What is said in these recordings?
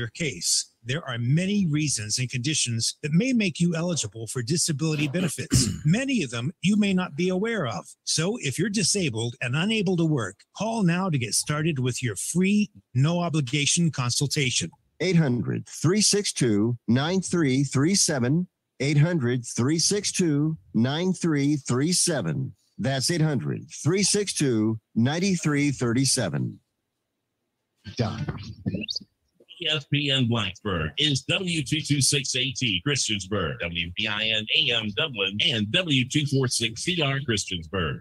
your case. There are many reasons and conditions that may make you eligible for disability benefits. many of them you may not be aware of. So if you're disabled and unable to work, call now to get started with your free, no obligation consultation. 800 362 9337. 800 362 9337. That's 800 362 9337. Done. ESPN Blacksburg. Is W226AT Christiansburg, WBIN AM Dublin, and W246CR Christiansburg.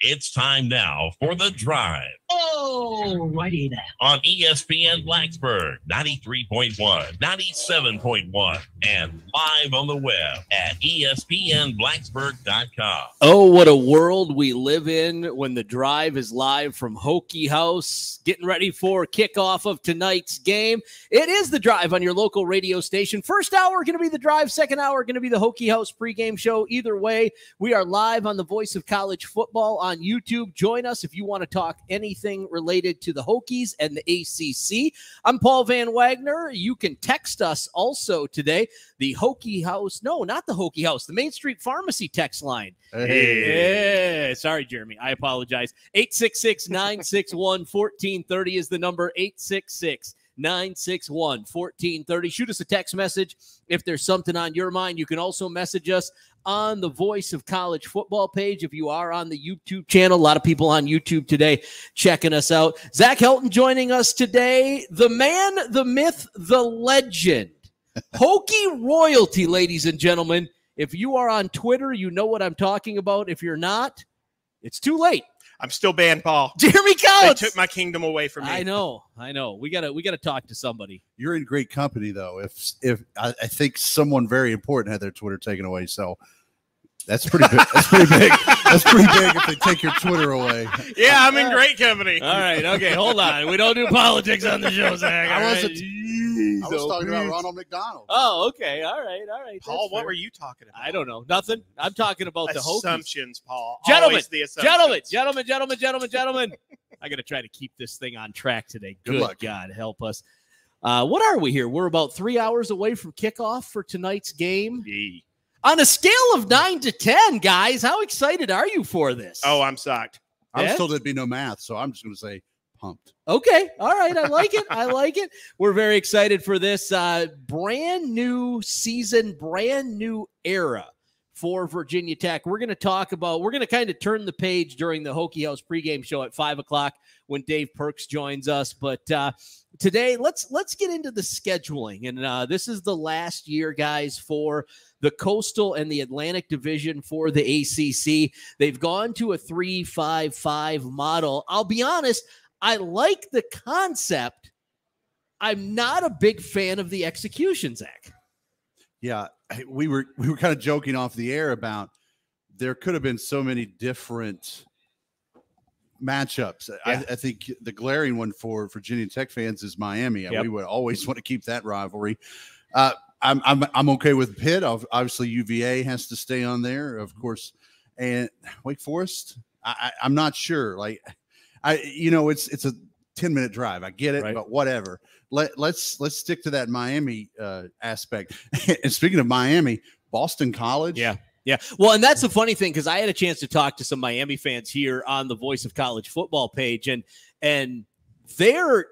It's time now for the drive. Oh, righty then. on ESPN Blacksburg 93.1, 97.1, and live on the web at ESPNBlacksburg.com. Oh, what a world we live in when the drive is live from Hokie House, getting ready for kickoff of tonight's game. It is the drive on your local radio station. First hour going to be the drive, second hour going to be the Hokie House pregame show. Either way, we are live on the Voice of College Football on YouTube. Join us if you want to talk anything related to the Hokies and the ACC. I'm Paul Van Wagner. You can text us also today. The Hokie House, no, not the Hokie House, the Main Street Pharmacy text line. Yeah, sorry, Jeremy. I apologize. 866 961 1430 is the number. 866 961 1430. Shoot us a text message if there's something on your mind. You can also message us on the Voice of College Football page if you are on the YouTube channel. A lot of people on YouTube today checking us out. Zach Helton joining us today. The man, the myth, the legend. Hokie royalty, ladies and gentlemen. If you are on Twitter, you know what I'm talking about. If you're not, it's too late. I'm still banned, Paul. Jeremy They Collins. took my kingdom away from me. I know, I know. We gotta, we gotta talk to somebody. You're in great company though. If if I, I think someone very important had their Twitter taken away, so that's pretty big. That's pretty big. That's pretty big if they take your Twitter away. Yeah, I'm in great company. All right, okay, hold on. We don't do politics on the show, Zach. I wasn't- right? I was talking about Ronald McDonald. Oh, okay. All right, all right. Paul, That's what fair. were you talking about? I don't know. Nothing. I'm talking about the Hokies. assumptions, Paul. Gentlemen, Always the assumptions. Gentlemen, gentlemen, gentlemen, gentlemen, gentlemen. I got to try to keep this thing on track today. Good Good, luck. God help us. Uh, what are we here? We're about three hours away from kickoff for tonight's game. Yee. On a scale of nine to 10, guys, how excited are you for this? Oh, I'm sucked. I was Yeah? told there'd be no math, so I'm just going to say pumped. Okay. All right. I like it. I like it. We're very excited for this uh, brand new season, brand new era for Virginia Tech. We're going to talk about, we're going to kind of turn the page during the Hokie House pregame show at five o'clock when Dave Perks joins us. But uh, today, let's let's get into the scheduling. And uh, this is the last year, guys, for the Coastal and the Atlantic Division for the ACC. They've gone to a three-five-five model. I'll be honest. I like the concept. I'm not a big fan of the execution, Zach. Yeah, we were we were kind of joking off the air about there could have been so many different matchups. I, Yeah. I think the glaring one for Virginia Tech fans is Miami. and Yep. We would always want to keep that rivalry. Uh, I'm, I'm I'm okay with Pitt. Obviously, UVA has to stay on there, of course, and Wake Forest. I, I, I'm not sure. Like, I you know it's it's a 10 minute drive. I get it, Right. but whatever. Let let's let's stick to that Miami uh, aspect. and speaking of Miami, Boston College. Yeah. Yeah. Well, and that's the funny thing because I had a chance to talk to some Miami fans here on the Voice of College Football page, and and they're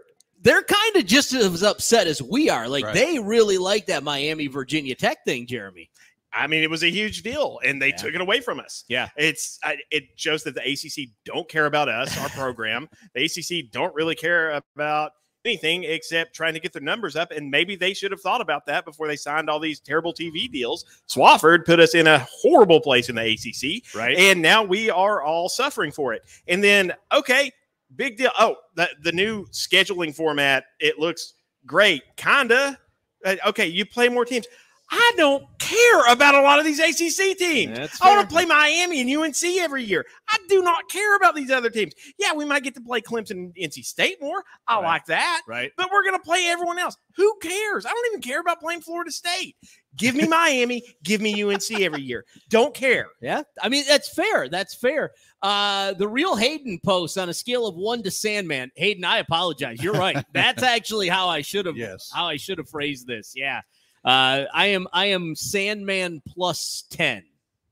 they're kind of just as upset as we are. Like Right. they really like that Miami Virginia Tech thing, Jeremy. I mean, it was a huge deal, and they Yeah. took it away from us. Yeah. It's I, it shows that the ACC don't care about us, our program. The ACC don't really care about anything except trying to get their numbers up, and maybe they should have thought about that before they signed all these terrible TV deals. Swofford put us in a horrible place in the ACC, Right. and now we are all suffering for it. And then, okay, big deal. Oh, the, the new scheduling format, it looks great, kinda. Uh, okay, you play more teams. I don't care about a lot of these ACC teams. That's I want to play Miami and UNC every year. I do not care about these other teams. Yeah, we might get to play Clemson and NC State more. I Right. like that. Right. But we're going to play everyone else. Who cares? I don't even care about playing Florida State. Give me Miami. Give me UNC every year. Don't care. Yeah, I mean that's fair. That's fair. Uh, the real Hayden posts on a scale of one to Sandman. Hayden, I apologize. You're right. That's actually how I should have Yes. how I should have phrased this. Yeah, uh, I am I am Sandman plus ten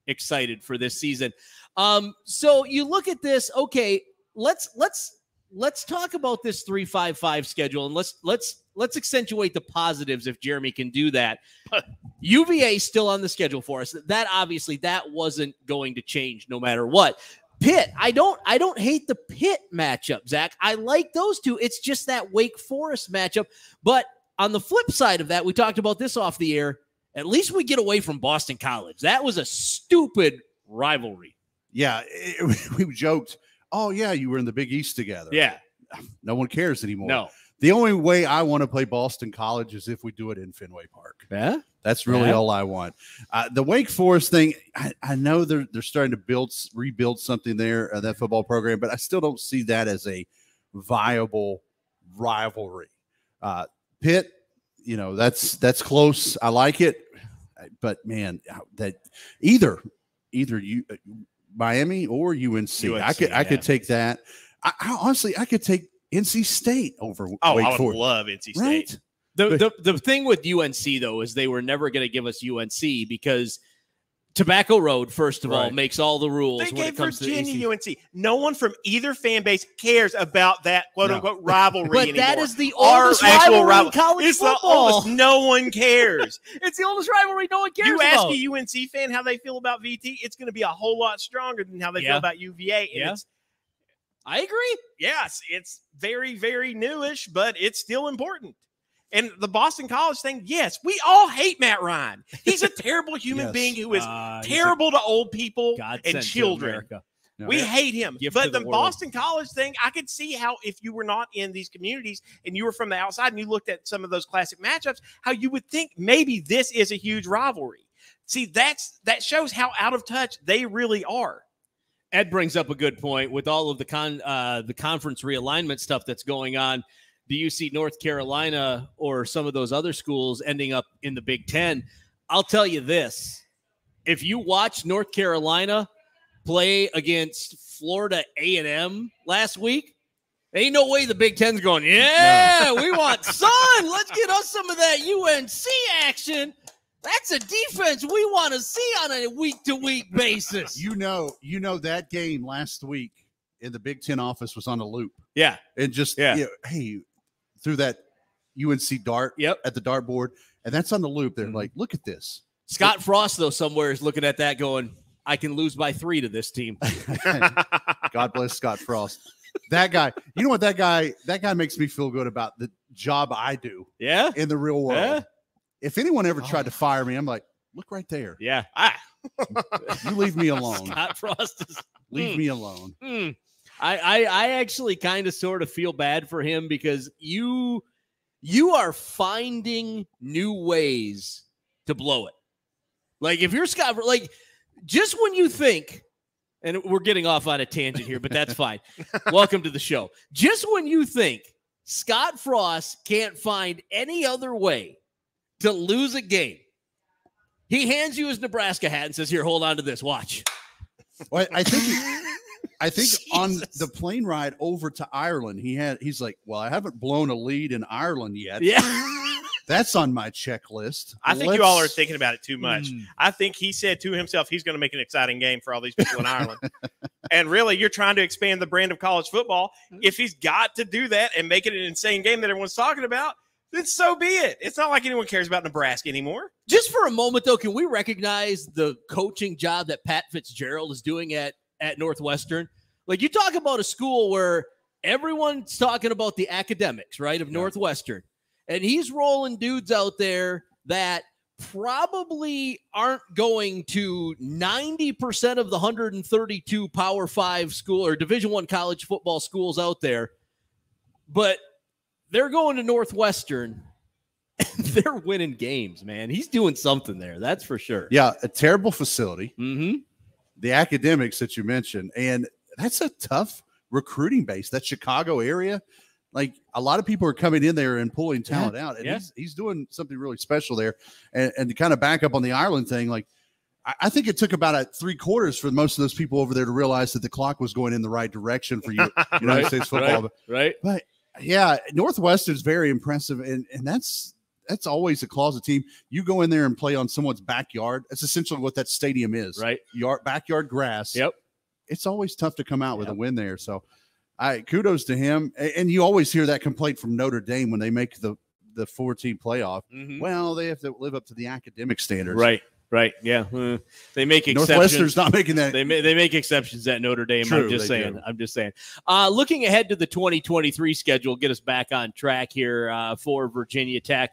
excited for this season. Um, so you look at this. Okay, let's let's let's talk about this three five five schedule and let's let's let's accentuate the positives if Jeremy can do that. UVA still on the schedule for us. That obviously that wasn't going to change no matter what. Pitt, I don't I don't hate the Pitt matchup, Zach. I like those two. It's just that Wake Forest matchup. But on the flip side of that, we talked about this off the air. At least we get away from Boston College. That was a stupid rivalry. Yeah, it- we joked. Oh yeah, you were in the Big East together. Yeah. no one cares anymore. No. The only way I want to play Boston College is if we do it in Fenway Park. Yeah. That's really Yeah. all I want. Uh, the Wake Forest thing, I, I know they're they're starting to build rebuild something there uh, that football program, but I still don't see that as a viable rivalry. Uh, Pitt, you know, that's that's close. I like it, but man, that either either you uh, Miami or UNC, I UNC, could I could take that. I, I honestly I could take NC State over Oh, Wake I would Forest. love NC State. Right? The, the the thing with UNC though is they were never going to give us UNC because Tobacco Road, first of all, makes all the rules They when gave it comes to Virginia AC. UNC. No one from either fan base cares about that quote No. unquote rivalry But anymore. that is the Our oldest actual rivalry rival- in college it's the oldest. No one cares. It's the oldest rivalry no one cares you ask about. a UNC fan how they feel about VT, it's going to be a whole lot stronger than how they Yeah. feel about UVA. And Yeah. it's, I agree. yes, it's very, very newish, but it's still important. And the Boston College thing, yes, we all hate Matt Ryan. He's a terrible human Yes. being who is Uh, he's a terrible to old people God and children. No. We hate him. But the the. Boston College thing, I could see how if you were not in these communities and you were from the outside and you looked at some of those classic matchups, how you would think maybe this is a huge rivalry. See, that's that shows how out of touch they really are. Ed brings up a good point with all of the con uh, the conference realignment stuff that's going on. Do you see North Carolina or some of those other schools ending up in the Big Ten? I'll tell you this: if you watch North Carolina play against Florida A and M last week, ain't no way the Big Ten's going. Yeah, we want son. Let's get us some of that UNC action. That's a defense we want to see on a week to week basis. You know, you know that game last week in the Big Ten office was on a loop, Yeah. and just Yeah. you know, hey, through that UNC dart Yep. at the dartboard, and that's on the loop. They're Mhm. like, look at this. Scott Frost, though, somewhere is looking at that going, I can lose by three to this team. God bless Scott Frost. That guy, you know what that guy, that guy makes me feel good about the job I do Yeah. in the real world. Yeah. If anyone ever Oh. tried to fire me, I'm like, look right there. Yeah. Ah, You leave me alone. Scott Frost is. Leave Hmm. me alone. Hmm. I, I I actually kind of sort of feel bad for him because you you are finding new ways to blow it. Like if you're Scott, like just when you think, and we're getting off on a tangent here, but that's fine. Welcome to the show. Just when you think Scott Frost can't find any other way to lose a game, he hands you his Nebraska hat and says, "Here, hold on to this. Watch." Well, I think I think on the plane ride over to Ireland, he had he's like, Well, I haven't blown a lead in Ireland yet. Yeah. That's on my checklist. I think you all are thinking about it too much. Mm. I think he said to himself, he's going to make an exciting game for all these people in Ireland. And really, you're trying to expand the brand of college football. If he's got to do that and make it an insane game that everyone's talking about, then so be it. It's not like anyone cares about Nebraska anymore. Just for a moment, though, can we recognize the coaching job that Pat Fitzgerald is doing at at Northwestern? Like you talk about a school where everyone's talking about the academics, right, of Yeah. Northwestern, and he's rolling dudes out there that probably aren't going to 90% of the 132 power five school or division one college football schools out there but they're going to northwestern they're winning games, man. He's doing something there. That's for sure. Yeah, a terrible facility. Mm-hmm. The academics that you mentioned, and that's a tough recruiting base. That Chicago area, like a lot of people are coming in there and pulling talent out, and yeah. he's he's doing something really special there. And, and to kind of back up on the Ireland thing, like I, think it took about a three quarters for most of those people over there to realize that the clock was going in the right direction for you, United Right, States football. right, right. But yeah, Northwestern's very impressive, and and that's that's always a closet team. You go in there and play on someone's backyard. That's essentially what that stadium is. Right. Yard backyard grass. Yep. It's always tough to come out with a win there. So I kudos to him. And you always hear that complaint from Notre Dame when they make the the four team playoff. Mhm. Well, they have to live up to the academic standards. Right. Right. Yeah. Uh, they make exceptions. Northwestern's not making that. They ma- they make exceptions at Notre Dame. True, I'm just saying. do. I'm just saying. Uh, looking ahead to the 2023 schedule, get us back on track here uh, for Virginia Tech.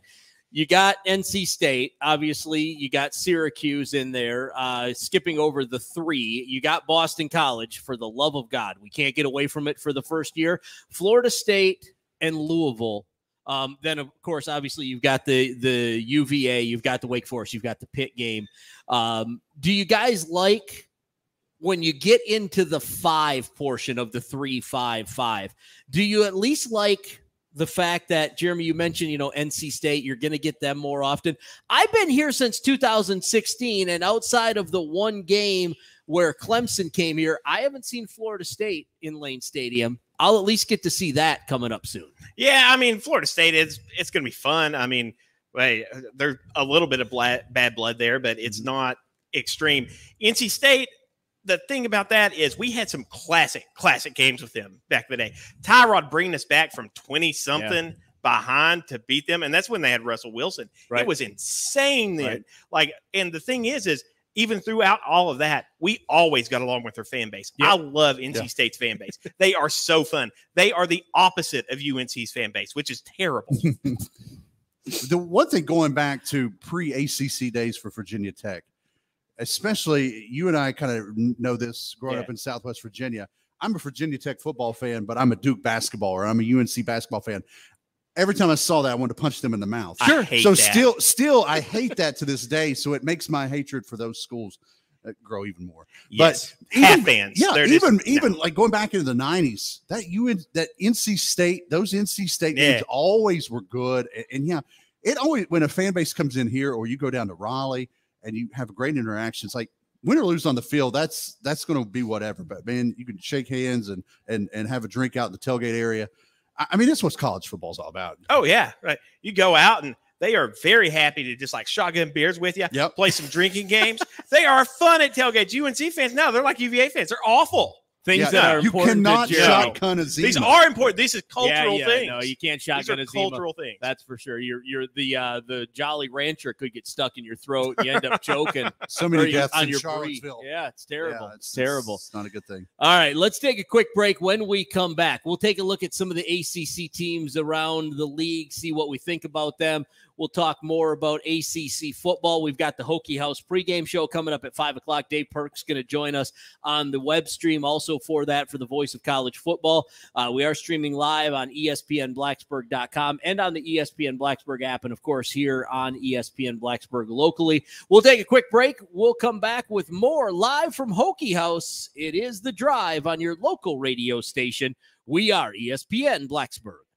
You got NC State, obviously. You got Syracuse in there. Uh, skipping over the three, you got Boston College. For the love of God, we can't get away from it for the first year. Florida State and Louisville. Um, then, of course, obviously, you've got the the UVA, you've got the Wake Forest, you've got the Pit game. Um, do you guys like when you get into the five portion of the three, five, five? Do you at least like the fact that Jeremy, you mentioned, you know, NC State, you're going to get them more often. I've been here since 2016, and outside of the one game where Clemson came here, I haven't seen Florida State in Lane Stadium. I'll at least get to see that coming up soon. Yeah, I mean, Florida State is it's going to be fun. I mean, wait, there's a little bit of bad blood there, but it's mm-hmm. not extreme. NC State. The thing about that is we had some classic, classic games with them back in the day. Tyrod bringing us back from 20 something behind to beat them. And that's when they had Russell Wilson. Right. It was insane then. Right. Like, and the thing is, is even throughout all of that, we always got along with their fan base. Yep. I love NC Yeah. State's fan base. They are so fun. They are the opposite of UNC's fan base, which is terrible. the one thing going back to pre ACC days for Virginia Tech, especially you and I kind of know this growing Yeah. up in Southwest Virginia. I'm a Virginia Tech football fan, but I'm a Duke basketball or I'm a UNC basketball fan. Every time I saw that, I wanted to punch them in the mouth. I hate so that. still, still, I hate that to this day. So it makes my hatred for those schools uh, grow even more. yes, But even- half fans. Yeah, even just- even no. like going back into the '90s, that UN that NC State, those NC State Yeah. games always were good. And, and yeah, it always when a fan base comes in here, or you go down to Raleigh and you have a great interactions, like win or lose on the field, that's that's going to be whatever. But man, you can shake hands and and and have a drink out in the tailgate area. I, mean, that's what college football's all about. Oh yeah, right. You go out and they are very happy to just like shotgun beers with you, Yep. play some drinking games. they are fun at tailgates. UNC fans, no, they're like UVA fans. They're awful. Things Yeah, that are you important cannot Jeremy. shotgun a Zima. These are important. These is Yeah, cultural yeah, things. No, you can't These are shotgun a Zima. cultural things. That's for sure. You're you're the uh the Jolly Rancher could get stuck in your throat. You end up choking so many deaths on in your brie. Charlottesville. Yeah, it's terrible. Yeah, it's, terrible. It's not a good thing. All right, let's take a quick break. When we come back, we'll take a look at some of the ACC teams around the league, see what we think about them. We'll talk more about ACC football. We've got the Hokie House pregame show coming up at five o'clock. Dave Perk's going to join us on the web stream also for that for the Voice of College Football. Uh, we are streaming live on ESPNBlacksburg.com and on the ESPN Blacksburg app, and of course here on ESPN Blacksburg locally. We'll take a quick break. We'll come back with more live from Hokie House. It is the drive on your local radio station. We are ESPN Blacksburg.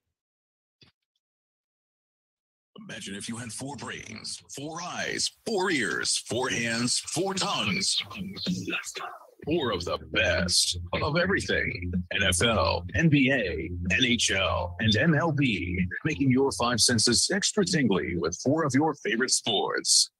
Imagine if you had four brains, four eyes, four ears, four hands, four tongues. Four of the best of everything NFL, NBA, NHL, and MLB, making your five senses extra tingly with four of your favorite sports.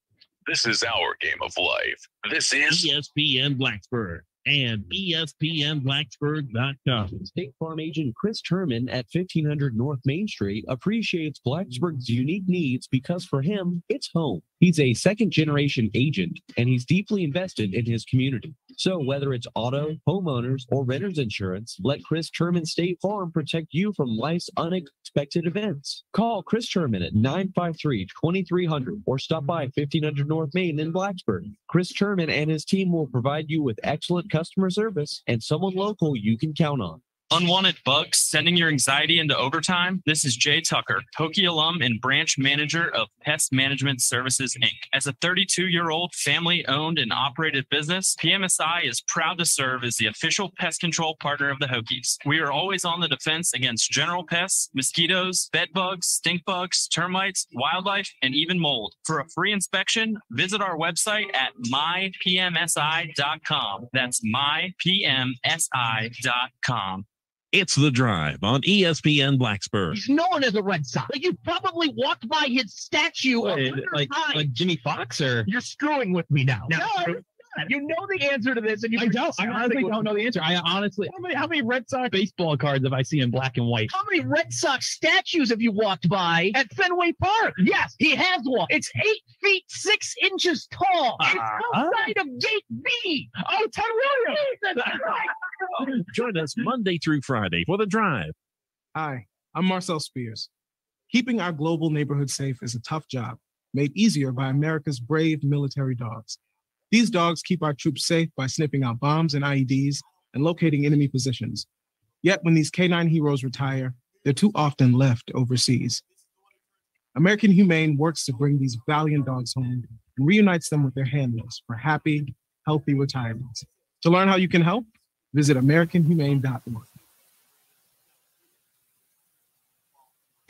This is our game of life. This is ESPN Blacksburg and ESPNBlacksburg.com. State Farm agent Chris Terman at 1500 North Main Street appreciates Blacksburg's unique needs because for him, it's home. He's a second generation agent and he's deeply invested in his community. So whether it's auto, homeowners, or renters insurance, let Chris Terman State Farm protect you from life's unexpected events. Call Chris Terman at 953-2300 or stop by 1500 North Main in Blacksburg. Chris Terman and his team will provide you with excellent customer service and someone local you can count on. Unwanted bugs sending your anxiety into overtime? This is Jay Tucker, Hokie alum and branch manager of Pest Management Services Inc. As a 32 year old family owned and operated business, PMSI is proud to serve as the official pest control partner of the Hokies. We are always on the defense against general pests, mosquitoes, bed bugs, stink bugs, termites, wildlife, and even mold. For a free inspection, visit our website at mypmsi.com. That's mypmsi.com. It's the drive on E ESPN Blacksburg. He's known as a Red Sox. Like you probably walked by his statue a hundred like times. like Jimmie Foxx or You're screwing with me now. No, No, I'm I'm not. you know the answer to this, and you I don't. I honestly don't know the answer. I honestly, how many how many Red Sox baseball cards have I seen in black and white? How many Red Sox statues have you walked by at Fenway Park? Yes, he has one. It's eight feet six inches tall. It's Uh-huh. outside of Gate B. Oh, Ted Williams. That's right. Join us Monday through Friday for the drive. Hi, I'm Marcel Spears. Keeping our global neighborhood safe is a tough job, made easier by America's brave military dogs. These dogs keep our troops safe by sniffing out bombs and IEDs and locating enemy positions. Yet when these canine heroes retire, they're too often left overseas. American Humane works to bring these valiant dogs home and reunites them with their handlers for happy, healthy retirements. To learn how you can help, visit AmericanHumane.org.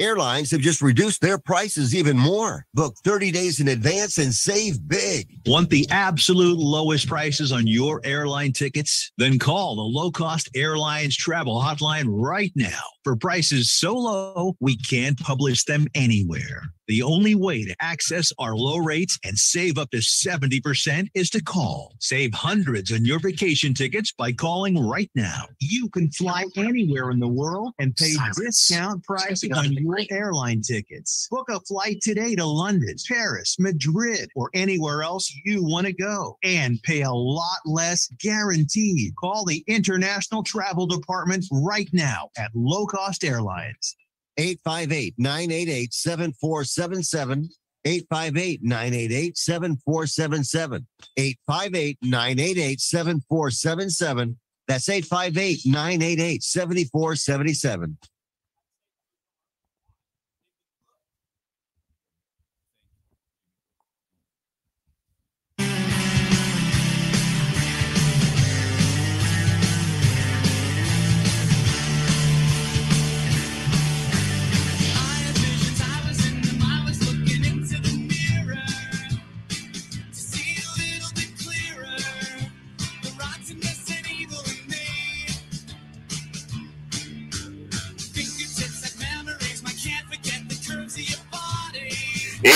Airlines have just reduced their prices even more. Book 30 days in advance and save big. Want the absolute lowest prices on your airline tickets? Then call the low cost airlines travel hotline right now for prices so low we can't publish them anywhere. The only way to access our low rates and save up to 70% is to call. Save hundreds on your vacation tickets by calling right now. You can fly anywhere in the world and pay discount pricing on your airline tickets. Book a flight today to London, Paris, Madrid, or anywhere else you want to go and pay a lot less guaranteed. Call the International Travel Department right now at Low Cost Airlines. 858 988 7477. 858 988 7477. 858 988 7477. That's 858 988 7477.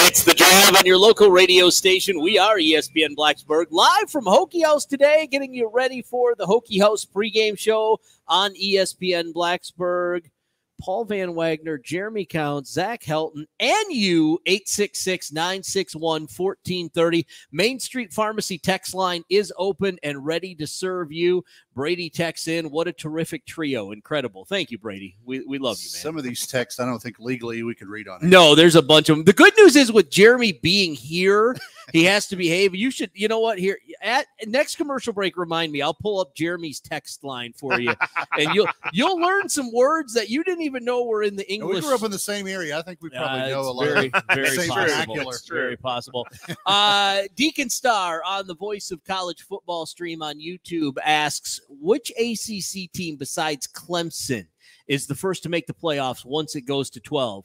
It's the drive on your local radio station. We are ESPN Blacksburg, live from Hokie House today, getting you ready for the Hokie House pregame show on ESPN Blacksburg. Paul Van Wagner, Jeremy Counts, Zach Helton, and you, 866 961 1430. Main Street Pharmacy text line is open and ready to serve you. Brady texts in. What a terrific trio. Incredible. Thank you, Brady. We, we love you, man. Some of these texts, I don't think legally we could read on it. No, there's a bunch of them. The good news is with Jeremy being here, he has to behave. You should, you know what? Here at next commercial break, remind me. I'll pull up Jeremy's text line for you, and you'll you'll learn some words that you didn't even know were in the And English. We grew up in the same area. I think we probably Uh, know a it's lot very, of very same possible. vernacular. It's very possible. Uh, Deacon Star on the Voice of College Football stream on YouTube asks, which ACC team besides Clemson is the first to make the playoffs once it goes to 12?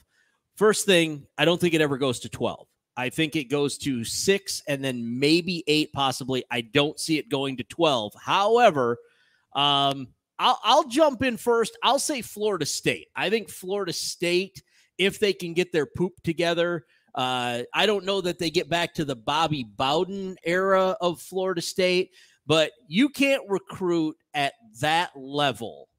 First thing, I don't think it ever goes to 12. I think it goes to six and then maybe eight, possibly. I don't see it going to 12. However, um, I'll, I'll jump in first. I'll say Florida State. I think Florida State, if they can get their poop together, uh, I don't know that they get back to the Bobby Bowden era of Florida State, but you can't recruit at that level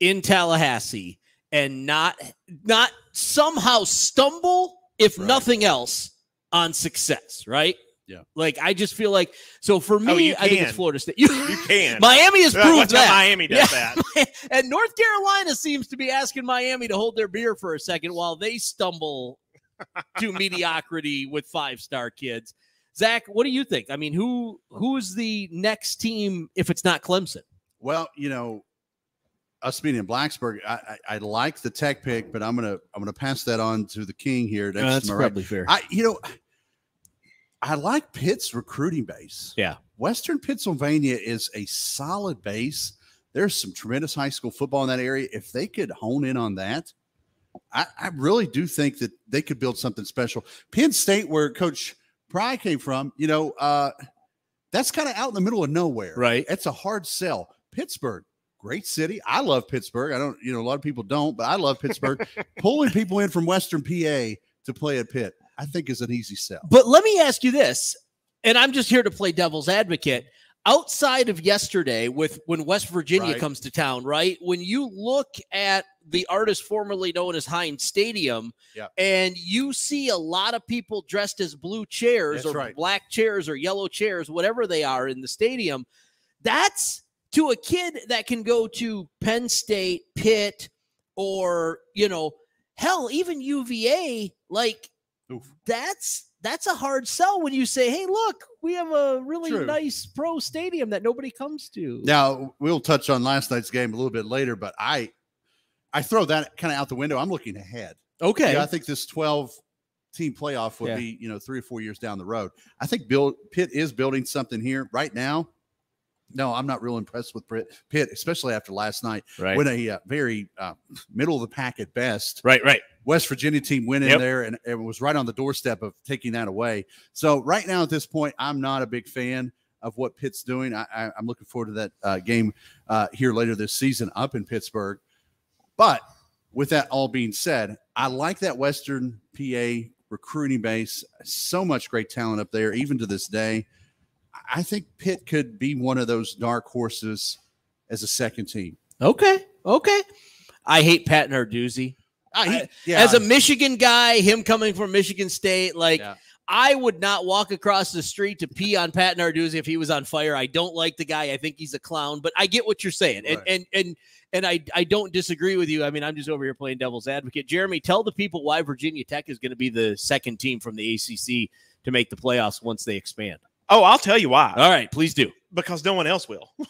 in Tallahassee and not not somehow stumble, if nothing else, on success, right? Yeah. Like I just feel like so for me, Oh, I think it's. Florida State. You, You can. Miami has Uh, proved watch that. Miami does Yeah. that. and North Carolina seems to be asking Miami to hold their beer for a second while they stumble to mediocrity with five star kids. Zach, what do you think? I mean, who who's the next team if it's not Clemson? Well, you know, us being in Blacksburg, I, I, I like the tech pick, but I'm gonna I'm gonna pass that on to the king here. Next that's to my right. probably fair. I you know I like Pitt's recruiting base. Yeah. Western Pennsylvania is a solid base. There's some tremendous high school football in that area. If they could hone in on that, I, I really do think that they could build something special. Penn State, where Coach Pry came from, you know, uh, that's kind of out in the middle of nowhere. Right. It's a hard sell. Pittsburgh, great city. I love Pittsburgh. I don't, you know, a lot of people don't, but I love Pittsburgh. Pulling people in from Western PA to play at Pitt, I think is an easy sell. But let me ask you this, and I'm just here to play devil's advocate. Outside of yesterday, with when West Virginia Right. comes to town, right? When you look at the artist formerly known as Heinz Stadium, Yeah. and you see a lot of people dressed as blue chairs That's or right. black chairs or yellow chairs, whatever they are in the stadium, that's to a kid that can go to Penn State, Pitt, or you know, hell, even UVA. Like that's that's a hard sell when you say, "Hey, look, we have a really True. nice pro stadium that nobody comes to." Now we'll touch on last night's game a little bit later, but I I throw that kind of out the window. I'm looking ahead. Okay. Yeah, I think this 12 team playoff would Yeah. be, you know, three or four years down the road. I think Bill Pitt is building something here right now. No, I'm not real impressed with Pitt, Pitt especially after last night Right. when a uh, very uh, middle of the pack at best. Right, right. West Virginia team went in Yep. there and it was right on the doorstep of taking that away. So right now at this point, I'm not a big fan of what Pitt's doing. I, I, I'm looking forward to that uh, game uh, here later this season up in Pittsburgh. But with that all being said, I like that Western PA recruiting base. So much great talent up there, even to this day. I think Pitt could be one of those dark horses as a second team. Okay, okay. I hate Pat Narduzzi. Ah, he- I- yeah. As a Michigan guy, him coming from Michigan State, like Yeah. I would not walk across the street to pee on Pat Narduzzi if he was on fire. I don't like the guy. I think he's a clown, but I get what you're saying. And and and and I I don't disagree with you. I mean, I'm just over here playing devil's advocate. Jeremy, tell the people why Virginia Tech is going to be the second team from the ACC to make the playoffs once they expand. Oh, I'll tell you why. All right, please do. Because no one else will.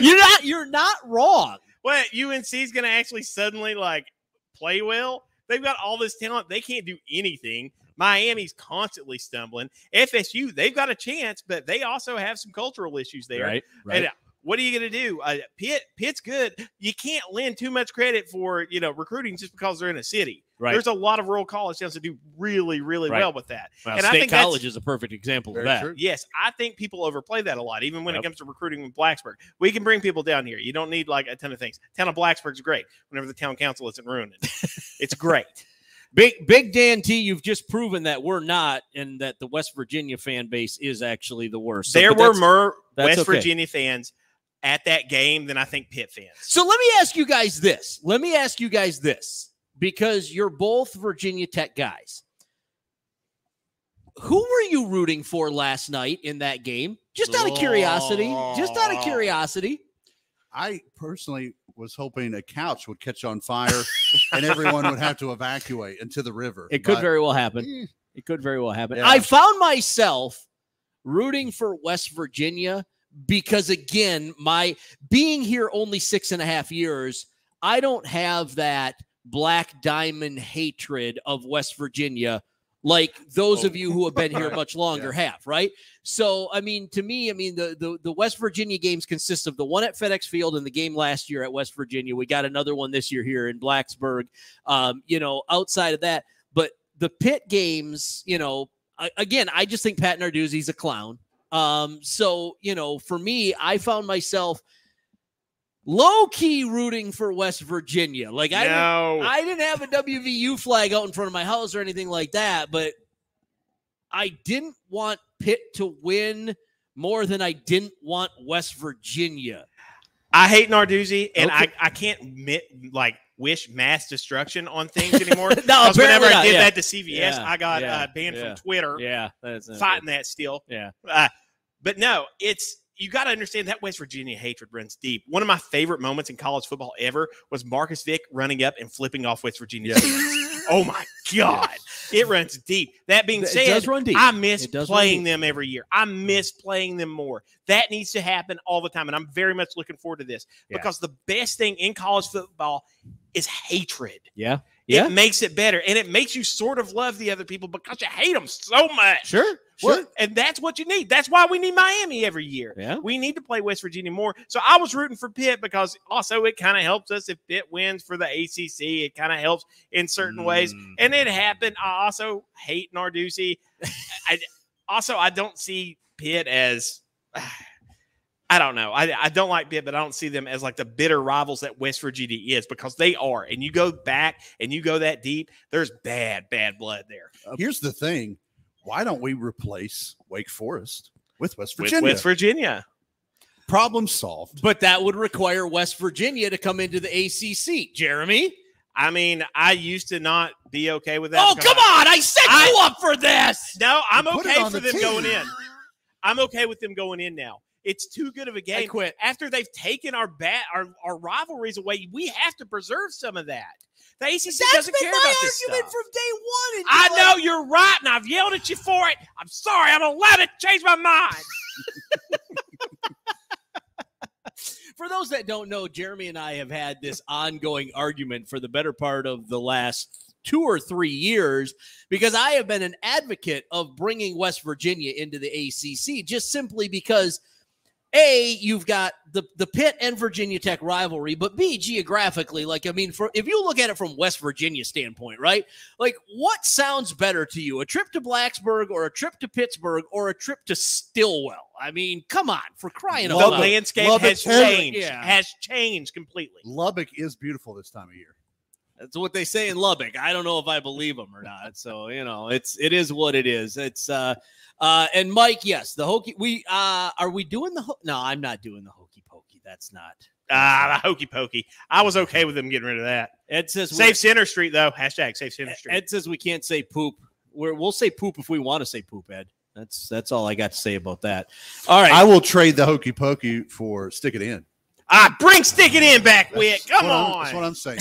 You're not you're not wrong. What UNC is going to actually suddenly like play well? They've got all this talent. They can't do anything. Miami's constantly stumbling. FSU, they've got a chance, but they also have some cultural issues there. Right, And right. uh, what are you going to do? Uh, Pitt, Pitt's good. You can't lend too much credit for you know recruiting just because they're in a city. Right. There's a lot of rural college towns that do really, really Right. well with that. Well, and I State think College is a perfect example of that. Yes, I think people overplay that a lot, even when Yep. it comes to recruiting with Blacksburg. We can bring people down here. You don't need like a ton of things. Town of Blacksburg's great. Whenever the town council isn't ruining it, it's great. Big Big Dan T, you've just proven that we're not, and that the West Virginia fan base is actually the worst. So- there but were more that's West okay. Virginia fans at that game than I think Pitt fans. So let me ask you guys this. Let me ask you guys this because you're both Virginia Tech guys. Who were you rooting for last night in that game? Just out of curiosity. Just out of oh. curiosity. I personally was hoping a couch would catch on fire and everyone would have to evacuate into the river. It could But- very well happen. Eh. It could very well happen. Yeah. I found myself rooting for West Virginia because, again, my being here only six and a half years, I don't have that black diamond hatred of West Virginia like those of you who have been here much longer have, right? So, I mean, to me, I mean, the, the the West Virginia games consist of the one at FedEx Field and the game last year at West Virginia. We got another one this year here in Blacksburg. Um, you know, outside of that, but the pit games, you know, a- again, I just think Pat Narduzzi's a clown. Um, so you know, for me, I found myself low key rooting for West Virginia. Like I, No. didn't, I didn't have a WVU flag out in front of my house or anything like that, but I didn't want Pitt to win more than I didn't want West Virginia. I hate Narduzzi, and Okay. I, I can't admit, like wish mass destruction on things anymore. no, whenever apparently I did yeah. that to CVS, Yeah, I got yeah, uh, banned from Twitter. Yeah, not fighting good. that still. Yeah. Uh, but no, it's you got to understand that West Virginia hatred runs deep. One of my favorite moments in college football ever was Marcus Vick running up and flipping off West Virginia. oh my god! It runs deep. That being said, does run deep. I miss playing them every year. I miss playing them more. That needs to happen all the time. And I'm very much looking forward to this Yeah. because the best thing in college football is hatred. Yeah. Yeah. It makes it better. And it makes you sort of love the other people because you hate them so much. Sure. Well, and that's what you need. That's why we need Miami every year. Yeah. We need to play West Virginia more. So I was rooting for Pitt because also it kind of helps us if Pitt wins for the ACC. It kind of helps in certain ways. Mm. And it happened. I also hate Narduzzi. I also I don't see Pitt as I don't know. I, I don't like Pitt, but I don't see them as like the bitter rivals that West Virginia is because they are. And you go back and you go that deep, there's bad, bad blood there. Here's the thing: why don't we replace Wake Forest with West With Virginia? West Virginia. Problem solved. But that would require West Virginia to come into the ACC. Jeremy? I mean, I used to not be okay with that. Oh, come on. I set I- you up for this. No, I'm You put it okay on for the them team. going in. I'm okay with them going in now. It's too good of a game. quit. After they've taken our bat our, our rivalries away, we have to preserve some of that. The ACC That's doesn't care about this That's been my argument from day one. and I know like- you're right, and I've yelled at you for it. I'm sorry. I'm allowed to change my mind. For those that don't know, Jeremy and I have had this ongoing argument for the better part of the last two or three years because I have been an advocate of bringing West Virginia into the ACC just simply because a you've got the the Pitt and Virginia Tech rivalry, but B geographically, like I mean, for if you look at it from West Virginia standpoint, right? Like, what sounds better to you, a trip to Blacksburg or a trip to Pittsburgh or a trip to Stillwell? I mean, come on, for crying out loud! The landscape Lubbock has has- changed. Yeah. Has changed completely. Lubbock is beautiful this time of year. That's what they say in Lubbock. I don't know if I believe them or not. So you know, it's it is what it is. It's uh uh and Mike, yes, the hokey. We uh are we doing the ho- no? I'm not doing the hokey pokey. That's not. Ah, the hokey pokey. I was okay with them getting rid of that. Ed says safe Center Street though. Hashtag safe Center Street. Ed says we can't say poop. We're, we'll say poop if we want to say poop. Ed. That's that's all I got to say about that. All right. I will trade the hokey pokey for stick it in. Ah, bring stick it in back, That's Wick. Come what I'm- on. that's what I'm saying.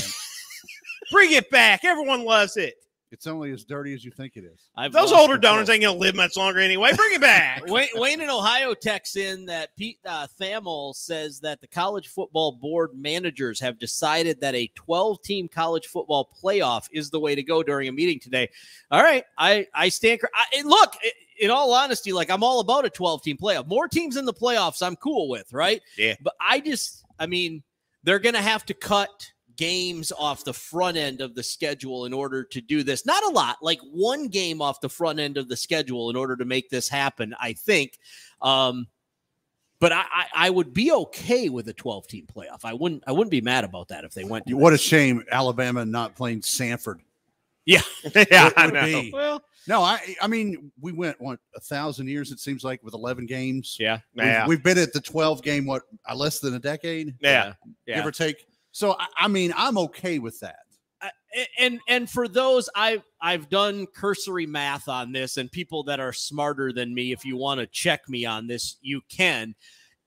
Bring it back. Everyone loves it. It's only as dirty as you think it is. I've Those older control. donors ain't gonna live much longer anyway. Bring it back. Wayne, Wayne in Ohio texts in that Pete uh, Thamel says that the college football board managers have decided that a 12 team college football playoff is the way to go during a meeting today. All right, I I stand. I, look, in all honesty, like I'm all about a 12 team playoff. More teams in the playoffs, I'm cool with, right? Yeah. But I just, I mean, they're gonna have to cut games off the front end of the schedule in order to do this. Not a lot, like one game off the front end of the schedule in order to make this happen, I think. Um, but I, I, I would be okay with a 12 team playoff. I wouldn't I wouldn't be mad about that if they went to What a shame, Alabama not playing Samford. Yeah. yeah, I would know. be. Well, No, I I mean we went what a thousand years it seems like with eleven games. Yeah. We've, Yeah. we've been at the twelve game what uh, less than a decade, Yeah. Yeah. give or take. So I, I mean I'm okay with that. Uh, and and for those I've I've done cursory math on this, and people that are smarter than me, if you want to check me on this, you can.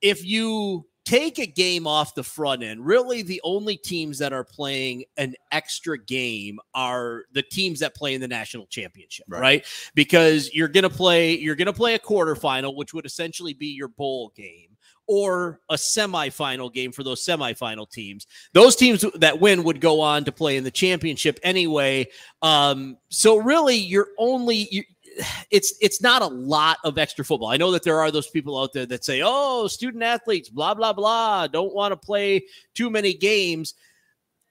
If you take a game off the front end, really the only teams that are playing an extra game are the teams that play in the national championship, right? Right. Because you're gonna play you're gonna play a quarterfinal, which would essentially be your bowl game. Or a semifinal game for those semifinal teams those teams that win would go on to play in the championship anyway. Um, so really, you're only you, it's it's not a lot of extra football. I know that there are those people out there that say, "Oh, student athletes, blah blah blah, don't want to play too many games."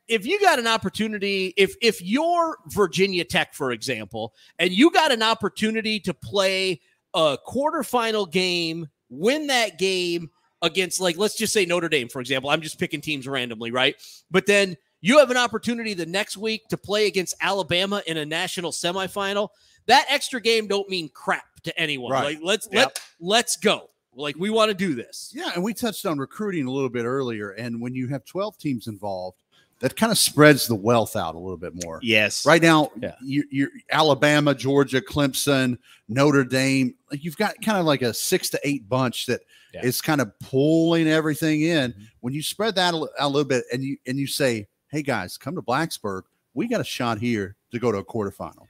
If you got an opportunity, if if you're Virginia Tech, for example, and you got an opportunity to play a quarterfinal game, win that game against, like, let's just say Notre Dame, for example. I'm just picking teams randomly, right? But then you have an opportunity the next week to play against Alabama in a national semifinal. That extra game don't mean crap to anyone. Right. Like let's Yep. let let's go. Like we want to do this. Yeah, and we touched on recruiting a little bit earlier, and when you have twelve teams involved, that kind of spreads the wealth out a little bit more. Yes. Right now, Yeah. you, you're Alabama, Georgia, Clemson, Notre Dame. You've got kind of like a six to eight bunch that is Yeah. kind of pulling everything in. Mhm. When you spread that a, out a little bit, and you and you say, "Hey guys, come to Blacksburg. We got a shot here to go to a quarterfinal."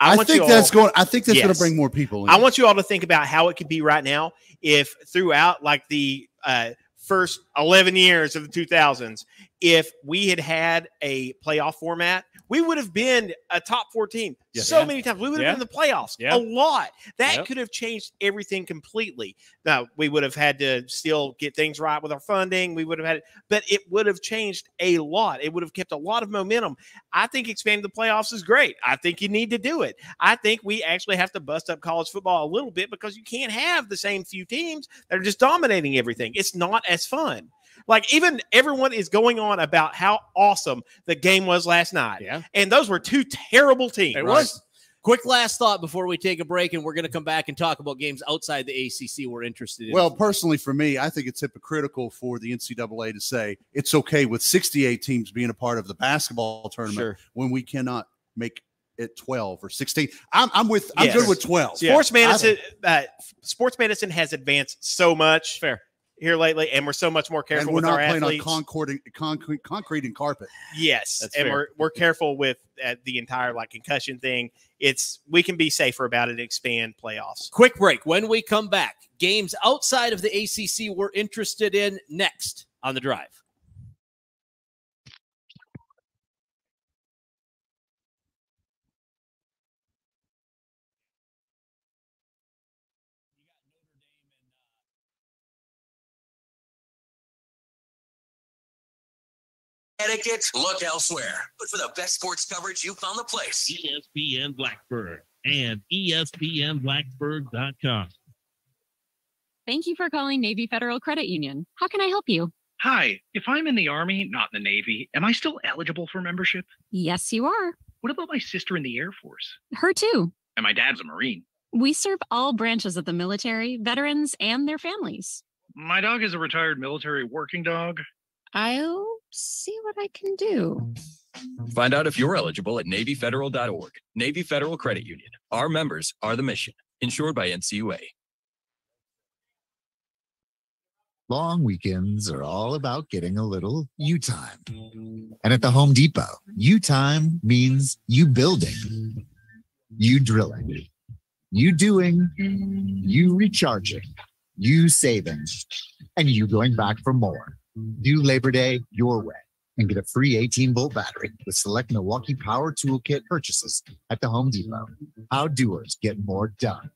I, want think you that's all- going. I think that's going to bring more people. In. I want you all to think about how it could be right now if throughout like the uh, first 11 years of the 2000s, if we had had a playoff format, we would have been a top four team Yes. so Yeah. many times. We would have Yeah. been in the playoffs Yeah. a lot. That Yep. could have changed everything completely. Now, we would have had to still get things right with our funding. We would have had, it, but it would have changed a lot. It would have kept a lot of momentum. I think expanding the playoffs is great. I think you need to do it. I think we actually have to bust up college football a little bit because you can't have the same few teams that are just dominating everything. It's not as fun. Like even everyone is going on about how awesome the game was last night. Yeah. And those were two terrible teams. It right. Was. Quick last thought before we take a break, and we're going to come back and talk about games outside the ACC we're interested in. Well, personally, for me, I think it's hypocritical for the NCAA to say it's okay with 68 teams being a part of the basketball tournament Sure. when we cannot make it 12 or 16. I'm, I'm with. I'm Yes. good with 12. Sports I- medicine, uh, sports medicine has advanced so much. Fair here lately, and we're so much more and careful we're with not our playing athletes. on concrete, and- concrete, concrete and carpet. yes, That's and fair. we're we're careful with uh, the entire like concussion thing. It's we can be safer about it. and Expand playoffs. Quick break. When we come back, games outside of the ACC we're interested in next on the drive. Etiquette, look elsewhere. But for the best sports coverage, you found the place. ESPN Blacksburg and ESPNBlacksburg.com. Thank you for calling Navy Federal Credit Union. How can I help you? Hi, if I'm in the Army, not in the Navy, am I still eligible for membership? Yes, you are. What about my sister in the Air Force? Her too. And my dad's a Marine. We serve all branches of the military, veterans, and their families. My dog is a retired military working dog. I'll see what I can do. Find out if you're eligible at NavyFederal.org. Navy Federal Credit Union. Our members are the mission. Insured by NCUA. Long weekends are all about getting a little you time. And at the Home Depot, you time means you building, you drilling, you doing, you recharging, you saving, and you going back for more. Do Labor Day your way and get a free 18 volt battery with select Milwaukee Power Toolkit purchases at the Home Depot. How doers get more done.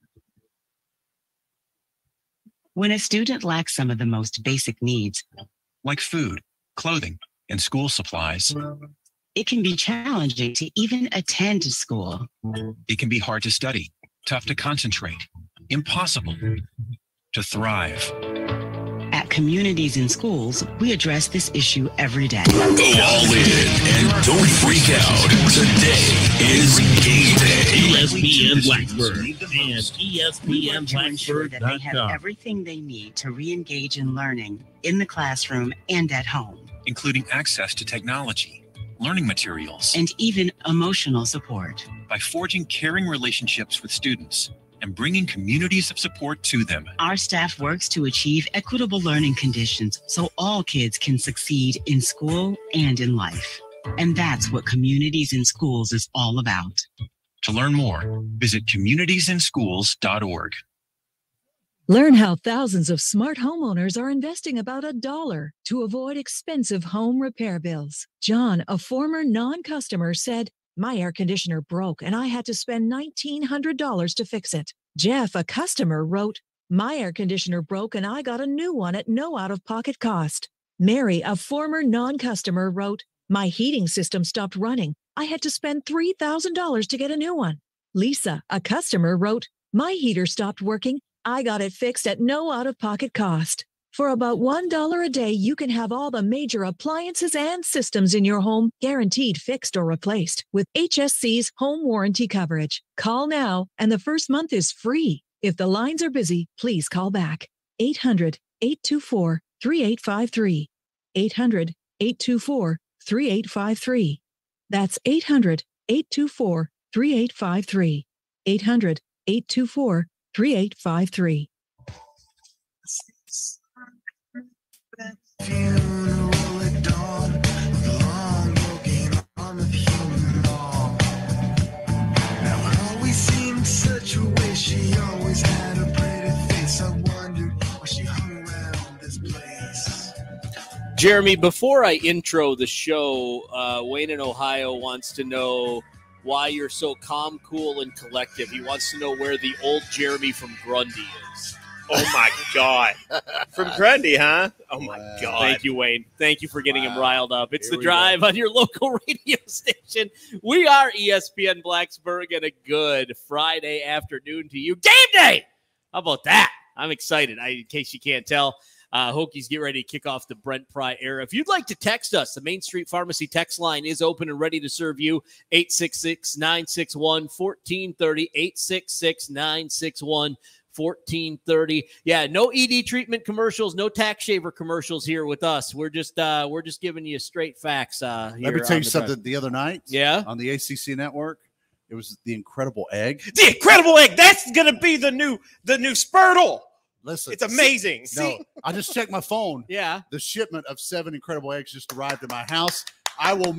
When a student lacks some of the most basic needs, like food, clothing, and school supplies. it can be challenging to even attend school. It can be hard to study, tough to concentrate, impossible to thrive. At communities and schools, we address this issue every day. Go all in and don't freak out. Today is game day. ESPN Blacksburg and E We work to ensure that they have everything they need to re-engage in learning in the classroom and at home, including access to technology, learning materials, and even emotional support. by forging caring relationships with students and bringing communities of support to them. Our staff works to achieve equitable learning conditions so all kids can succeed in school and in life. And that's what Communities in Schools is all about. To learn more, visit communitiesinschools.org. Learn how thousands of smart homeowners are investing about a dollar to avoid expensive home repair bills. John, a former non customer, said, My air conditioner broke and I had to spend $1,900 to fix it. Jeff, a customer, wrote, My air conditioner broke and I got a new one at no out of pocket cost. Mary, a former non customer, wrote, My heating system stopped running. I had to spend $3,000 to get a new one. Lisa, a customer, wrote, My heater stopped working. I got it fixed at no out of pocket cost. For about $1 a day, you can have all the major appliances and systems in your home guaranteed fixed or replaced with HSC's home warranty coverage. Call now, and the first month is free. If the lines are busy, please call back. 800 824 3853. 800 824 3853. That's 800 824 3853. 800 824 3853. Jeremy, before I intro the show, uh, Wayne in Ohio wants to know why you're so calm, cool, and collective. He wants to know where the old Jeremy from Grundy is. Oh my God. From Grundy, huh? Oh my God. Thank you, Wayne. Thank you for getting him riled up. It's Here the we go. drive on your local radio station. We are ESPN Blacksburg and a good Friday afternoon to you. Game day! How about that? I'm excited. I, in case you can't tell, uh, Hokies get ready to kick off the Brent Pry era. If you'd like to text us, the Main Street Pharmacy text line is open and ready to serve you. 866 961 1430. 866 961 1430 yeah no ed treatment commercials no tax shaver commercials here with us we're just uh we're just giving you straight facts uh Let me tell you the something. drive. The other night, Yeah? on the ACC network, it was the Incredible Egg. The incredible egg. That's gonna be the new the new Spurtle. Listen, It's amazing. No, I just checked my phone. Yeah, the shipment of seven Incredible Eggs just arrived at my house. I will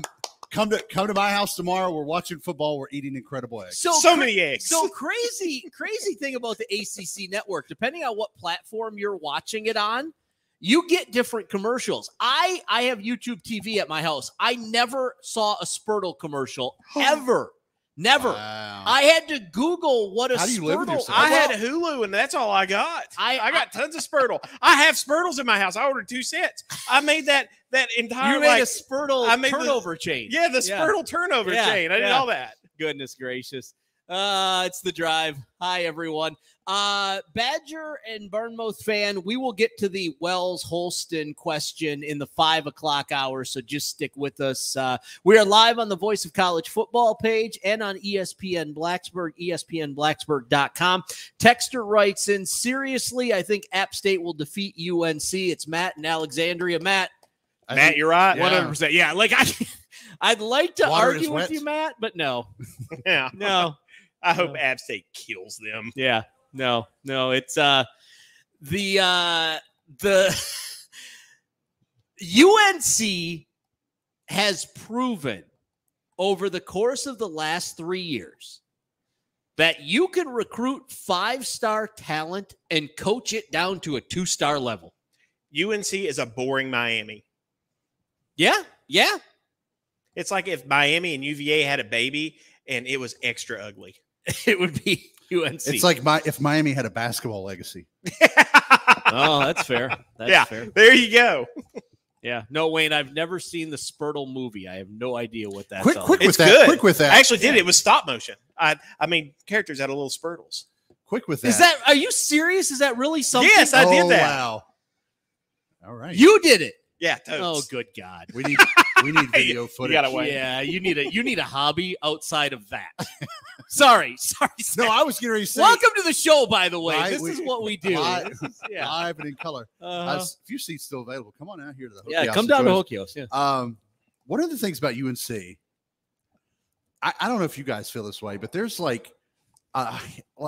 come to come to my house tomorrow. We're watching football. We're eating Incredible Eggs. so So cra- many eggs. so crazy crazy thing about the acc network depending on what platform you're watching it on you get different commercials i i have youtube tv at my house i never saw a spurtle commercial ever never i had to google what a How do you live with Spurtle- I had Well, Hulu, and that's all I got. I, I got tons of Spurtle. I have Spurtles in my house. I ordered two sets. I made that that entire You made like, a Spurtle I made the- turnover chain. Yeah, the Yeah. Spurtle turnover Yeah, chain. I did yeah. all that. Goodness gracious. Uh, it's the drive. Hi, everyone. Uh, Badger and Bournemouth fan, we will get to the Wells Holston question in the five o'clock hour. So just stick with us. Uh, we are live on the Voice of College Football page and on E ESPN Blacksburg, ESPNBlacksburg.com. Texter writes in seriously, I think App State will defeat UNC. It's Matt in Alexandria. Matt, Matt, you're right. One hundred percent. Yeah, like I, I'd like to Water argue with wet. you, Matt, but no, Yeah. no. I hope App State kills them. Yeah, no, no. It's uh the uh the UNC has proven over the course of the last three years that you can recruit five star talent and coach it down to a two star level. UNC is a boring Miami. Yeah, yeah. It's like if Miami and UVA had a baby and it was extra ugly. it would be UNC. It's like my if Miami had a basketball legacy. oh, that's fair. That's yeah, fair. there you go. Yeah. No, Wayne, I've never seen the Spurtle movie. I have no idea what that's Quick- all quick about. with that. Good. I actually did. It was stop motion. I I mean, characters had a little spurtles. Quick with that. Is that are you serious? Is that really something? Yes, I did Oh, that. wow. All right. You did it. Yeah. Oh, good God. We need we need video footage. gotta. Yeah, you need a you need a hobby outside of that. sorry, sorry. No, I was getting ready to say Welcome to the show, by the way. Right, this we- is what we do. Live, is- yeah. live and in color. Uh-huh. Uh, s- few seats still available. Come on out here to the Hokie Yeah, come down to join. Hokios. Yeah. Um, one of the things about UNC, I, I don't know if you guys feel this way, but there's like a,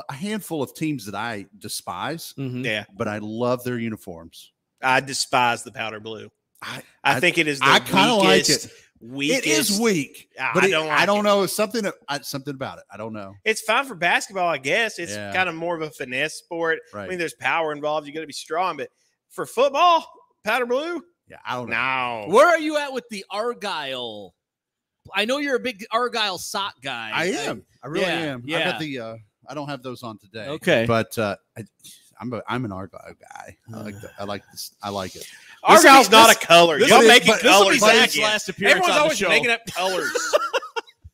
a handful of teams that I despise, Mm-hmm. Yeah. but I love their uniforms. I despise the powder blue. I, I think it is the I kind of like it. weakest- It is weak, I but it- don't I like don't it. know something. Something about it. I don't know. It's fine for basketball, I guess. It's Yeah. kind of more of a finesse sport. I mean, there's power involved. You got to be strong, but for football, powder blue, Yeah, I don't know. no. Where are you at with the Argyle? I know you're a big Argyle sock guy. I am. I really yeah, am. I yeah. got the. Uh, I don't have those on today. Okay. but uh, I, I'm a, I'm an Argyle guy. I like the, I like this. I like it. Argyle's This- not this- a color. this You're will be- making but this will be colors. Zach's last appearance Everyone's on the always show. making up colors.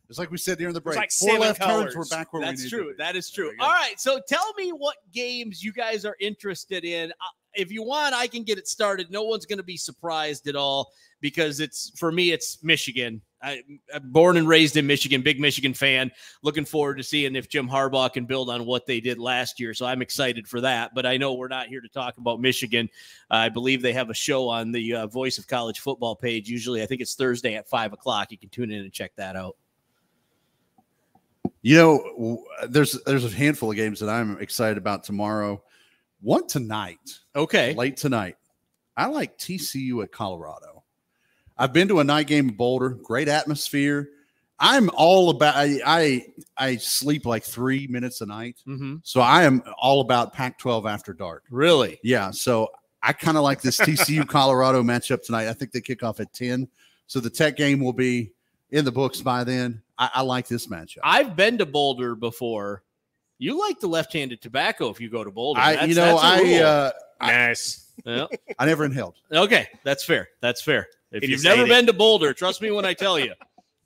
It's like we said during the break. like Four seven left turns. We're back where we That's need true. to be. That is true. There you go. All right. So tell me what games you guys are interested in. Uh, if you want, I can get it started. No one's going to be surprised at all because it's for me, it's Michigan. I, I'm born and raised in Michigan, big Michigan fan. Looking forward to seeing if Jim Harbaugh can build on what they did last year. So I'm excited for that. But I know we're not here to talk about Michigan. I believe they have a show on the uh, Voice of College Football page. Usually, I think it's Thursday at five o'clock. You can tune in and check that out. You know, there's there's a handful of games that I'm excited about tomorrow. One tonight, Okay. late tonight. I like TCU at Colorado. I've been to a night game in Boulder. Great atmosphere. I'm all about. I I, I sleep like three minutes a night, Mm-hmm. so I am all about Pac-12 after dark. Really? Yeah. So I kind of like this TCU Colorado matchup tonight. I think they kick off at 10. So the tech game will be in the books by then. I, I like this matchup. I've been to Boulder before. You like the left-handed tobacco if you go to Boulder. I, That's- you know, that's a I, uh, nice. Yeah. I never inhaled. Okay, that's fair. That's fair. If He you've never ate it. been to Boulder, trust me when I tell you,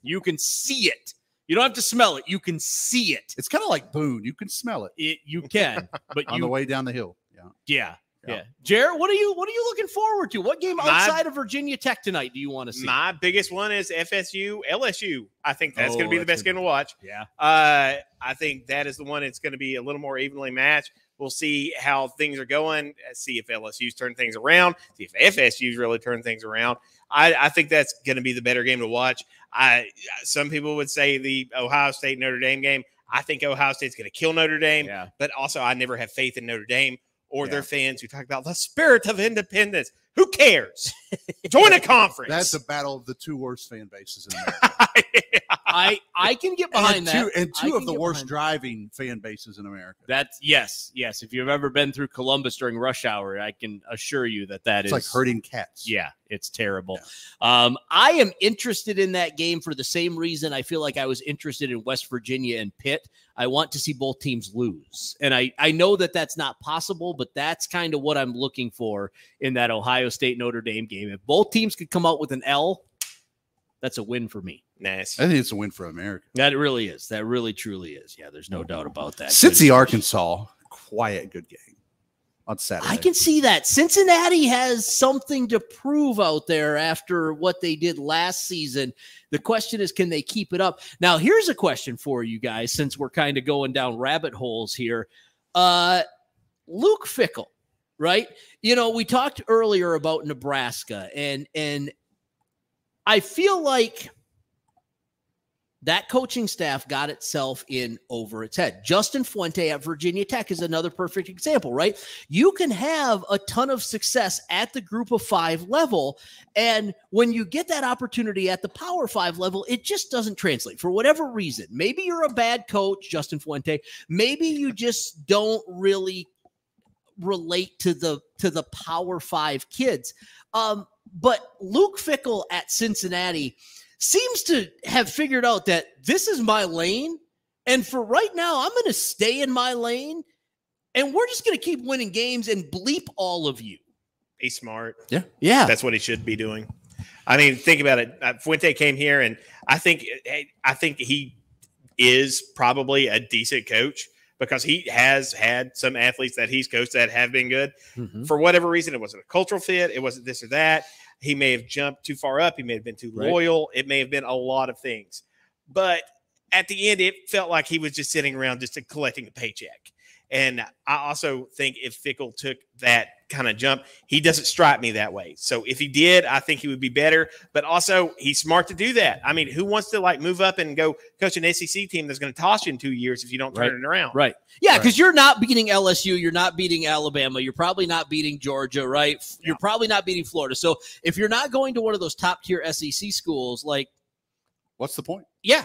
you can see it. You don't have to smell it. You can see it. It's kind of like Boone. You can smell it. It you can, but on you the way down the hill. Yeah. Yeah. Yeah. Jared, what are you what are you looking forward to? What game My- outside of Virginia Tech tonight do you want to see? My biggest one is FSU LSU. I think that's going Oh, to be the best game to watch. Yeah. Uh, I think that is the one that's going to be a little more evenly matched. We'll see how things are going. uh, See if LSU's turn things around. See if FSU's really turn things around. I, I think that's going to be the better game to watch. I some people would say the Ohio State Notre Dame game. I think Ohio State's going to kill Notre Dame. Yeah. But also, I never have faith in Notre Dame or their fans who talk about the spirit of independence. Who cares? Join a conference. That's a battle of the two worst fan bases in America. I I can get behind and that. and two of the worst driving fan bases in America. That's yes, yes. If you've ever been through Columbus during rush hour, I can assure you that that It's is like herding cats. Yeah, it's terrible. Um, I am interested in that game for the same reason I feel like I was interested in West Virginia and Pitt. I want to see both teams lose, and I I know that that's not possible, but that's kind of what I'm looking for in that Ohio State Notre Dame game. If both teams could come out with an L, that's a win for me. Nice. I think it's a win for America. That really is. That really truly is. Yeah, there's no doubt about that. Cincy, Arkansas, quiet, good game on Saturday. I can see that. Cincinnati has something to prove out there after what they did last season. The question is, can they keep it up? Now, here's a question for you guys since we're kind of going down rabbit holes here. Uh, Luke Fickell, right? You know, we talked earlier about Nebraska, and and I feel like that coaching staff got itself in over its head. Justin Fuente at Virginia Tech is another perfect example, right? You can have a ton of success at the group of five level. And when you get that opportunity at the power five level, it just doesn't translate for whatever reason. Maybe you're a bad coach, Justin Fuente. Maybe you just don't really relate to the to the power five kids. Um, but Luke Fickell at Cincinnati seems to have figured out that this is my lane. And for right now, I'm going to stay in my lane and we're just going to keep winning games and bleep all of you. He's smart. Yeah. Yeah. That's what he should be doing. I mean, think about it. Uh, Fuente came here, and I think I think he is probably a decent coach because he has had some athletes that he's coached that have been good. Mm-hmm. For whatever reason, it wasn't a cultural fit. It wasn't this or that. He may have jumped too far up. He may have been too Right. loyal. It may have been a lot of things. But at the end, it felt like he was just sitting around just collecting a paycheck. And I also think if Fickell took that kind of jump, he doesn't strike me that way. So if he did, I think he would be better. But also, he's smart to do that. I mean, who wants to like move up and go coach an SEC team that's going to toss you in two years if you don't turn Right. it around? Right. Yeah, because you're not beating LSU, you're not beating Alabama, you're probably not beating Georgia, right? You're probably not beating Florida. So if you're not going to one of those top tier SEC schools, like What's the point? yeah,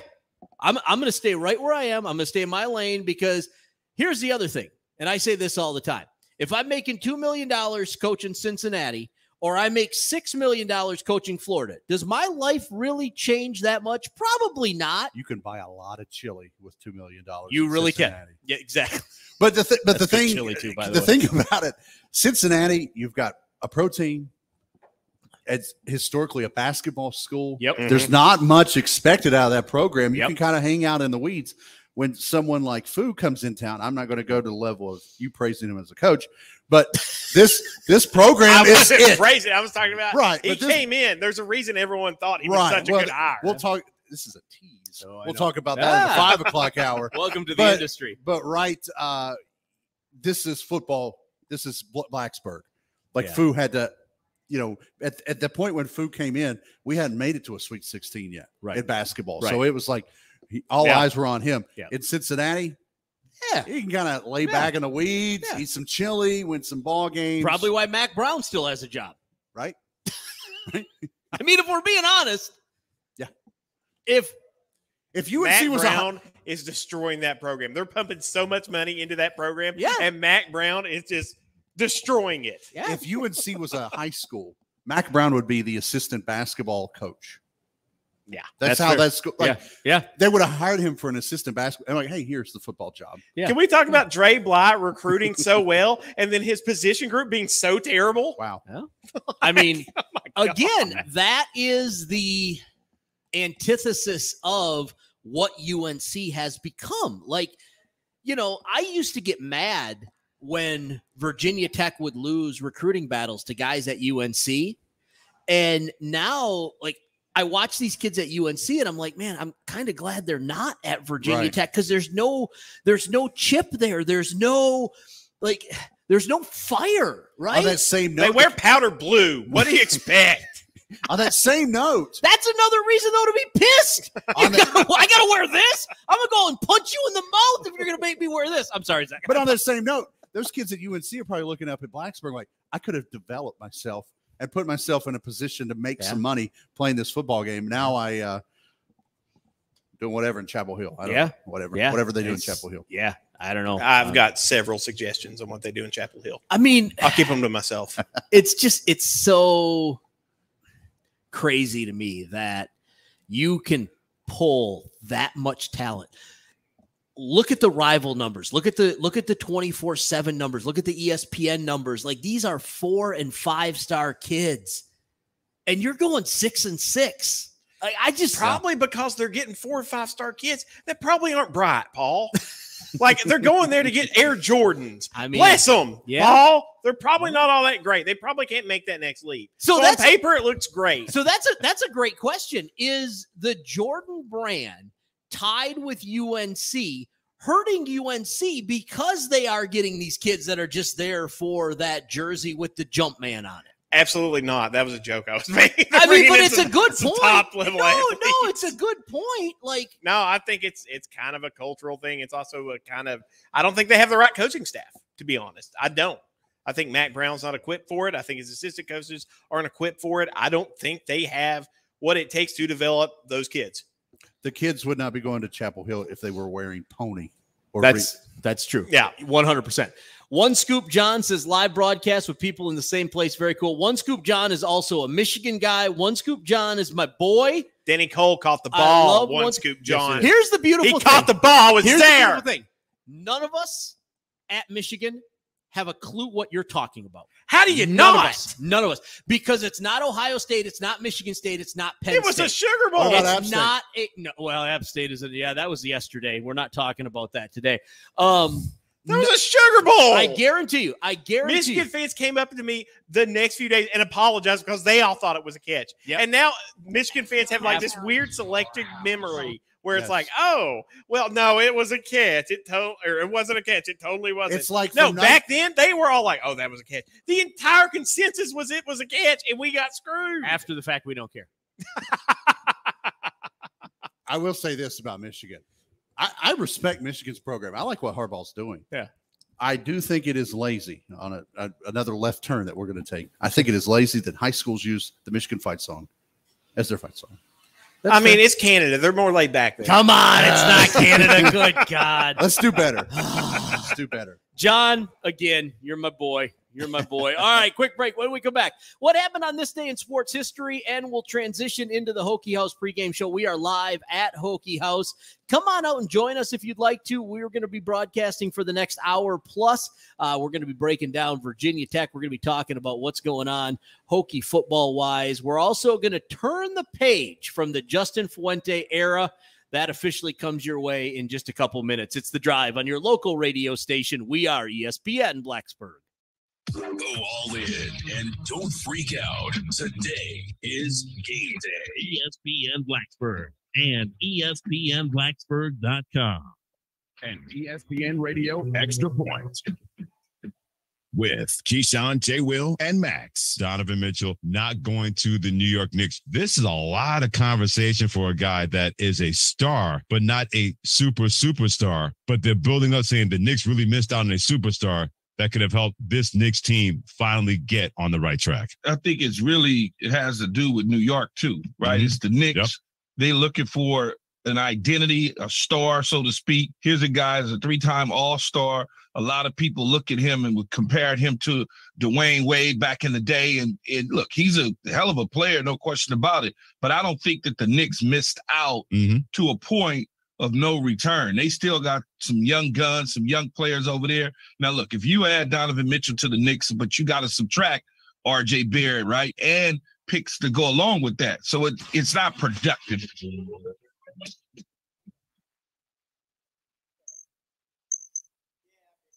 I'm I'm going to stay right where I am. I'm going to stay in my lane because here's the other thing, and I say this all the time: if I'm making two million dollars coaching Cincinnati, or I make six million dollars coaching Florida, does my life really change that much? Probably not. You can buy a lot of chili with two million dollars. You really can. Yeah, exactly. But the th- but That's the thing chili too, by the the, way. thing about it, Cincinnati, you've got a protein. It's historically a basketball school. Yep. There's Mhm. not much expected out of that program. You Yep. can kind of hang out in the weeds. When someone like Fu comes in town, I'm not going to go to the level of you praising him as a coach, but this this program I is wasn't it. praising. I was talking about Right, He this- came in. There's a reason everyone thought he was right. such a good hire. We'll talk. This is a tease. I we'll talk about that in the Ah. five o'clock hour. Welcome to the But- industry. But right, uh, this is football. This is Bl- Blacksburg. Like Yeah. Fu had to, you know, at, at the point when Fu came in, we hadn't made it to a Sweet 16 yet Right. in basketball. So it was like he, all Yeah. eyes were on him. Yeah. In Cincinnati, Yeah. he can kind of lay Yeah. back in the weeds, Yeah. eat some chili, win some ball games. Probably why Mack Brown still has a job. right. I mean, if we're being honest, Yeah. If If UNC Matt was Brown is destroying that program. They're pumping so much money into that program. Yeah. And Mack Brown is just destroying it. Yeah. If UNC was a high school, Mack Brown would be the assistant basketball coach. Yeah, That's, that's how fair. that's go- like. Yeah, They would have hired him for an assistant basketball. I'm like, hey, here's the football job. Can we talk about Dre Bly recruiting so well and then his position group being so terrible? Wow. I mean, Oh again, that is the antithesis of what UNC has become. Like, you know, I used to get mad when Virginia Tech would lose recruiting battles to guys at UNC. And now, like, I watch these kids at UNC and I'm like, man, I'm kind of glad they're not at Virginia Right. Tech because there's no, there's no chip there. There's no, like, there's no fire, right? On that same note, They wear powder blue. What do you expect? on that same note, That's another reason though to be pissed. You gotta- I gotta wear this. I'm gonna go and punch you in the mouth if you're gonna make me wear this. I'm sorry, Zach. But on that same note, those kids at UNC are probably looking up at Blacksburg like, I could have developed myself and put myself in a position to make Yeah. some money playing this football game. Now I uh doing whatever in Chapel Hill. I don't Yeah. know, whatever. Yeah. Whatever they do in Chapel Hill. Yeah, I don't know. I've Um, got several suggestions on what they do in Chapel Hill. I mean, I'll keep them to myself. it's just it's so crazy to me that you can pull that much talent look at the rival numbers look at the look at the 24/7 numbers look at the ESPN numbers like these are 4 and 5 star kids and you're going 6 and 6 like, I just Probably because they're getting four or five star kids that probably aren't bright, Paul. like they're going there to get Air Jordans. I mean, Bless them, yeah. Paul. They're probably not all that great. They probably can't make that next leap. So So, on paper, it looks great. So that's a that's a great question. Is the Jordan brand tied with UNC hurting UNC because they are getting these kids that are just there for that jersey with the jump man on it? Absolutely not. That was a joke I was making. I mean, but it's in a good some point. Top level no, athletes. no, it's a good point. Like No, I think it's it's kind of a cultural thing. It's also a kind of I don't think they have the right coaching staff, to be honest. I don't. I think Mack Brown's not equipped for it. I think his assistant coaches aren't equipped for it. I don't think they have what it takes to develop those kids. The kids would not be going to Chapel Hill if they were wearing pony. Or That's that's true. Yeah. one hundred percent. One Scoop John says live broadcast with people in the same place. Very cool. One Scoop John is also a Michigan guy. One Scoop John is my boy. Danny Coale caught the I ball. love One One- scoop, John. Here's the beautiful He caught the ball. It's Here's the there. beautiful thing. None of us at Michigan have a clue what you're talking about. How do you None not? Of us. None of us. Because it's not Ohio State, it's not Michigan State, it's not Penn State. It was State. a Sugar Bowl. What about it's App State? not a, no, well, App State is a, yeah, that was yesterday. We're not talking about that today. Um That was a Sugar Bowl. I guarantee you, I guarantee Michigan you. fans came up to me the next few days and apologized because they all thought it was a catch. Yep. And now Michigan fans have like this weird selective memory where it's like, oh, well, no, it was a catch. It to- or it wasn't a catch. It totally wasn't. It's like no. from Back then, they were all like, oh, that was a catch. The entire consensus was it was a catch, and we got screwed. After the fact, we don't care. I will say this about Michigan. I, I respect Michigan's program. I like what Harbaugh's doing. Yeah. I do think it is lazy on a, a- another left turn that we're going to take. I think it is lazy that high schools use the Michigan fight song as their fight song. I mean, it's Canada. They're more laid back there. Come on, it's not Canada. Good God. Let's do better. Let's do better. John, again, you're my boy. You're my boy. All right, quick break. When we come back, what happened on this day in sports history? And we'll transition into the Hokie House pregame show. We are live at Hokie House. Come on out and join us if you'd like to. We're going to be broadcasting for the next hour plus. Uh, we're going to be breaking down Virginia Tech. We're going to be talking about what's going on Hokie football wise. We're also going to turn the page from the Justin Fuente era. That officially comes your way in just a couple minutes. It's the drive on your local radio station. We are ESPN Blacksburg. Go all in and don't freak out. Today is game day. ESPN Blacksburg and ESPNBlacksburg.com. And ESPN Radio Extra Points. with Keyshawn, J. Will, and Max. Donovan Mitchell not going to the New York Knicks. This is a lot of conversation for a guy that is a star, but not a super superstar. But they're building up saying the Knicks really missed out on a superstar that could have helped this Knicks team finally get on the right track. I think it's really it has to do with New York too, right? Mhm. It's the Knicks. Yep. They looking for an identity, a star, so to speak. Here's a guy that's a three-time All-Star. A lot of people look at him and would compare him to Dwyane Wade back in the day. And, and look, he's a hell of a player, no question about it. But I don't think that the Knicks missed out to a point of no return. They still got some young guns, some young players over there. Now, look, if you add Donovan Mitchell to the Knicks, but you got to subtract RJ Barrett, right? And picks to go along with that. So it, it's not productive.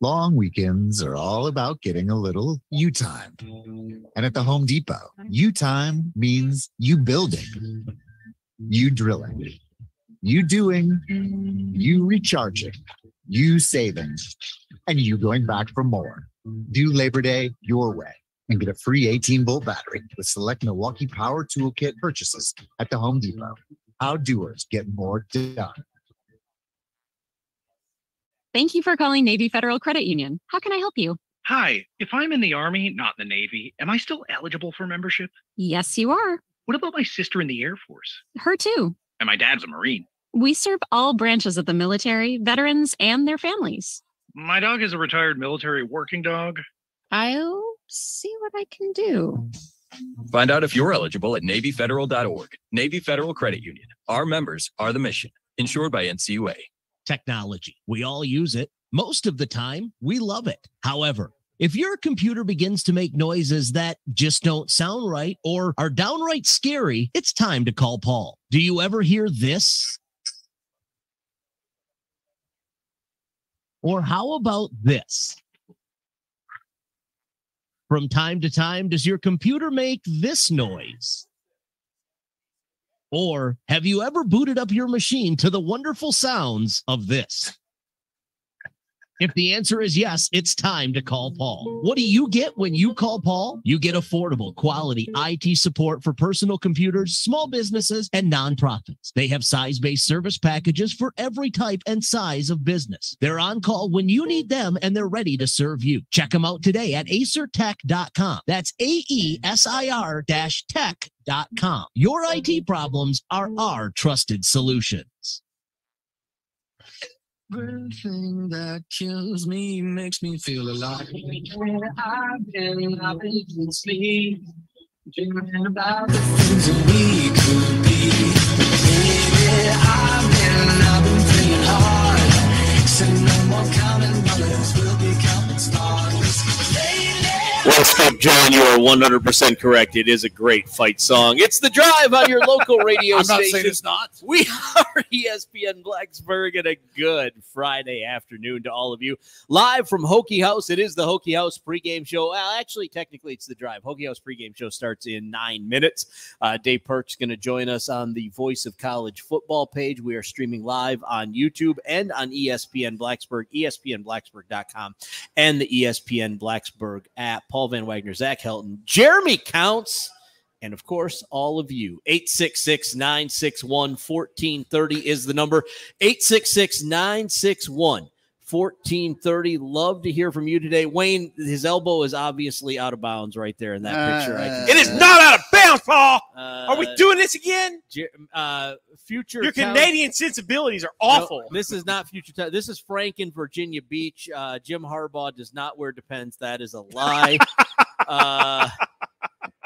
Long weekends are all about getting a little you time. And at the Home Depot, you time means you building, you drilling, you doing, you recharging, you saving, and you going back for more. Do Labor Day your way and get a free 18 volt battery with select Milwaukee Power Toolkit purchases at the Home Depot. How doers get more done. Thank you for calling Navy Federal Credit Union. How can I help you? Hi, if I'm in the Army, not the Navy, am I still eligible for membership? Yes, you are. What about my sister in the Air Force? Her too. And my dad's a Marine. We serve all branches of the military, veterans, and their families. My dog is a retired military working dog. I'll see what I can do. Find out if you're eligible at NavyFederal.org. Navy Federal Credit Union. Our members are the mission. Insured by NCUA. technology. We all use it. Most of the time, we love it. However, if your computer begins to make noises that just don't sound right or are downright scary, it's time to call Paul. Do you ever hear this? Or how about this? From time to time, does your computer make this noise? Or have you ever booted up your machine to the wonderful sounds of this? If the answer is yes, it's time to call Paul. What do you get when you call Paul? You get affordable, quality IT support for personal computers, small businesses, and nonprofits. They have size based service packages for every type and size of business. They're on call when you need them and they're ready to serve you. Check them out today at aesirtech.com. That's A E S I R tech.com. Your IT problems are our trusted solutions. Everything that kills me makes me feel alive. I've been, I've been sleep, dreaming about the things that we could be. Yeah, I've been, I've been praying hard. Say no more counting dollars, we'll be counting stars. Well, Stump John, you are 100% correct. It is a great fight song. It's the drive on your local radio I'm not station. saying it's not. We are ESPN Blacksburg and a good Friday afternoon to all of you. Live from Hokie House. It is the Hokie House pregame show. Well, actually, technically, it's the drive. Hokie House pregame show starts in nine minutes. Uh, Dave Perk's going to join us on the Voice of College football page. We are streaming live on YouTube and on ESPN Blacksburg, espnblacksburg.com, and the ESPN Blacksburg app. Paul Van Wagner, Zach Helton, Jeremy Counts, and of course, all of you. 866 961 1430 is the number. 866 961 1430. Love to hear from you today. Wayne, his elbow is obviously out of bounds right there in that picture. I It is not out of bounds, Paul. Are we Uh, doing this again? Uh, future Your town- Canadian sensibilities are No, awful. this is not future time. This is Frank in Virginia Beach. Uh, Jim Harbaugh does not wear depends. That is a lie. uh,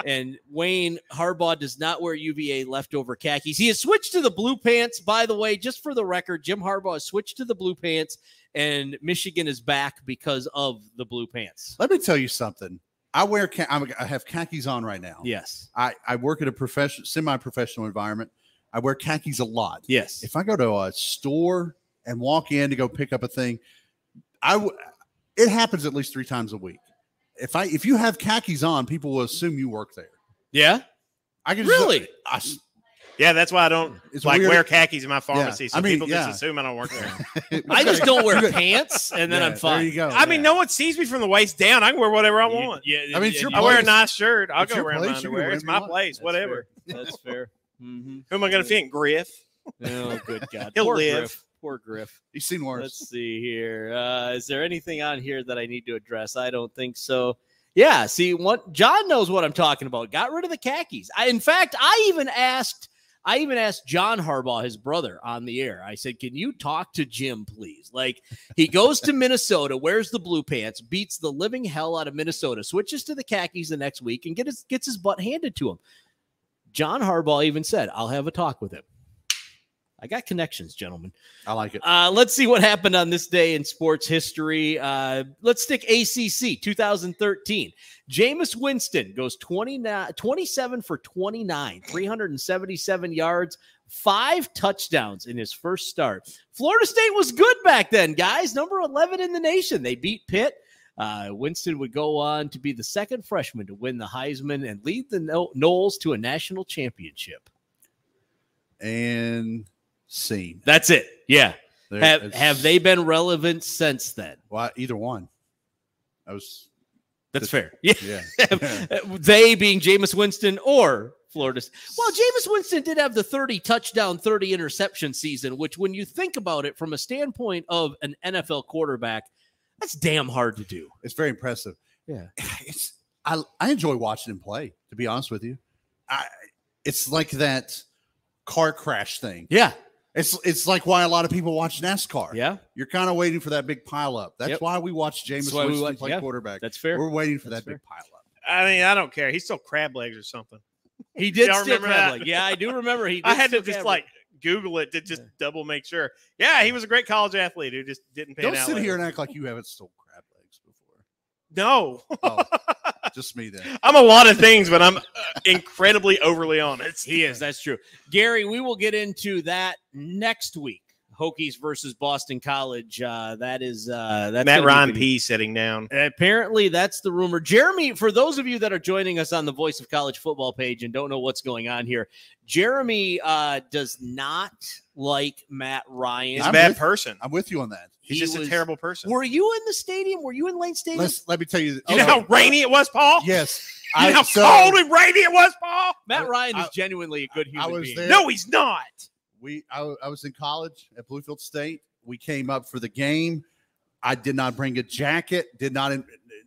and Wayne Harbaugh does not wear UVA leftover khakis. He has switched to the blue pants. By the way, just for the record, Jim Harbaugh has switched to the blue pants, and Michigan is back because of the blue pants. Let me tell you something. I wear I'm, have khakis on right now. Yes. I, I work at a professional semi-professional environment. I wear khakis a lot. Yes. If I go to a store and walk in to go pick up a thing, I w- it happens at least three times a week. If I if you have khakis on, people will assume you work there. Yeah. I can Really? I Yeah, that's why I don't It's like weird. wear khakis in my pharmacy. Yeah. So I mean, people yeah. just assume I don't work there. I just don't wear pants, and then Yeah, I'm fine. There you go. I mean, no one sees me from the waist down. I can wear whatever I want. Yeah, I mean, it's your I wear a nice shirt. I'll It's go your wearing place. my underwear. wear It's my place. That's whatever. fair. That's fair. Mhm. Who am I going to offend? Griff. Oh, good God. He'll Poor live. Griff. Poor Griff. He's seen worse. Let's see here. Uh, is there anything on here that I need to address? I don't think so. Yeah, see, what John knows what I'm talking about. Got rid of the khakis. I, in fact, I even asked. I even asked John Harbaugh, his brother, on the air. I said, Can you talk to Jim, please? Like, he goes to Minnesota, wears the blue pants, beats the living hell out of Minnesota, switches to the khakis the next week, and get his, gets his butt handed to him. John Harbaugh even said, I'll have a talk with him. I got connections, gentlemen. I like it. Uh, let's see what happened on this day in sports history. Uh, let's stick ACC 2013. Jameis Winston goes 29, 27 for 29, 377 yards, five touchdowns in his first start. Florida State was good back then, guys. Number 11 in the nation. They beat Pitt. Uh, Winston would go on to be the second freshman to win the Heisman and lead the Noles to a national championship. And scene. That's it. Yeah. There- have have they been relevant since then? Well, either one. I was. That's fair. Yeah. Yeah. they being Jameis Winston or Florida. Well, Jameis Winston did have the 30 touchdown, 30 interception season, which, when you think about it from a standpoint of an NFL quarterback, that's damn hard to do. It's very impressive. Yeah. It's I I enjoy watching him play, to be honest with you. I it's like that car crash thing. Yeah. It's it's like why a lot of people watch NASCAR. Yeah. You're kind of waiting for that big pile up. That's Yep. why we watch Jameis That's why we Winston watch- play yeah, quarterback. that's fair. We're waiting for That's that big pile up. I mean, I don't care. He's still crab legs or something. He did Y'all steal remember crab that? leg. Yeah, I do remember. He I had to just crab like Google it to just double make sure. Yeah, he was a great college athlete who just didn't pan Don't sit later. here and act like you haven't stole crab legs before. No, oh. Just me then. I'm a lot of things, but I'm incredibly overly honest. He is. That's true. Gary, we will get into that next week. Hokies versus Boston College. Uh, that is uh, that's Matt gonna be Ryan. P sitting down. Apparently, that's the rumor. Jeremy, for those of you that are joining us on the Voice of College Football page and don't know what's going on here, Jeremy uh, does not like Matt Ryan. He's a bad person. I'm with you on that. He's He just was- a terrible person. Were you in the stadium? Were you in Lane Stadium? Let's let me tell you. You know how rainy it was, Paul? Yes. You know how so- cold and rainy it was, Paul? Matt Ryan is genuinely a good human was being. there. No, he's not. We I, I was in college at Bluefield State. We came up for the game. I did not bring a jacket. Did not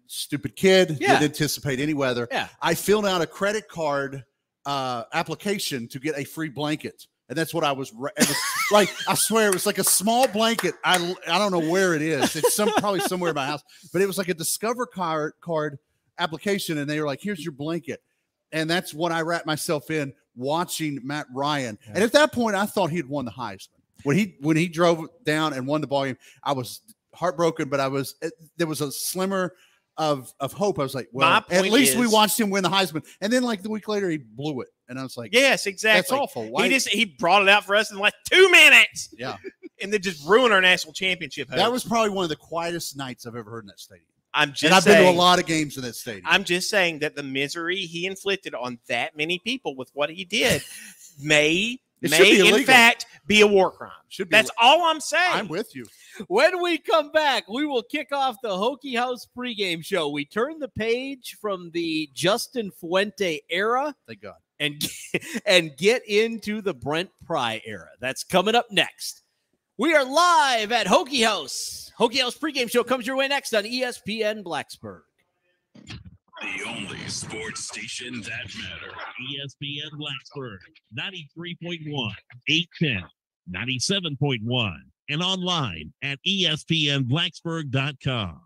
stupid kid. Yeah. Didn't anticipate any weather. Yeah. I filled out a credit card uh, application to get a free blanket, and that's what I was. Was like I swear, it was like a small blanket. I I don't know where it is. It's some probably somewhere in my house, but it was like a Discover card card application, and they were like, "Here's your blanket." And that's what I wrapped myself in watching Matt Ryan. And at that point, I thought he'd won the Heisman. When he when he drove down and won the ball game, I was heartbroken, but I was it, there was a slimmer of of hope. I was like, well, at point least we watched him win the Heisman. And then like the week later, he blew it, and I was like, Yes, exactly. That's awful. Why- He just he brought it out for us in like two minutes. Yeah. and then just ruined our national championship. that was probably one of the quietest nights I've ever heard in that stadium. I'm just and I've saying, been to a lot of games in that stadium. I'm just saying that the misery he inflicted on that many people with what he did may It may in illegal. fact be a war crime. Should be That's all I'm saying. I'm with you. When we come back, we will kick off the Hokie House pregame show. We turn the page from the Justin Fuente era Thank God. and and get into the Brent Pry era. That's coming up next. We are live at Hokie House. Hokie House pregame show comes your way next on ESPN Blacksburg. The only sports station that matters. ESPN Blacksburg, 93.1, 810, 97.1, and online at E espnblacksburg.com.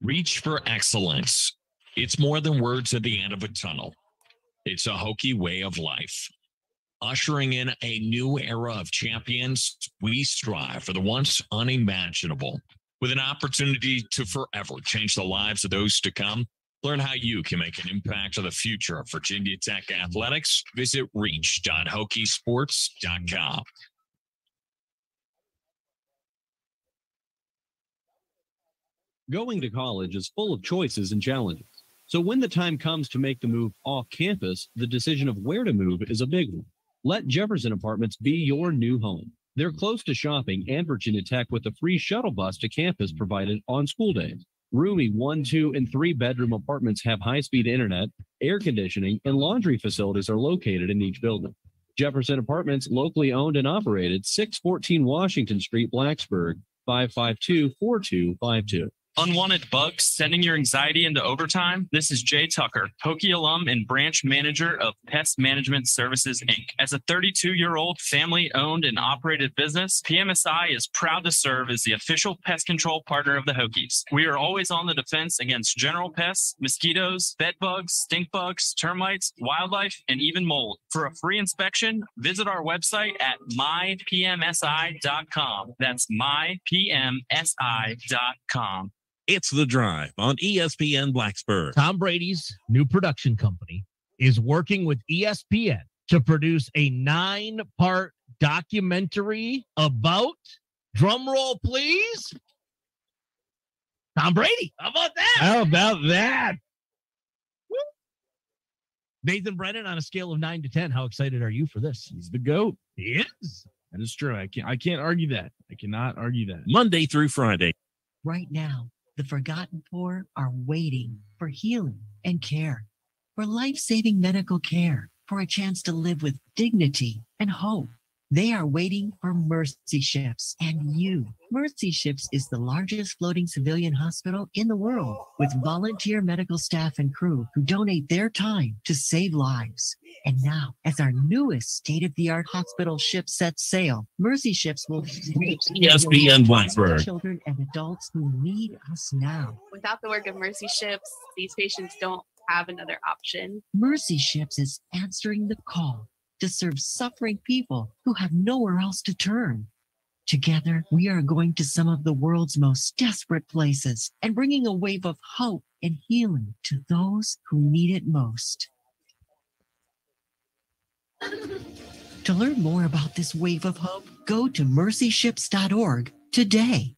Reach for excellence. It's more than words at the end of a tunnel. It's a Hokie way of life. Ushering in a new era of champions, we strive for the once unimaginable. With an opportunity to forever change the lives of those to come, learn how you can make an impact on the future of Virginia Tech athletics. Visit reach.hokiesports.com. Going to college is full of choices and challenges. So when the time comes to make the move off campus, the decision of where to move is a big one. Let Jefferson Apartments be your new home. They're close to shopping and Virginia Tech with a free shuttle bus to campus provided on school days. Roomy one, two, and three bedroom apartments have high speed internet, air conditioning, and laundry facilities are located in each building. Jefferson Apartments, locally owned and operated, 614 Washington Street, Blacksburg, 552 4252. Unwanted bugs sending your anxiety into overtime? This is Jay Tucker, Hokie alum and branch manager of Pest Management Services Inc. As a 32 year old family owned and operated business, PMSI is proud to serve as the official pest control partner of the Hokies. We are always on the defense against general pests, mosquitoes, bed bugs, stink bugs, termites, wildlife, and even mold. For a free inspection, visit our website at mypmsi.com. That's mypmsi.com. It's The Drive on E ESPN Blacksburg. Tom Brady's new production company is working with E ESPN to produce a nine part documentary about, drum roll please, Tom Brady. How about that? How about that? Woo. Nathan Brennan, on a scale of nine to 10, how excited are you for this? He's the GOAT. He is. That is true. I can't I can't argue that. I cannot argue that. Monday through Friday. Right now, the forgotten poor are waiting mm. for healing and care, for life saving medical care, for a chance to live with dignity and hope. They are waiting for Mercy Ships and you. Mercy Ships is the largest floating civilian hospital in the world with volunteer medical staff and crew who donate their time to save lives. And now, as our newest state of the art hospital ship sets sail, Mercy Ships will reach ESPN Blacksburg. children and adults who need us now. Without the work of Mercy Ships, these patients don't have another option. Mercy Ships is answering the call to serve suffering people who have nowhere else to turn. Together, we are going to some of the world's most desperate places and bringing a wave of hope and healing to those who need it most. To learn more about this wave of hope, go to mercyships.org today.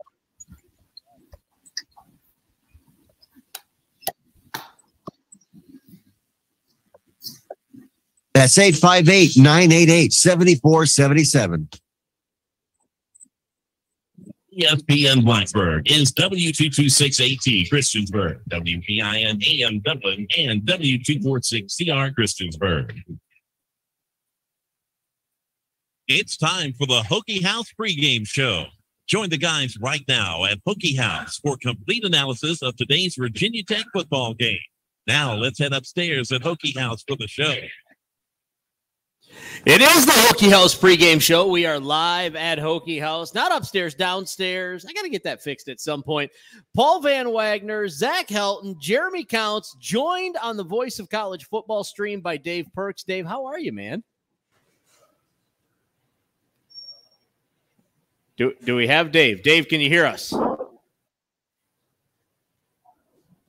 That's 858 988 7477. ESPN Blacksburg is W226AT Christiansburg, WPIN AM Dublin, and W246CR Christiansburg. It's time for the Hokie House pregame show. Join the guys right now at Hokie House for complete analysis of today's Virginia Tech football game. Now let's head upstairs at Hokie House for the show. It is the Hokie House pregame show. We are live at Hokie House, not upstairs, downstairs. I got to get that fixed at some point. Paul Van Wagner, Zach Helton, Jeremy Counts, joined on the Voice of College Football stream by Dave Perks. Dave, how are you, man? Do, do we have Dave? Dave, can you hear us?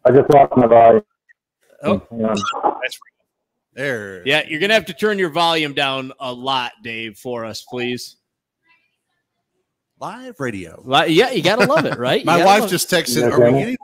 I just lost my volume. Oh, That's there. Yeah, you're gonna have to turn your volume down a lot, Dave, for us, please. Live radio. Li- yeah, you gotta love it, right? My wife just texted, Are we getting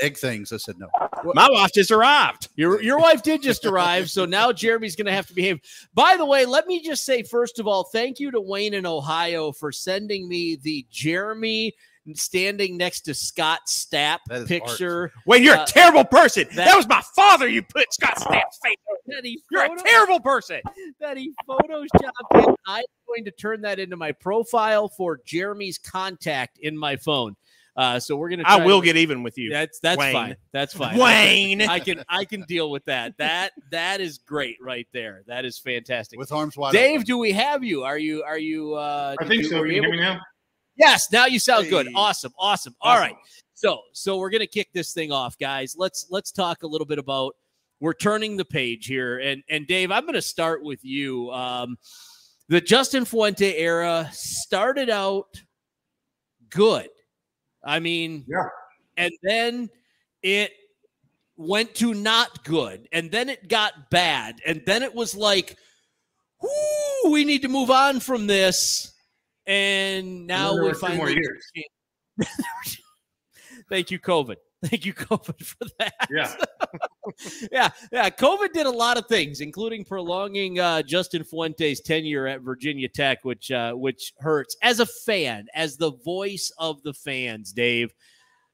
egg things? I said no. My wife just arrived. Your your wife did just arrive, so now Jeremy's going to have to behave. By the way, let me just say first of all, thank you to Wayne in Ohio for sending me the Jeremy standing next to Scott Stapp is picture. Wait, you're Uh, a terrible person. That, that- was my father. You put Scott Stapp's face. That he You're a terrible person. that he photoshopped in. I'm going to turn that into my profile for Jeremy's contact in my phone. Uh, so we're gonna. I will to- get even with you. That's that's Wayne. fine. That's fine. Wayne. I can I can deal with that. That that is great right there. That is fantastic. With arms wide Dave, open. do we have you? Are you are you? Uh, I think you- so. were Can you hear me now? Yes, now you sound good. Awesome, awesome. All right. So so we're gonna kick this thing off, guys. Let's let's talk a little bit about we're turning the page here. And and Dave, I'm gonna start with you. Um the Justin Fuente era started out good. I mean, yeah. And then it went to not good, and then it got bad, and then it was like, "Whoo, we need to move on from this." And now there we were two more finally. years. Thank you, COVID. Thank you, COVID, for that. Yeah. yeah, yeah. COVID did a lot of things, including prolonging uh, Justin Fuente's tenure at Virginia Tech, which uh, which hurts. As a fan, as the voice of the fans, Dave.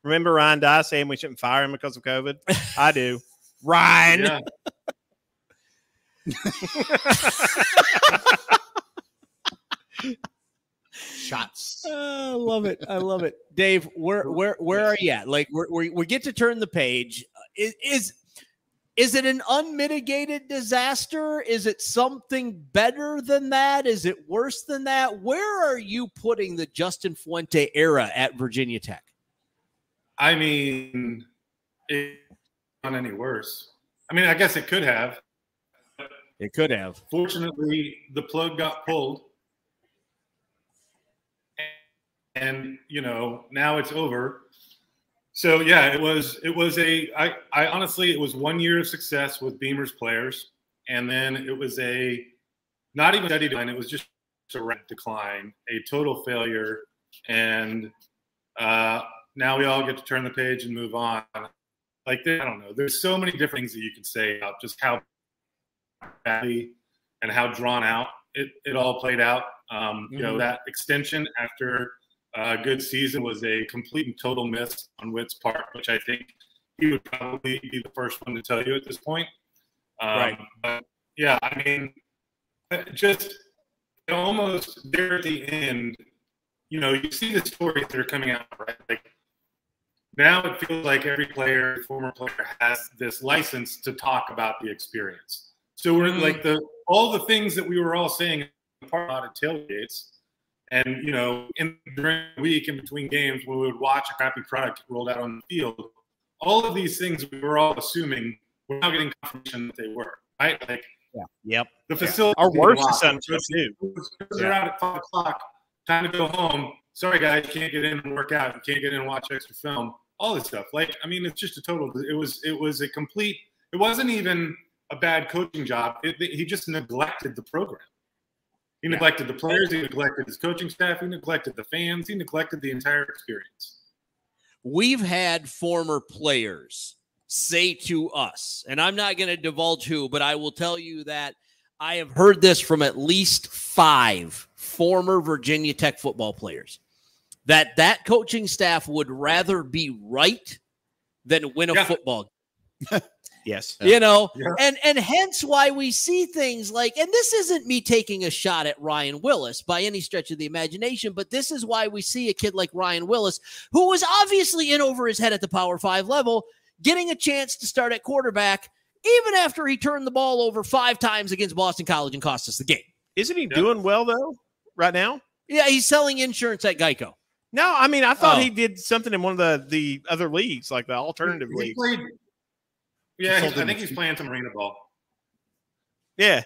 Remember Ryan Dye saying we shouldn't fire him because of COVID? I do. Ryan. Yeah. Shots. Ah, I love it. I love it. Dave, where where where are you at? Like we're, we're, we get to turn the page. Uh, is, is is it an unmitigated disaster? Is it something better than that? Is it worse than that? Where are you putting the Justin Fuente era at Virginia Tech? I mean, it not any worse. I mean, I guess it could have. It could have. Fortunately, the plug got pulled. And you know, now it's over. So yeah, it was it was a I, I honestly it was one year of success with Beamer's players, and then it was a not even steady decline, it was just a rapid decline, a total failure, and uh, now we all get to turn the page and move on. Like I don't know, there's so many different things that you can say about just how badly and how drawn out it, it all played out. Um, You know Mhm. that extension after a good season was a complete and total miss on Whit's part, which I think he would probably be the first one to tell you at this point. Um, Right. But yeah, I mean, uh, just almost there at the end, you know, you see the stories that are coming out, right? Like now it feels like every player, former player, has this license to talk about the experience. So we're Mhm. like the all the things that we were all saying part of tailgates, and you know, in during the week in between games when we would watch a crappy product rolled out on the field, all of these things we were all assuming we're now getting confirmation that they were right. Like Yeah. Yep. the Yeah. facility. Our worst assumptions too. They're Yeah. out at five o'clock. Time to go home. Sorry, guys, you can't get in and work out. You can't get in and watch extra film. All this stuff. Like, I mean, it's just a total. It was. It was a complete. It wasn't even a bad coaching job. It, he just neglected the program. He Yeah. neglected the players. He neglected his coaching staff. He neglected the fans. He neglected the entire experience. We've had former players say to us, and I'm not going to divulge who, but I will tell you that I have heard this from at least five former Virginia Tech football players that that coaching staff would rather be right than win a Yeah. football Yes. you know Yeah. and and hence why we see things like and this isn't me taking a shot at Ryan Willis by any stretch of the imagination but this is why we see a kid like Ryan Willis who was obviously in over his head at the power 5 level getting a chance to start at quarterback even after he turned the ball over 5 times against Boston College and cost us the game Isn't he doing well though right now? yeah he's selling insurance at Geico No, I mean I thought Oh. he did something in one of the the other leagues, like the alternative He leagues. played. Yeah, he- I think he's playing some arena ball. Yeah.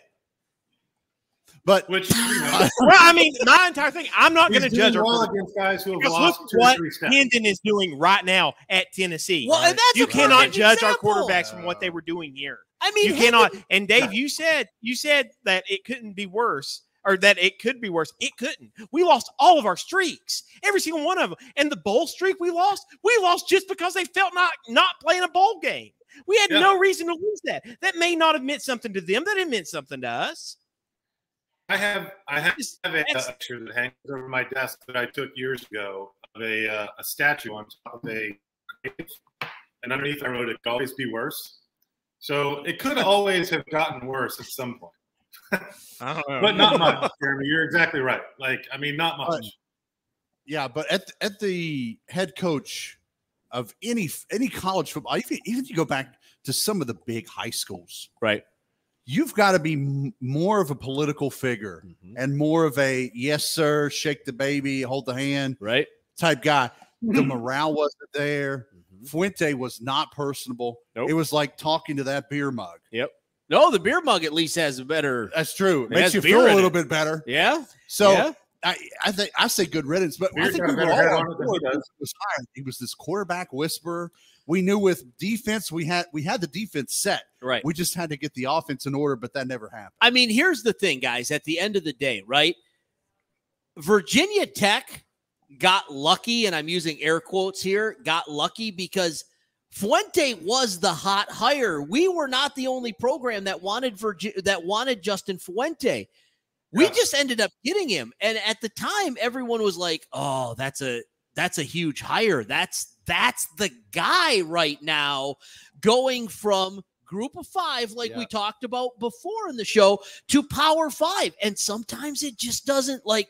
But Which you know, well, I mean, my entire thing. I'm not going to judge our well quarterback. against guys who have lost look two or what three steps. Hendon is doing right now at Tennessee. Well, and that's you cannot perfect judge our quarterbacks from what they were doing here. I mean you cannot. And Dave, you said you said that it couldn't be worse, or that it could be worse. It couldn't. We lost all of our streaks, every single one of them. And the bowl streak we lost, we lost just because they felt not not playing a bowl game. We had Yeah. no reason to lose that. That may not have meant something to them. That it meant something to us. I have I have, Just- have a that's- picture that hangs over my desk that I took years ago of a uh, a statue on top of a grave, and underneath I wrote it could always be worse. So it could always have gotten worse at some point, I don't know. but not much. Jeremy, you're exactly right. Like I mean, not much. But- Yeah, but at at the head coach of any any college football, even even if you go back to some of the big high schools, right you've got to be m- more of a political figure Mm-hmm. and more of a yes sir, shake the baby, hold the hand, right type guy. The morale wasn't there. Mm-hmm. Fuente was not personable. Nope. It was like talking to that beer mug. Yep. No, the beer mug at least has a better. That's true. It It makes you feel a little it. bit better. Yeah. So Yeah. I, I think I say good riddance, but I think we were all on on it board. he He was hired. He was this quarterback whisperer. We knew with defense we had we had the defense set. Right. We just had to get the offense in order, but that never happened. I mean, here's the thing, guys. At the end of the day, right? Virginia Tech got lucky, and I'm using air quotes here, got lucky because Fuente was the hot hire. We were not the only program that wanted Virgi- that wanted Justin Fuente. We just ended up getting him. And at the time, everyone was like, oh, that's a that's a huge hire. That's that's the guy right now going from group of five, like we talked about before in the show, to power five. And sometimes it just doesn't like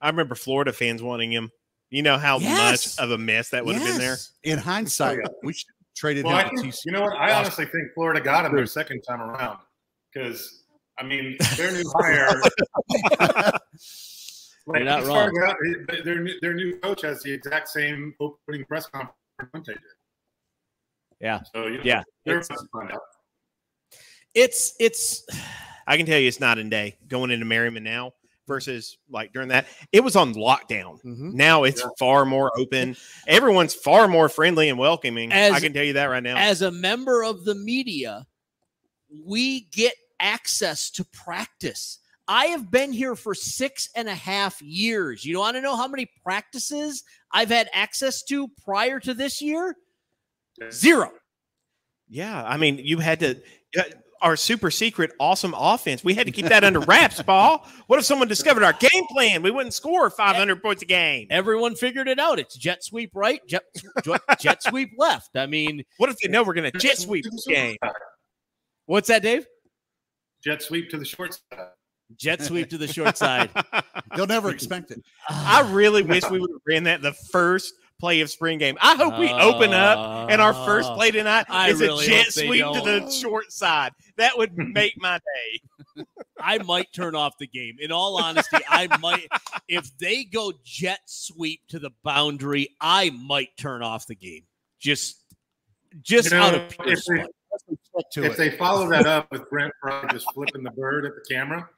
I remember Florida fans wanting him. You know how Yes. much of a mess that would have been there. In hindsight, we should traded Well, I him to think, TCU. you know what? I honestly think Florida got him their second time around because I mean their new hire. You're not wrong. far as that, their new- their new coach has the exact same opening press conference Fuente did. Yeah. So you know, Yeah. they're It's- about to find out. it's it's I can tell you it's night and day going into Merryman now versus like during that. It was on lockdown. Mm-hmm. Now it's far more open. Everyone's far more friendly and welcoming. As- I can tell you that right now. as a member of the media, we get access to practice. I have been here for six and a half years. You want to know how many practices I've had access to prior to this year? Zero. yeah, I mean, you had to uh, our super secret awesome offense. We had to keep that under wraps, Paul. What if someone discovered our game plan? We wouldn't score 500 points a game. Everyone figured it out. It's jet sweep right, jet, jet, jet sweep left. I mean, what if they know we're going to jet sweep this game? What's that, Dave? Jet sweep to the short side. Jet sweep to the short side. They'll never expect it. I really wish we would have ran that the first play of spring game. I hope we open up and our first oh. play tonight I is really a jet hope they sweep to the short side. That would make my day. I might turn off the game. In all honesty, I might if they go jet sweep to the boundary, I might turn off the game. Just just You know, out of pure if spite. To if it. they follow that up with Brent Pry just flipping the bird at the camera,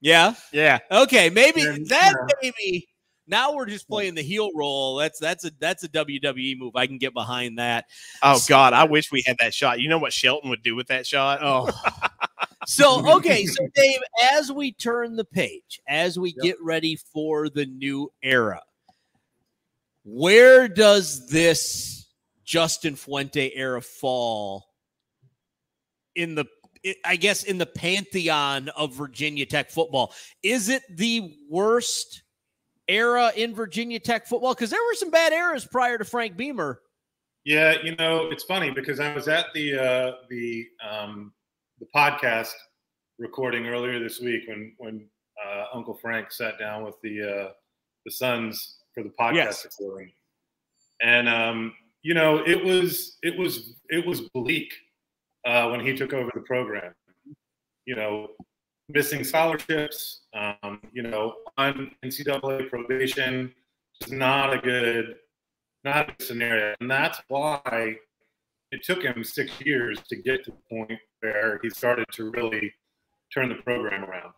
Yeah. Yeah. Okay, maybe Then, that yeah. maybe now we're just playing the heel role. That's that's a that's a WWE move. I can get behind that. Oh God, I wish we had that shot. You know what Shelton would do with that shot? Oh. So okay, so Dave, as we turn the page, as we get ready for the new era, where does this Justin Fuente era fall in the I guess in the pantheon of Virginia Tech football? Is it the worst era in Virginia Tech football? Because there were some bad eras prior to Frank Beamer. Yeah, you know, it's funny because I was at the uh, the um, the podcast recording earlier this week when when uh, Uncle Frank sat down with the uh, the sons for the podcast Yes. recording, and um, you know, it was it was it was bleak uh, when he took over the program. You know, missing scholarships, um, you know, on NCAA probation, is not a good not a good scenario. And that's why it took him six years to get to the point where he started to really turn the program around.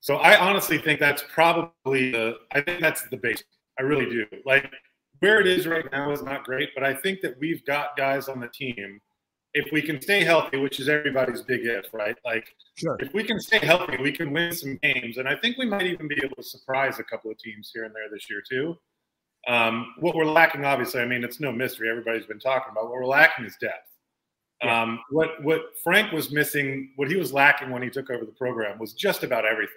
So I honestly think that's probably the I think that's the base. I really do. Like where it is right now is not great, but I think that we've got guys on the team. If we can stay healthy, which is everybody's big if, right? Like Sure. if we can stay healthy, we can win some games. And I think we might even be able to surprise a couple of teams here and there this year too. Um, what we're lacking, obviously, I mean, it's no mystery. Everybody's been talking about what we're lacking is depth. Um, what what Frank was missing, what he was lacking when he took over the program was just about everything.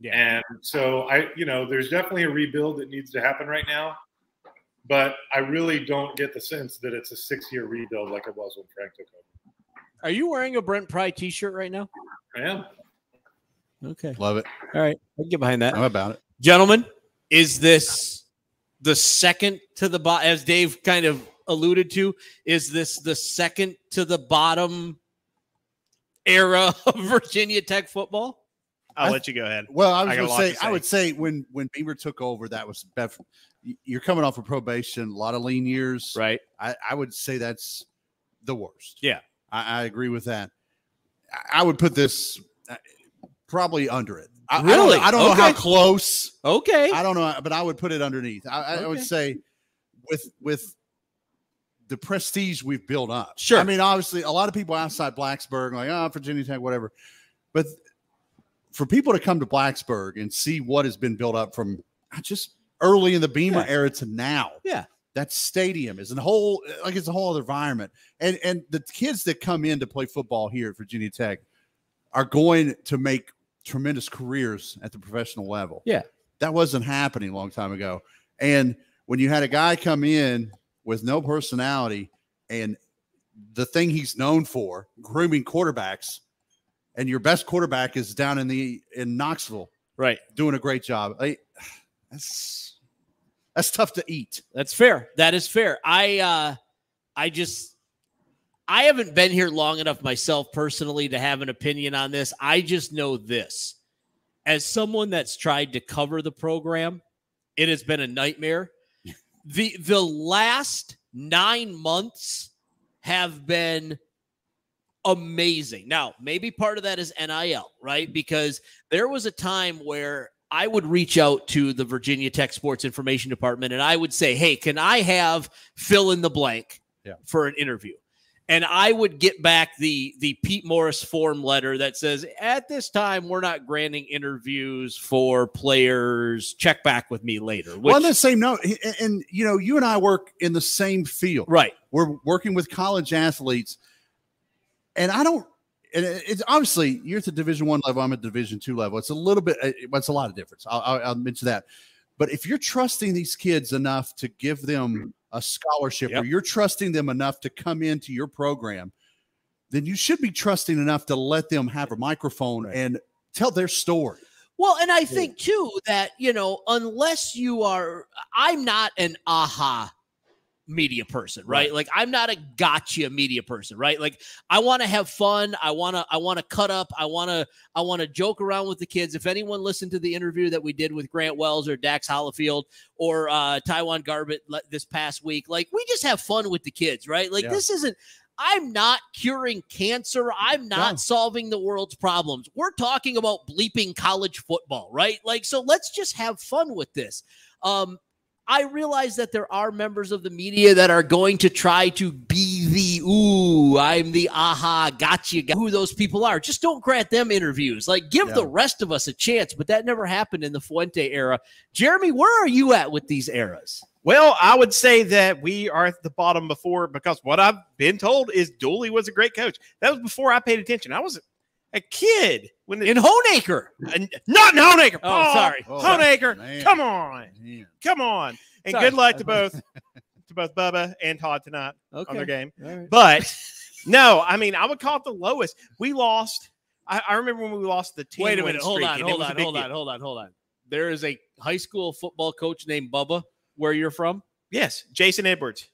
Yeah. And so I, you know, there's definitely a rebuild that needs to happen right now. But I really don't get the sense that it's a six-year rebuild like it was when Frank took over. Are you wearing a Brent Pry t-shirt right now? I am. Okay. Love it. All right. I can get behind that. I'm about it. Gentlemen, is this the second to the bottom, as Dave kind of alluded to? Is this the second to the bottom era of Virginia Tech football? I'll I- let you go ahead. Well, I was got gonna say, to I would say when when Beamer took over, that was bef- you're coming off of probation, a lot of lean years, right? I, I would say that's the worst. Yeah, I, I agree with that. I, I would put this uh, probably under it. I, Really? I don't, I don't know how close. Okay. I don't know, but I would put it underneath. I, I would say with with the prestige we've built up. Sure. I mean, obviously, a lot of people outside Blacksburg, like, oh, Virginia Tech, whatever. But for people to come to Blacksburg and see what has been built up from I just early in the Beamer Yeah. era to now, Yeah. that stadium is a whole like it's a whole other environment. And and the kids that come in to play football here at Virginia Tech are going to make tremendous careers at the professional level. Yeah. That wasn't happening a long time ago. And when you had a guy come in with no personality and the thing he's known for, grooming quarterbacks, and your best quarterback is down in the in Knoxville, right, doing a great job. Like, that's that's tough to eat. That's fair. That is fair. I uh I just I haven't been here long enough myself personally to have an opinion on this. I just know this. As someone that's tried to cover the program, it has been a nightmare. The the last 9 months have been amazing. Now, maybe part of that is NIL, right? Because there was a time where I would reach out to the Virginia Tech Sports Information Department and I would say, "Hey, can I have fill in the blank Yeah. for an interview?" And I would get back the the Pete Morris form letter that says, "At this time, we're not granting interviews for players. Check back with me later." Which, well, on the same note, and, and, you know, you and I work in the same field, right? We're working with college athletes, and I don't. And it's obviously you're at the Division One level. I'm at Division Two level. It's a little bit. uh, It's a lot of difference. I'll, I'll, I'll mention that. But if you're trusting these kids enough to give them a scholarship, or you're trusting them enough to come into your program, then you should be trusting enough to let them have a microphone and tell their story. Well, and I think too that, you know, unless you are, I'm not an aha media person, right? Right. Like I'm not a gotcha media person, right? Like I want to have fun. I want to, I want to cut up. I want to, I want to joke around with the kids. If anyone listened to the interview that we did with Grant Wells or Dax Hollifield or uh, Tyjuan Garbutt this past week, like we just have fun with the kids, right? Like Yeah. this isn't, I'm not curing cancer. I'm not solving the world's problems. We're talking about bleeping college football, right? Like, so let's just have fun with this. Um, I realize that there are members of the media that are going to try to be the ooh, I'm the aha, gotcha, guy," who those people are. Just don't grant them interviews. Like, give the rest of us a chance. But that never happened in the Fuente era. Jeremy, where are you at with these eras? Well, I would say that we are at the bottom before because what I've been told is Dooley was a great coach. That was before I paid attention. I was a kid when in Honaker, not in Honaker. Oh, Paul. sorry. Oh, Honaker. man. Come on, come on, and Sorry. good luck to both to both Bubba and Todd tonight on their game. All right. But no, I mean I would call it the lowest. We lost. I, I remember when we lost the team. Wait a minute. Hold on. Hold on. Hold on. on. Hold on. Hold on. There is a high school football coach named Bubba where you're from. Yes, Jason Edwards.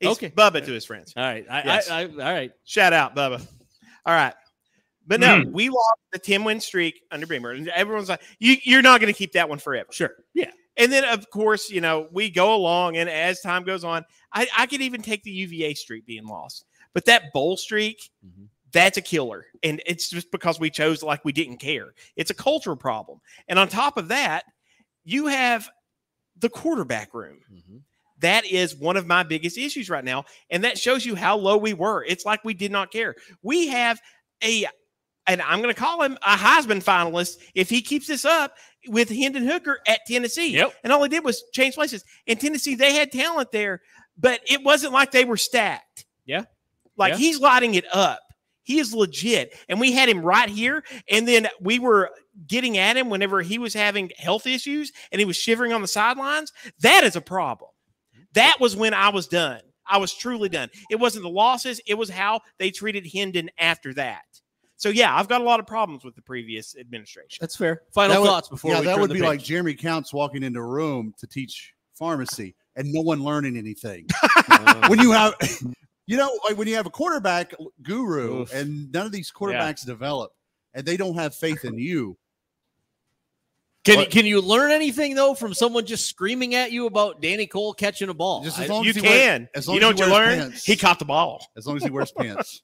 He's Okay. Bubba to his friends. All right. I, Yes. I, I, all right. Shout out, Bubba. All right. But no, Mhm. we lost the 10 win streak under Beamer. And everyone's like, you, you're not going to keep that one forever. Sure. Yeah. And then, of course, you know, we go along, and as time goes on, I, I could even take the UVA streak being lost. But that bowl streak, that's a killer. And it's just because we chose like we didn't care. It's a cultural problem. And on top of that, you have the quarterback room. That is one of my biggest issues right now. And that shows you how low we were. It's like we did not care. We have a, and I'm going to call him a Heisman finalist if he keeps this up with Hendon Hooker at Tennessee. Yep. And all he did was change places. In Tennessee, they had talent there, but it wasn't like they were stacked. Yeah. Like Yeah. he's lighting it up. He is legit. And we had him right here. And then we were getting at him whenever he was having health issues and he was shivering on the sidelines. That is a problem. That was when I was done. I was truly done. It wasn't the losses, it was how they treated Hendon after that. So, yeah, I've got a lot of problems with the previous administration. That's fair. Final That would- thoughts before yeah, we that would the be page. like Jeremy Counts walking into a room to teach pharmacy and no one learning anything. Uh, when you have, you know, like when you have a quarterback guru Oof. and none of these quarterbacks develop and they don't have faith in you. Can you, can you learn anything though from someone just screaming at you about Danny Coale catching a ball? Just I- as long You as he wears- can. as long You know as what he you wears learn? pants. He caught the ball. As long as he wears pants,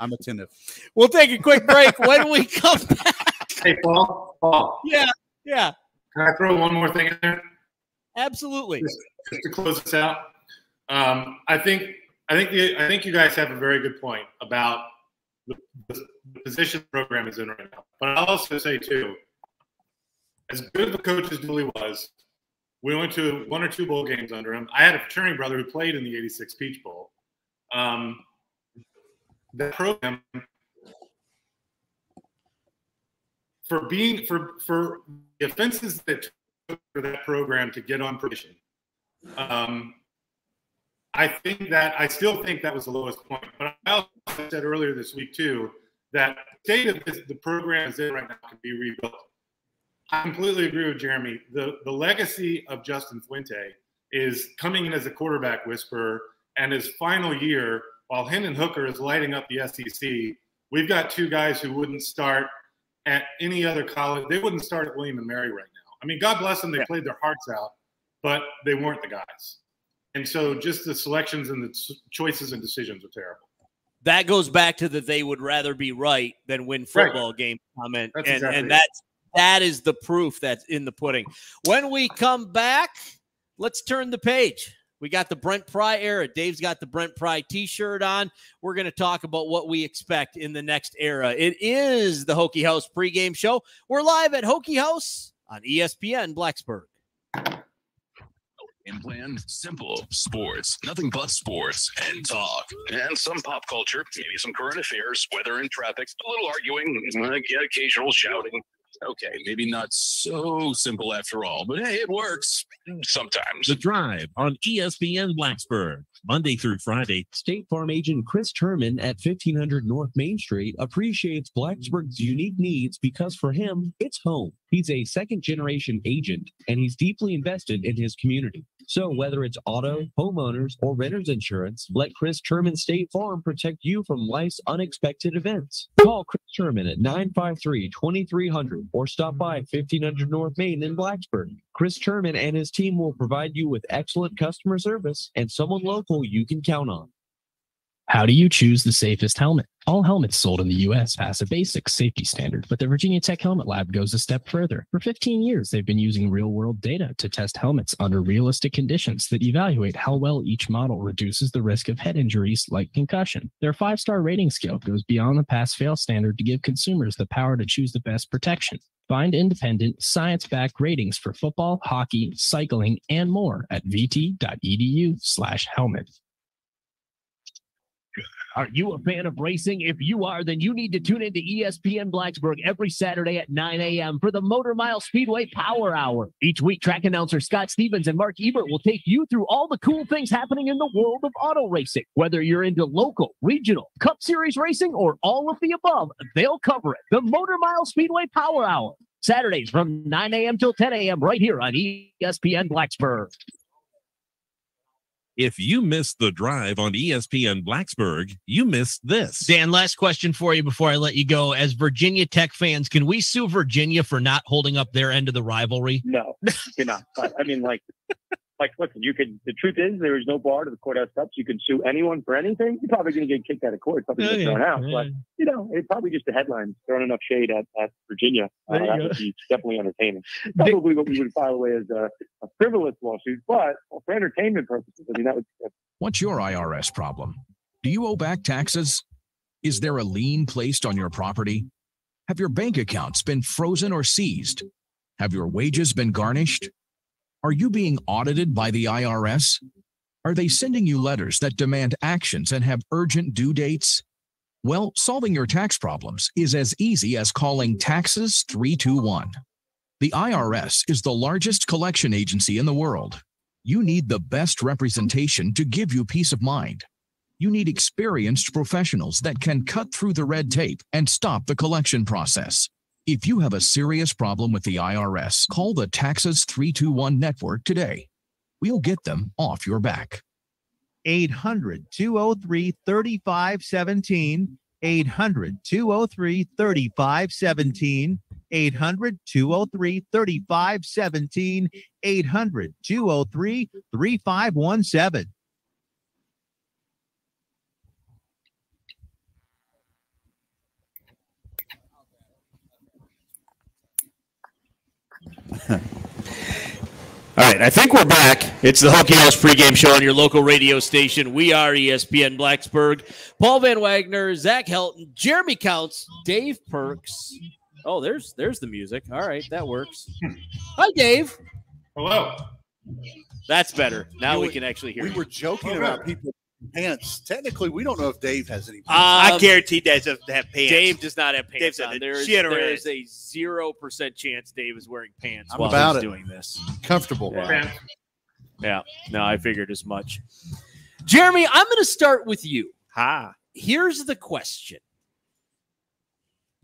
I'm attentive. We'll take a quick break. when we come back, Hey, Paul. Paul. Yeah, yeah, Can I throw one more thing in there? absolutely. just, just to close this out, um, I think I think the, I think you guys have a very good point about the, the position the program is in right now. But I'll also say too, as good of a coach as Dooley was, we went to one or two bowl games under him. I had a fraternity brother who played in the '86 Peach Bowl. Um, that program for being for for the offenses that for that program to get on probation. Um, I think that I still think that was the lowest point. But I also said earlier this week too that state of this, the program is in right now can be rebuilt. I completely agree with Jeremy. The the legacy of Justin Fuente is coming in as a quarterback whisperer, and his final year, while Hendon Hooker is lighting up the SEC, we've got two guys who wouldn't start at any other college. They wouldn't start at William and Mary right now. I mean, God bless them; they played their hearts out, but they weren't the guys. And so, just the selections and the choices and decisions are terrible. That goes back to the they would rather be right than win Right. football game comment. That's and exactly and it. that's that is the proof that's in the pudding. When we come back, let's turn the page. We got the Brent Pry era. Dave's got the Brent Pry t-shirt on. We're going to talk about what we expect in the next era. It is the Hokie House pregame show. We're live at Hokie House on ESPN Blacksburg. Game plan, simple sports, nothing but sports and talk, and some pop culture, maybe some current affairs, weather and traffic, a little arguing, uh, occasional shouting. Okay, maybe not so simple after all, but hey, it works sometimes. The Drive on ESPN Blacksburg, Monday through Friday. State Farm agent Chris Turman at 1500 North Main Street appreciates Blacksburg's unique needs because for him, it's home. He's a second generation agent and he's deeply invested in his community. So whether it's auto, homeowners, or renter's insurance, let Chris Turman State Farm protect you from life's unexpected events. Call Chris Turman at 953-2300 or stop by 1500 North Main in Blacksburg. Chris Turman and his team will provide you with excellent customer service and someone local you can count on. How do you choose the safest helmet? All helmets sold in the U.S. pass a basic safety standard, but the Virginia Tech Helmet Lab goes a step further. For 15 years, they've been using real world data to test helmets under realistic conditions that evaluate how well each model reduces the risk of head injuries like concussion. Their five star rating scale goes beyond the pass fail standard to give consumers the power to choose the best protection. Find independent, science backed ratings for football, hockey, cycling, and more at vt.edu/slash helmet. Are you a fan of racing? If you are, then you need to tune into ESPN Blacksburg every Saturday at 9 a.m. for the Motor Mile Speedway Power Hour. Each week, track announcer Scott Stevens and Mark Ebert will take you through all the cool things happening in the world of auto racing. Whether you're into local, regional, Cup Series racing, or all of the above, they'll cover it. The Motor Mile Speedway Power Hour. Saturdays from 9 a.m. till 10 a.m. right here on ESPN Blacksburg. If you missed the drive on E ESPN Blacksburg, you missed this. Dan, last question for you before I let you go. As Virginia Tech fans, can we sue Virginia for not holding up their end of the rivalry? No, you're not. I mean, like, like, listen, you could. The truth is, there is no bar to the courthouse cups. You can sue anyone for anything. You're probably going to get kicked out of court. Probably Yeah, get yeah, out. yeah. But you know, it's probably just a headline throwing enough shade at, at Virginia. Uh, that go. would be definitely entertaining. Probably what we would file away as a, a frivolous lawsuit, but for entertainment purposes, I mean, that would. What's your IRS problem? Do you owe back taxes? Is there a lien placed on your property? Have your bank accounts been frozen or seized? Have your wages been garnished? Are you being audited by the IRS? Are they sending you letters that demand actions and have urgent due dates? Well, solving your tax problems is as easy as calling Taxes 321. The IRS is the largest collection agency in the world. You need the best representation to give you peace of mind. You need experienced professionals that can cut through the red tape and stop the collection process. If you have a serious problem with the IRS, call the Taxes 321 network today. We'll get them off your back. 800 203 3517. 800 203 3517. 800 203 3517. 800 203 3517. All right, I think we're back. It's the Hokie House pregame show on your local radio station. We are ESPN Blacksburg. Paul Van Wagner, Zach Helton, Jeremy Counts, Dave Perks. Oh, there's there's the music. All right, that works. Hi, Dave. Hello. That's better. Now You we were- can actually hear. We you. were joking about people in pants. Technically, we don't know if Dave has any. I Um, guarantee Dave doesn't have pants. Dave does not have pants said on. There is, there is a zero percent chance Dave is wearing pants I'm while about he's it. doing this. Comfortable. Yeah. yeah, no, I figured as much. Jeremy, I'm going to start with you. Hi. Here's the question: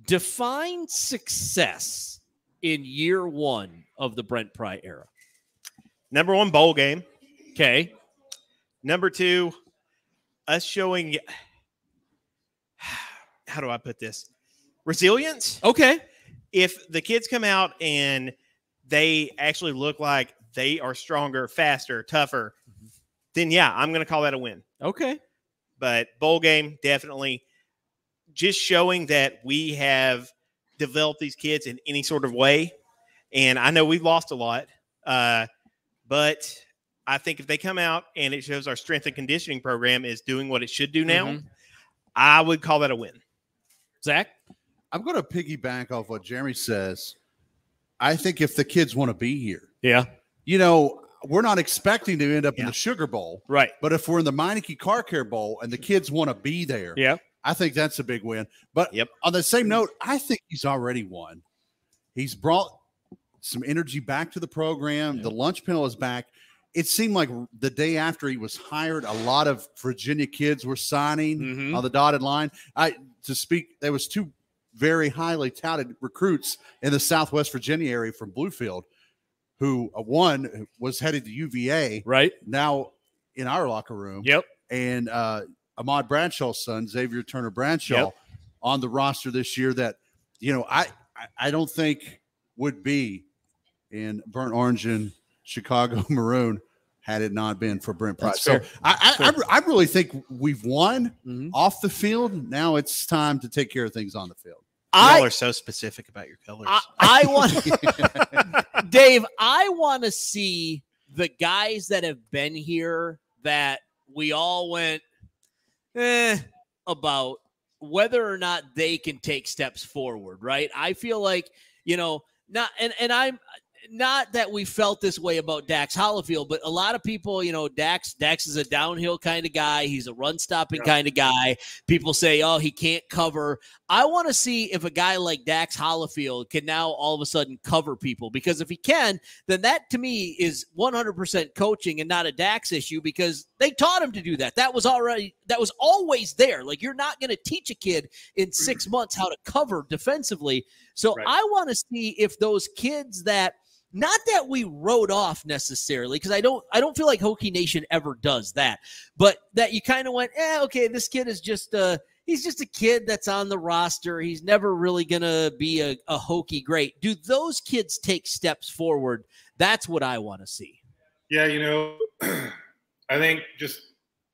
Define success in year one of the Brent Pry era. Number one, bowl game. Okay. Number two, us showing. How do I put this? Resilience. Okay. If the kids come out and they actually look like they are stronger, faster, tougher, then yeah, I'm going to call that a win. Okay. But bowl game, definitely. Just showing that we have developed these kids in any sort of way. And I know we've lost a lot, uh, but I think if they come out and it shows our strength and conditioning program is doing what it should do now, Mhm. I would call that a win. Zach? I'm going to piggyback off what Jeremy says. I think if the kids want to be here, Yeah. you know, we're not expecting to end up in the Sugar Bowl, right? But if we're in the Meineke Car Care Bowl and the kids want to be there, yeah, I think that's a big win. But yep. on the same note, I think he's already won. He's brought some energy back to the program. The lunch pail is back. It seemed like the day after he was hired, a lot of Virginia kids were signing Mm-hmm. on the dotted line. I to speak, there was two very highly touted recruits in the Southwest Virginia area from Bluefield, who uh, one was headed to UVA, right now in our locker room. Yep, and uh, Ahmad Bradshaw's son, Xavier Turner Bradshaw, Yep. on the roster this year. That you know, I I- I don't think would be in burnt orange and Chicago maroon had it not been for Brent Pry's. So. I, I, I, I really think we've won Mm-hmm. off the field. Now it's time to take care of things on the field. Y'all are so specific about your colors. I, I want Dave, I want to see the guys that have been here that we all went eh, about whether or not they can take steps forward, right? I feel like, you know, not and and I'm not that we felt this way about Dax Hollifield, but a lot of people, you know, Dax Dax is a downhill kind of guy. He's a run stopping kind of guy. People say, "Oh, he can't cover." I want to see if a guy like Dax Hollifield can now all of a sudden cover people because if he can, then that to me is 100% coaching and not a Dax issue because they taught him to do that. That was already that was always there. Like you're not going to teach a kid in 6 mm-hmm. months how to cover defensively. So I want to see if those kids that not that we wrote off necessarily because I don't I don't feel like Hokie Nation ever does that, but that you kind of went, eh, okay, this kid is just uh he's just a kid that's on the roster. He's never really gonna be a, a Hokie great. Do those kids take steps forward? That's what I want to see. Yeah, you know, I think just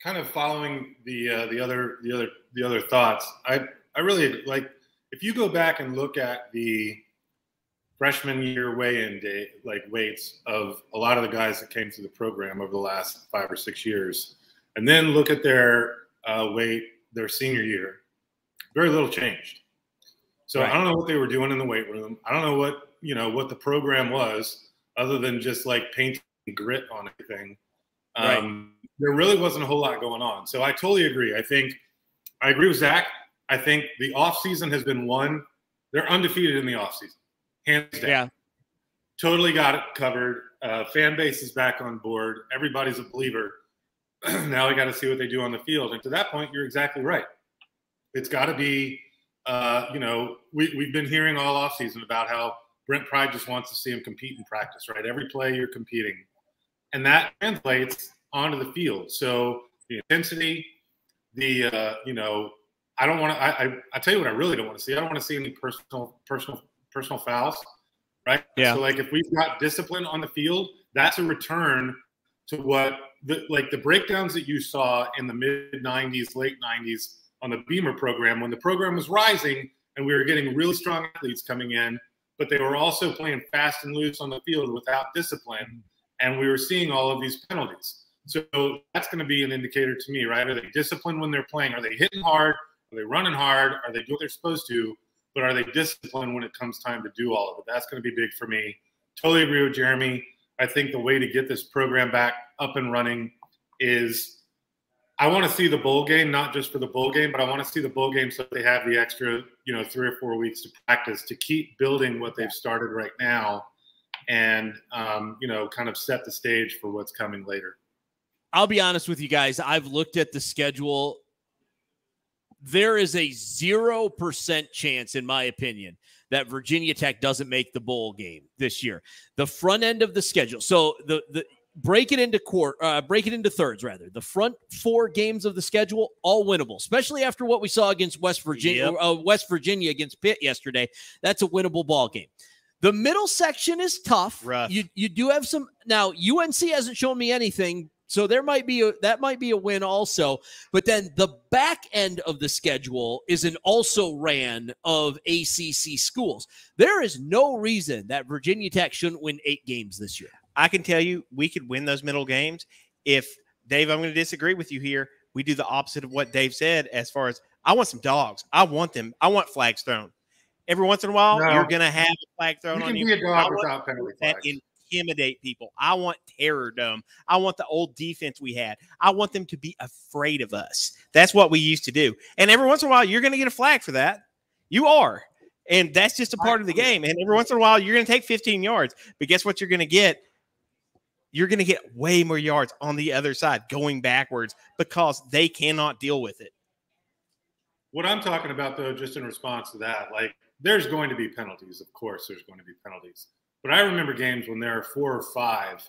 kind of following the uh, the other the other the other thoughts. I I really like if you go back and look at the freshman year weigh-in day like weights of a lot of the guys that came through the program over the last five or six years, and then look at their uh, weight their senior year, very little changed. So I don't know what they were doing in the weight room. I don't know what you know what the program was, other than just like painting grit on everything. Um, There really wasn't a whole lot going on. So I totally agree. I think I agree with Zach. I think the offseason has been won. They're undefeated in the offseason, hands down. Yeah. Totally got it covered. Uh, fan base is back on board. Everybody's a believer. now we got to see what they do on the field. And to that point, you're exactly right. It's got to be, uh, you know, we, we've been hearing all offseason about how Brent Pry just wants to see him compete in practice, right? Every play you're competing. And that translates onto the field. So the intensity, the, uh, you know, I don't want to, I, I, I tell you what I really don't want to see. I don't want to see any personal, personal, personal fouls, right? Yeah. So like if we've got discipline on the field, that's a return to what the like the breakdowns that you saw in the mid 90s, late 90s on the Beamer program when the program was rising and we were getting really strong athletes coming in, but they were also playing fast and loose on the field without discipline. And we were seeing all of these penalties. So that's going to be an indicator to me, right? Are they disciplined when they're playing? Are they hitting hard? Are they running hard? Are they doing what they're supposed to? But are they disciplined when it comes time to do all of it? That's going to be big for me. Totally agree with Jeremy. I think the way to get this program back up and running is I want to see the bowl game, not just for the bowl game, but I want to see the bowl game so they have the extra, you know, three or four weeks to practice to keep building what they've started right now and, um, you know, kind of set the stage for what's coming later. I'll be honest with you guys. I've looked at the schedule. There is a 0% chance, in my opinion, that Virginia Tech doesn't make the bowl game this year. The front end of the schedule. So the, the, break it into court uh, break it into thirds rather the front four games of the schedule all winnable especially after what we saw against west virginia Yep. uh, west virginia against pitt yesterday that's a winnable ball game the middle section is tough Rough. you you do have some now unc hasn't shown me anything so there might be a that might be a win also but then the back end of the schedule is an also ran of acc schools there is no reason that virginia tech shouldn't win eight games this year I can tell you we could win those middle games if Dave, I'm going to disagree with you here. We do the opposite of what Dave said as far as I want some dogs. I want them. I want flags thrown. Every once in a while, No. you're going to have a flag thrown You on can you. be a I dog want without penalty that flags. Intimidate people. I want terror dome. I want the old defense we had. I want them to be afraid of us. That's what we used to do. And every once in a while, you're going to get a flag for that. You are. And that's just a part of the game. And every once in a while, you're going to take 15 yards. But guess what you're going to get? You're going to get way more yards on the other side going backwards because they cannot deal with it. What I'm talking about, though, just in response to that, like there's going to be penalties. Of course, there's going to be penalties. But I remember games when there are four or five,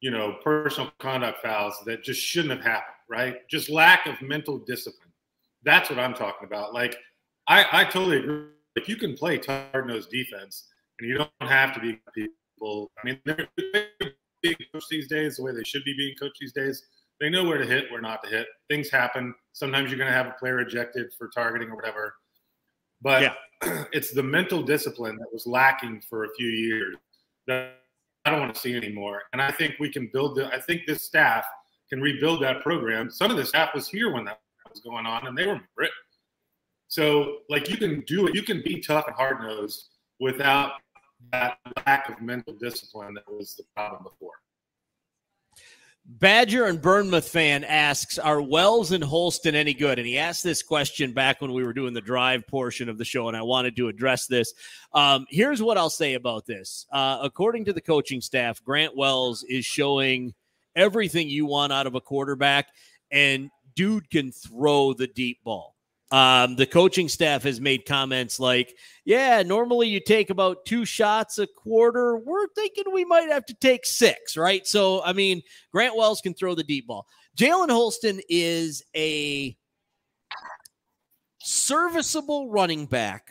you know, personal conduct fouls that just shouldn't have happened, right? Just lack of mental discipline. That's what I'm talking about. Like, I, I totally agree. If you can play hard nosed defense and you don't have to be people, I mean, they're being coached these days the way they should be being coached these days. They know where to hit, where not to hit. Things happen. Sometimes you're going to have a player ejected for targeting or whatever. But it's the mental discipline that was lacking for a few years that I don't want to see anymore. And I think we can build the, I think this staff can rebuild that program. Some of the staff was here when that was going on and they were Brit. So, like, you can do it, you can be tough and hard nosed without that lack of mental discipline that was the problem before. Badger and Bournemouth fan asks, "Are Wells and Holston any good?" And he asked this question back when we were doing the drive portion of the show, and I wanted to address this. Um, here's what I'll say about this: uh, according to the coaching staff, Grant Wells is showing everything you want out of a quarterback, and dude can throw the deep ball. Um, the coaching staff has made comments like, yeah, normally you take about two shots a quarter. We're thinking we might have to take six, right? So, I mean, Grant Wells can throw the deep ball. Jalen Holston is a serviceable running back,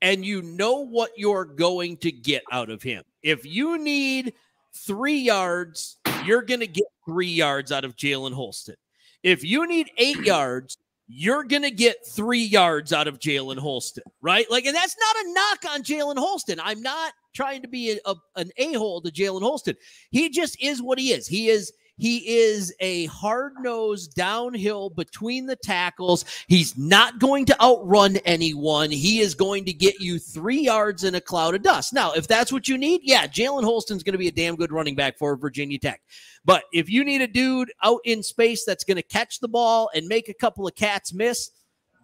and you know what you're going to get out of him. If you need three yards, you're going to get three yards out of Jalen Holston. If you need eight yards, you're going to get three yards out of Jalen Holston, right? Like, and that's not a knock on Jalen Holston. I'm not trying to be a, a- an a hole to Jalen Holston. He just is what he is. He is. He is a hard nosed downhill between the tackles. He's not going to outrun anyone. He is going to get you three yards in a cloud of dust. Now, if that's what you need, yeah, Jalen Holston's going to be a damn good running back for Virginia Tech. But if you need a dude out in space that's going to catch the ball and make a couple of cats miss,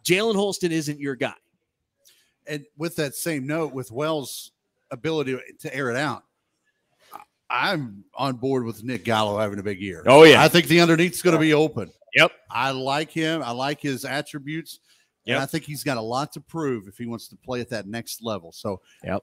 Jalen Holston isn't your guy. And with that same note, with Wells' ability to air it out, I'm on board with Nick Gallo having a big year. Oh, yeah. I think the underneath is going to be open. Yep. I like him. I like his attributes. And I think he's got a lot to prove if he wants to play at that next level. So yep.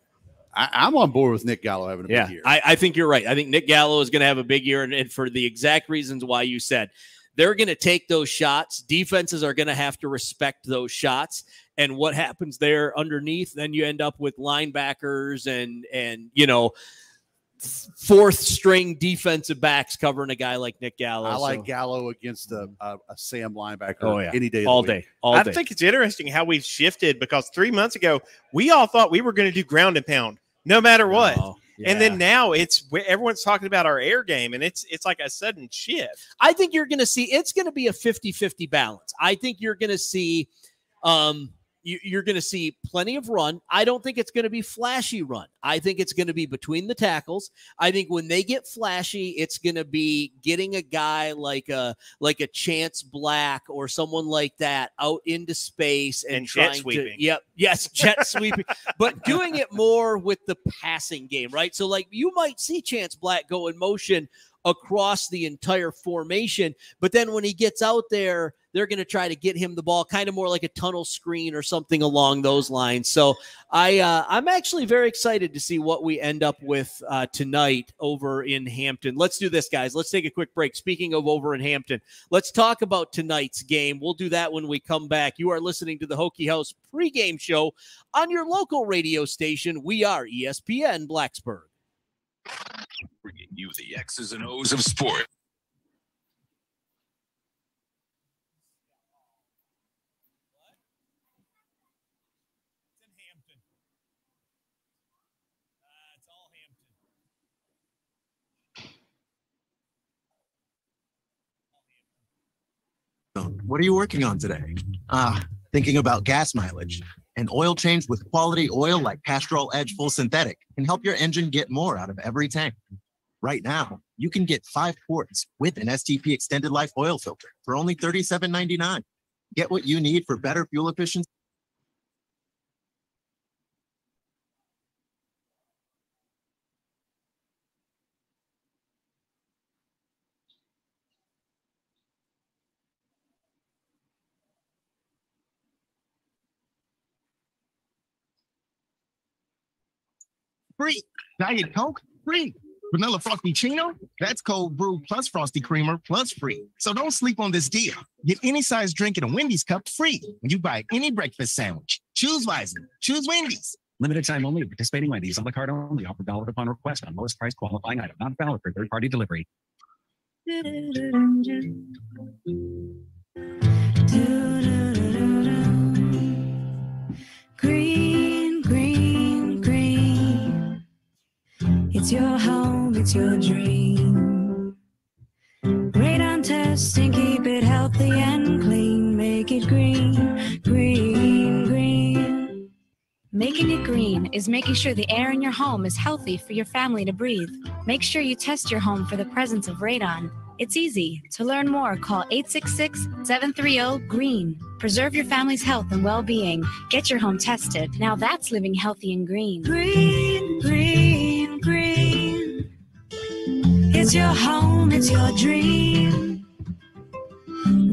I, I'm on board with Nick Gallo having a Yeah, big year. I, I think you're right. I think Nick Gallo is going to have a big year, and, and for the exact reasons why you said, they're going to take those shots. Defenses are going to have to respect those shots, and what happens there underneath, then you end up with linebackers and and you know fourth string defensive backs covering a guy like Nick Gallo. I like so- Gallo against a, a, a Sam linebacker. Oh, yeah. any day, of the All week. day. All I day. think it's interesting how we've shifted because three months ago we all thought we were going to do ground and pound no matter what, Oh, and then now it's everyone's talking about our air game, and it's it's like a sudden shift. I think you're going to see it's going to be a 50-50 balance. I think you're going to see um you, you're going to see plenty of run. I don't think it's going to be flashy run. I think it's going to be between the tackles. I think when they get flashy, it's going to be getting a guy like a like a Chance Black or someone like that out into space and, And jet trying sweeping. to yep yes jet sweeping, but doing it more with the passing game, right? So like you might see Chance Black go in motion across the entire formation. But then when he gets out there, they're going to try to get him the ball, kind of more like a tunnel screen or something along those lines. So I uh, I'm actually very excited to see what we end up with uh, tonight over in Hampton. Let's do this, guys. Let's take a quick break. Speaking of over in Hampton, let's talk about tonight's game. We'll do that when we come back. You are listening to the Hokie House pregame show on your local radio station. We are ESPN Blacksburg. Bringing you the X's and O's of sport. What are you working on today? Ah, thinking about gas mileage. An oil change with quality oil like Castrol Edge Full Synthetic can help your engine get more out of every tank. Right now, you can get five quarts with an STP extended life oil filter for only $37.99. Get what you need for better fuel efficiency. Free. Diet Coke, free. Vanilla Frosty-Chino, that's cold brew plus Frosty Creamer plus free. So don't sleep on this deal. Get any size drink in a Wendy's cup free when you buy any breakfast sandwich. Choose wisely. Choose Wendy's. Limited time only. Participating Wendy's on the card only. Offer valid upon request on lowest price qualifying item. Not valid for third party delivery. Green, green, It's your home, it's your dream. Radon testing, keep it healthy and clean. Make it green, green, green. Making it green is making sure the air in your home is healthy for your family to breathe. Make sure you test your home for the presence of radon. It's easy. To learn more, call 866 730 GREEN. Preserve your family's health and well being. Get your home tested. Now that's living healthy and green. Green, green, It's your home, it's your dream.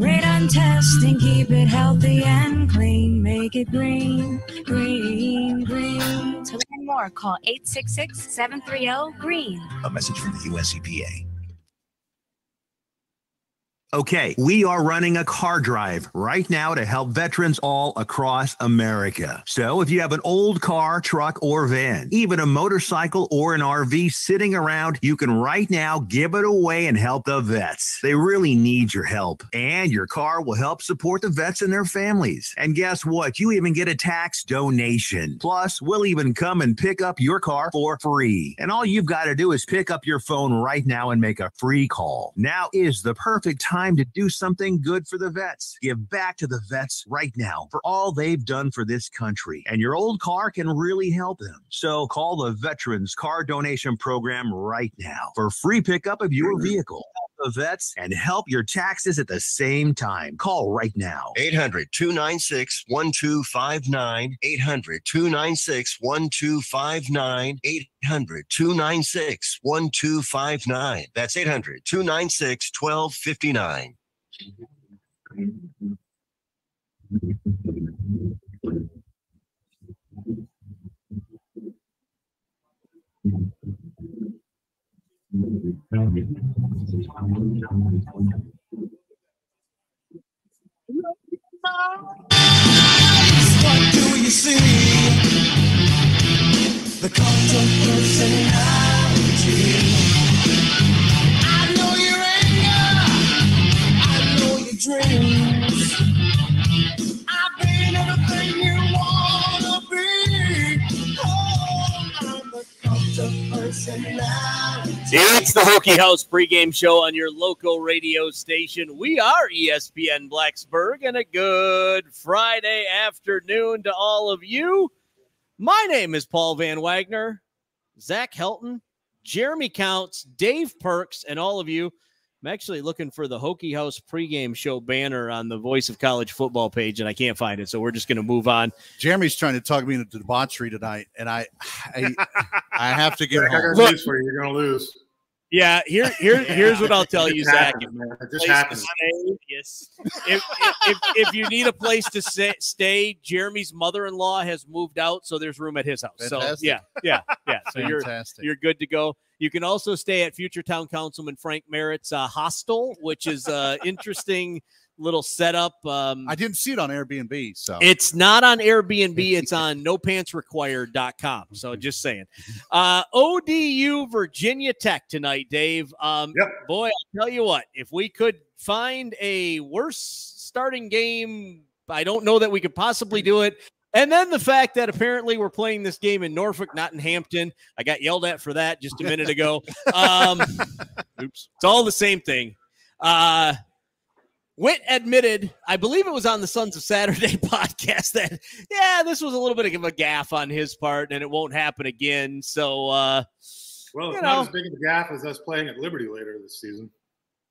Radon testing, keep it healthy and clean. Make it green, green, green. To learn more, call 866 730 GREEN. A message from the US EPA. Okay, we are running a car drive right now to help veterans all across America. So if you have an old car, truck, or van, even a motorcycle or an RV sitting around, you can right now give it away and help the vets. They really need your help. And your car will help support the vets and their families. And guess what? You even get a tax donation. Plus, we'll even come and pick up your car for free. And all you've got to do is pick up your phone right now and make a free call. Now is the perfect time to do something good for the vets. Give back to the vets right now for all they've done for this country. And your old car can really help them. So call the Veterans Car Donation Program right now for free pickup of your mm-hmm. vehicle. The vets and help your taxes at the same time. Call right now. 800 296 1259. 800 296 1259. 800 296 1259. That's 800 296 1259. What do you see? The controversy now. I know your anger. I know your dreams. I've been everything you wanna be. Oh, I'm the cult of personality. It's the Hokie House pregame show on your local radio station. We are ESPN Blacksburg, and a good Friday afternoon to all of you. My name is Paul Van Wagner, Zach Helton, Jeremy Counts, Dave Perks, and all of you. I'm actually looking for the Hokie House pregame show banner on the Voice of College Football page, and I can't find it, so we're just going to move on. Jeremy's trying to talk me into debauchery tonight, and I, I, I have to get I got home. news for you. You're going to lose. Yeah, here, here, here's what I'll tell It you, just Zach. happens, man. It just happens. stay, Yes. If, if, if you need a place to sa- stay, Jeremy's mother-in-law has moved out, so there's room at his house. So yeah, yeah, yeah. So you're you're good to go. You can also stay at future town councilman Frank Merritt's uh, hostel, which is uh, interesting little setup. Um, I didn't see it on Airbnb, so it's not on Airbnb. It's on nopantsrequired.com. So just saying. Uh, ODU Virginia Tech tonight, Dave. Um, Boy, I'll tell you what, if we could find a worse starting game, I don't know that we could possibly do it. And then the fact that apparently we're playing this game in Norfolk, not in Hampton. I got yelled at for that just a minute ago. Um, oops. It's all the same thing. Uh, Whit admitted, I believe it was on the Sons of Saturday podcast, that yeah, this was a little bit of a gaff on his part, and it won't happen again. So, uh, Well, it's you not as big of a gaffe as us playing at Liberty later this season.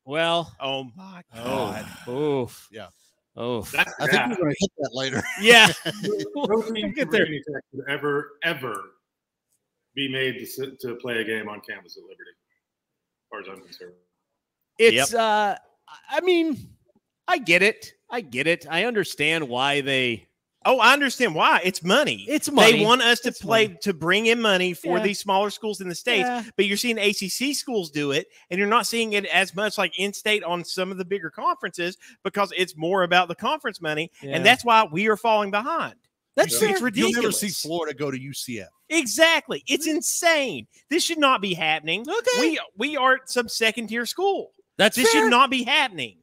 well, oh my god, oof, yeah, oof. That's I think we're going to hit that later. Yeah. no team Get there. Could ever, ever be made to sit, to play a game on campus at Liberty, as far as I'm concerned. It's uh I mean, I get it. I get it. I understand why they Oh, I understand why. It's money. It's money. They want us to It's play money. to bring in money for Yeah. these smaller schools in the states. Yeah. But you're seeing ACC schools do it, and you're not seeing it as much like in state on some of the bigger conferences because it's more about the conference money, Yeah. and that's why we are falling behind. That's it's You'll never see Florida go to UCF. Exactly. It's mm-hmm. insane. This should not be happening. Okay. We we are some second tier school. That's this fair. should not be happening.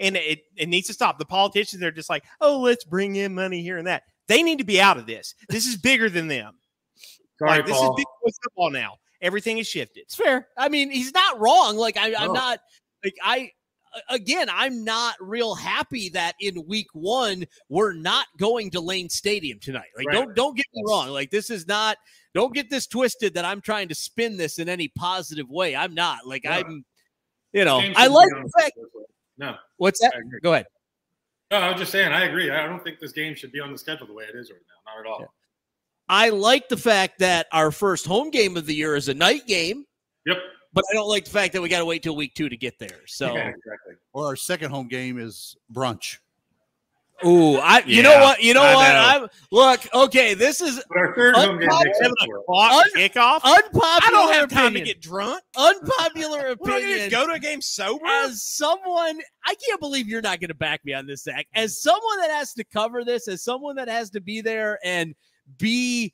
And it, it needs to stop. The politicians are just like, oh, let's bring in money here and that. They need to be out of this. This is bigger than them. Sorry, like, this Paul. is big boy football now. Everything is shifted. It's fair. I mean, he's not wrong. Like I, I'm No. not like I again, I'm not real happy that in week one we're not going to Lane Stadium tonight. Like, Right. don't don't get me wrong. Like, this is not. Don't get this twisted that I'm trying to spin this in any positive way. I'm not. Like, No. I'm. You know, I like the fact. This way. No. What's that? Go ahead. No, I was just saying, I agree. I don't think this game should be on the schedule the way it is right now. Not at all. I like the fact that our first home game of the year is a night game. Yep. But I don't like the fact that we got to wait till week two to get there. So, Yeah, exactly. Or our second home game is brunch. Ooh, I you know what? You know I what? know. I'm look. Okay, this is But our third home game makes sense unpopular, for un- kickoff. unpopular I don't have time opinion. to get drunk. Unpopular We're not opinion. go to a game sober. As someone, I can't believe you're not going to back me on this, Zach. As someone that has to cover this, as someone that has to be there and be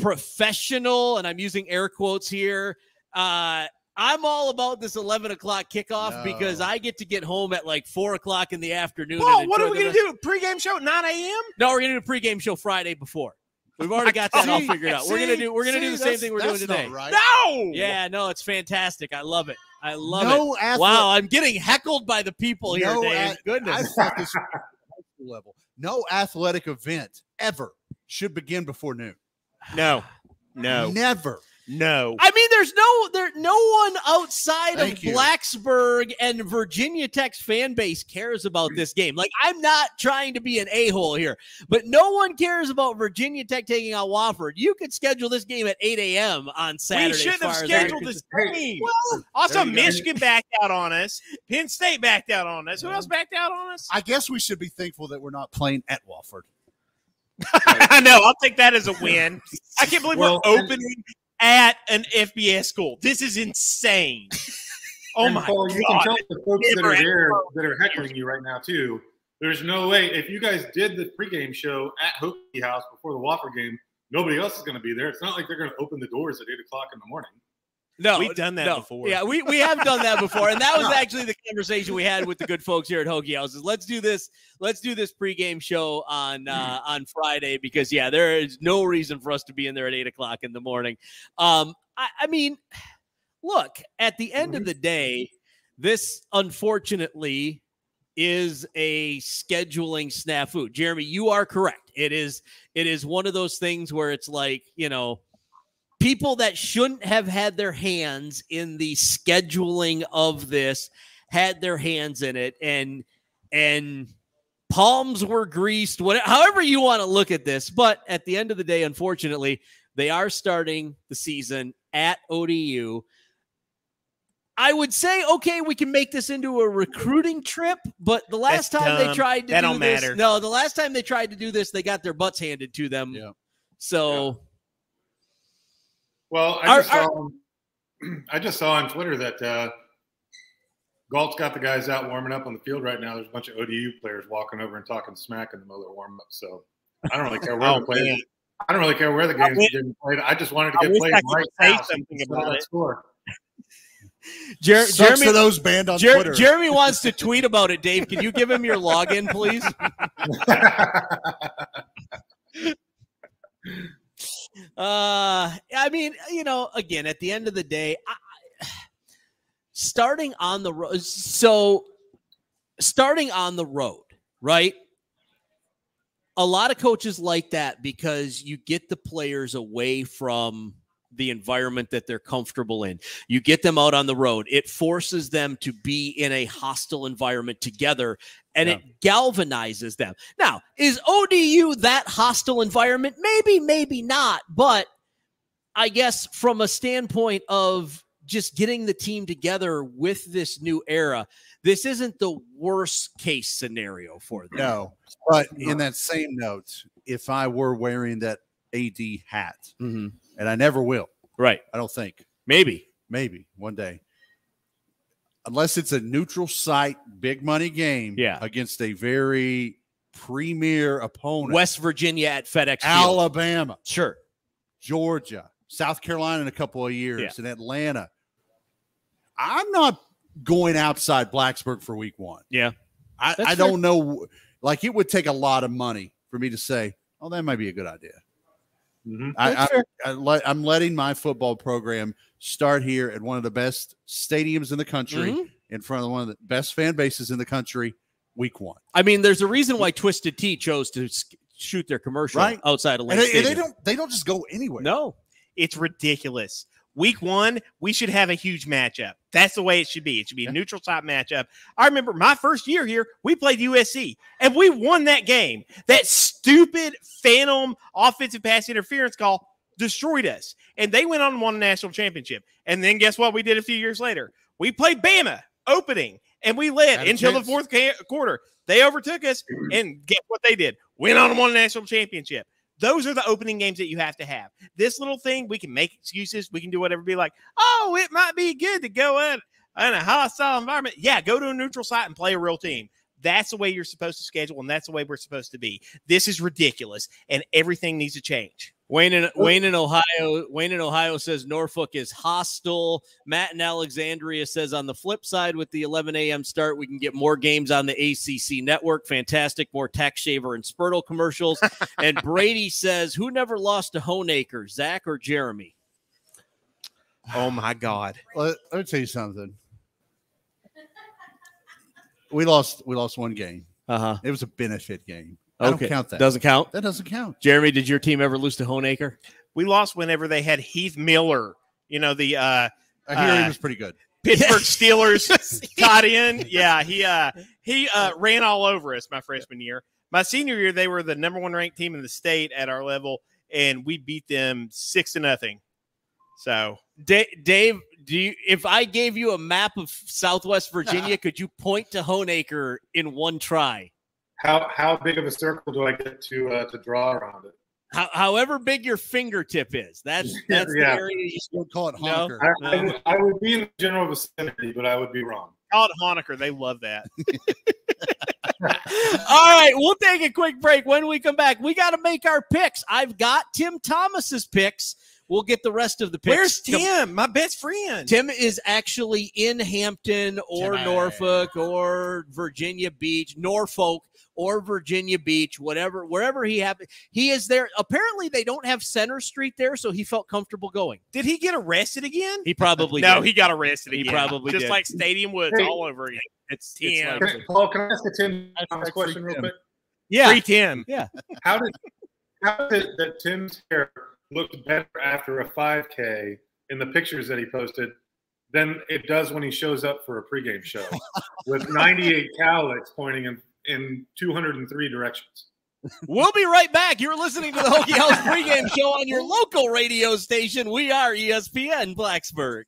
professional, and I'm using air quotes here. Uh, I'm all about this 11 o'clock kickoff because I get to get home at like four o'clock in the afternoon. and Paul, what are we going to rest- do? Pregame show at 9 a.m.? No, we're gonna do a pregame show Friday before. We've already got that all figured out. We're gonna do we're gonna do the same thing we're doing today. right. No! Yeah, no, it's fantastic. I love it. I love No it. athlete- wow, I'm getting heckled by the people here, No Dave. ath- Goodness. I this was high school level. No athletic event ever should begin before noon. No, no, Never. No. I mean, there's no there no one outside Thank of you. Blacksburg and Virginia Tech's fan base cares about mm. this game. Like, I'm not trying to be an a-hole here, but no one cares about Virginia Tech taking on Wofford. You could schedule this game at 8 a.m. on Saturday. we shouldn't have far as I'm scheduled this concerned. game. Well, also, there you go. Michigan backed out on us. Penn State backed out on us. Who else backed out on us? I guess we should be thankful that we're not playing at Wofford. I know. I'll take that as a win. I can't believe Well, we're opening at an FBS school. This is insane. Oh and my Paul, you can tell the folks that are there that are heckling you right now too. There's no way if you guys did the pregame show at Hokie House before the Wofford game, nobody else is going to be there. It's not like they're going to open the doors at eight o'clock in the morning. No, we've done that no. before. Yeah, we, we have done that before, and that was actually the conversation we had with the good folks here at Hokie House. Is let's do this, let's do this pregame show on uh, on Friday because yeah, there is no reason for us to be in there at eight o'clock in the morning. Um, I, I mean, look, at the end of the day, this unfortunately is a scheduling snafu. Jeremy, you are correct. It is it is one of those things where it's like, you know, people that shouldn't have had their hands in the scheduling of this had their hands in it and and palms were greased whatever however you want to look at this but at the end of the day unfortunately they are starting the season at ODU I would say okay we can make this into a recruiting trip but the last That's time they tried to That do don't this matter. no the last time they tried to do this they got their butts handed to them. So Well, I Our- just saw on, I just saw on Twitter that uh, Galt's got the guys out warming up on the field right now. There's a bunch of ODU players walking over and talking smack in the middle of warm up. So I don't really care where Oh, the players. I don't really care where the game's wish- getting played. I just wanted to get wish played I in could right say house and something about it. Score. Jer- Sucks Jeremy for those banned on Jer- Twitter. Jeremy wants to tweet about it. Dave, can you give him your login, please? uh, I mean, you know, again, at the end of the day, I, starting on the road. So, starting on the road, right? A lot of coaches like that because you get the players away from the environment that they're comfortable in. You get them out on the road. It forces them to be in a hostile environment together and it galvanizes them. Now, is ODU that hostile environment? Maybe, maybe not. But I guess from a standpoint of just getting the team together with this new era, this isn't the worst case scenario for them. No, but in that same note, if I were wearing that AD hat, mm-hmm. And I never will, right? I don't think. Maybe, maybe one day, unless it's a neutral site, big money game, Yeah. against a very premier opponent, West Virginia at FedEx Field. Alabama, sure, Georgia, South Carolina in a couple of years, Yeah. and Atlanta. I'm not going outside Blacksburg for week one. Yeah. I, I don't know. Like it would take a lot of money for me to say, "Oh, that might be a good idea." I, That's I, fair. I let, I'm letting my football program start here at one of the best stadiums in the country, Mhm. in front of one of the best fan bases in the country. Week one, I mean, there's a reason why Twisted Tea chose to shoot their commercial Right. outside of Lane and they, and they don't they don't just go anywhere. No, it's ridiculous. Week one, we should have a huge matchup. That's the way it should be. It should be a neutral site matchup. I remember my first year here, we played USC and we won that game. That stupid phantom offensive pass interference call destroyed us. And they went on and won a national championship. And then guess what we did a few years later? We played Bama opening and we led Had until the fourth quarter. They overtook us. And guess what they did? Went on and won a national championship. Those are the opening games that you have to have. This little thing, we can make excuses. We can do whatever. Be like, oh, it might be good to go in, in a hostile environment. Yeah, go to a neutral site and play a real team. That's the way you're supposed to schedule, and that's the way we're supposed to be. This is ridiculous, and everything needs to change. Wayne in Wayne in Ohio. Wayne in Ohio says Norfolk is hostile. Matt in Alexandria says on the flip side, with the 11 a.m. start, we can get more games on the ACC network. Fantastic, more tax shaver and Spurtle commercials. and Brady says, "Who never lost to Honaker, Zach or Jeremy?" Oh my God! Let, let me tell you something. We lost. We lost one game. Uh huh. It was a benefit game. I don't count that. Doesn't count. That doesn't count. Jeremy, did your team ever lose to Honaker? We lost whenever they had Heath Miller. You know the. uh I hear he uh, was pretty good. Pittsburgh Steelers tight end. Yeah, he uh he uh ran all over us my freshman year. My senior year, they were the number one ranked team in the state at our level, and we beat them six to nothing. So Da- Dave, do you? If I gave you a map of Southwest Virginia, could you point to Honaker in one try? How how big of a circle do I get to uh, to draw around it? How, however big your fingertip is, that's that's Yeah. the area you Don't call it No. honker. I, I, would, I would be in the general vicinity, but I would be wrong. call it Honaker. They love that. All right, we'll take a quick break. When we come back, we got to make our picks. I've got Tim Thomas's picks. We'll get the rest of the picks. Where's com- Tim? My best friend. Tim is actually in Hampton or Tim, Norfolk or Virginia Beach, Norfolk or Virginia Beach, whatever, wherever he happened. He is there. Apparently, they don't have Center Street there, so he felt comfortable going. Did he get arrested again? He probably no. did. He got arrested He again. probably just did. like Stadium Woods Hey. all over again. It's, Tim. Can I- Paul, can I ask a Tim question real quick? Yeah. Free Tim. Yeah. How did how did the Tim's hair looked better after a 5K in the pictures that he posted than it does when he shows up for a pregame show with 98 cowlicks pointing in, in 203 directions. We'll be right back. You're listening to the Hokie House pregame show on your local radio station. We are ESPN Blacksburg.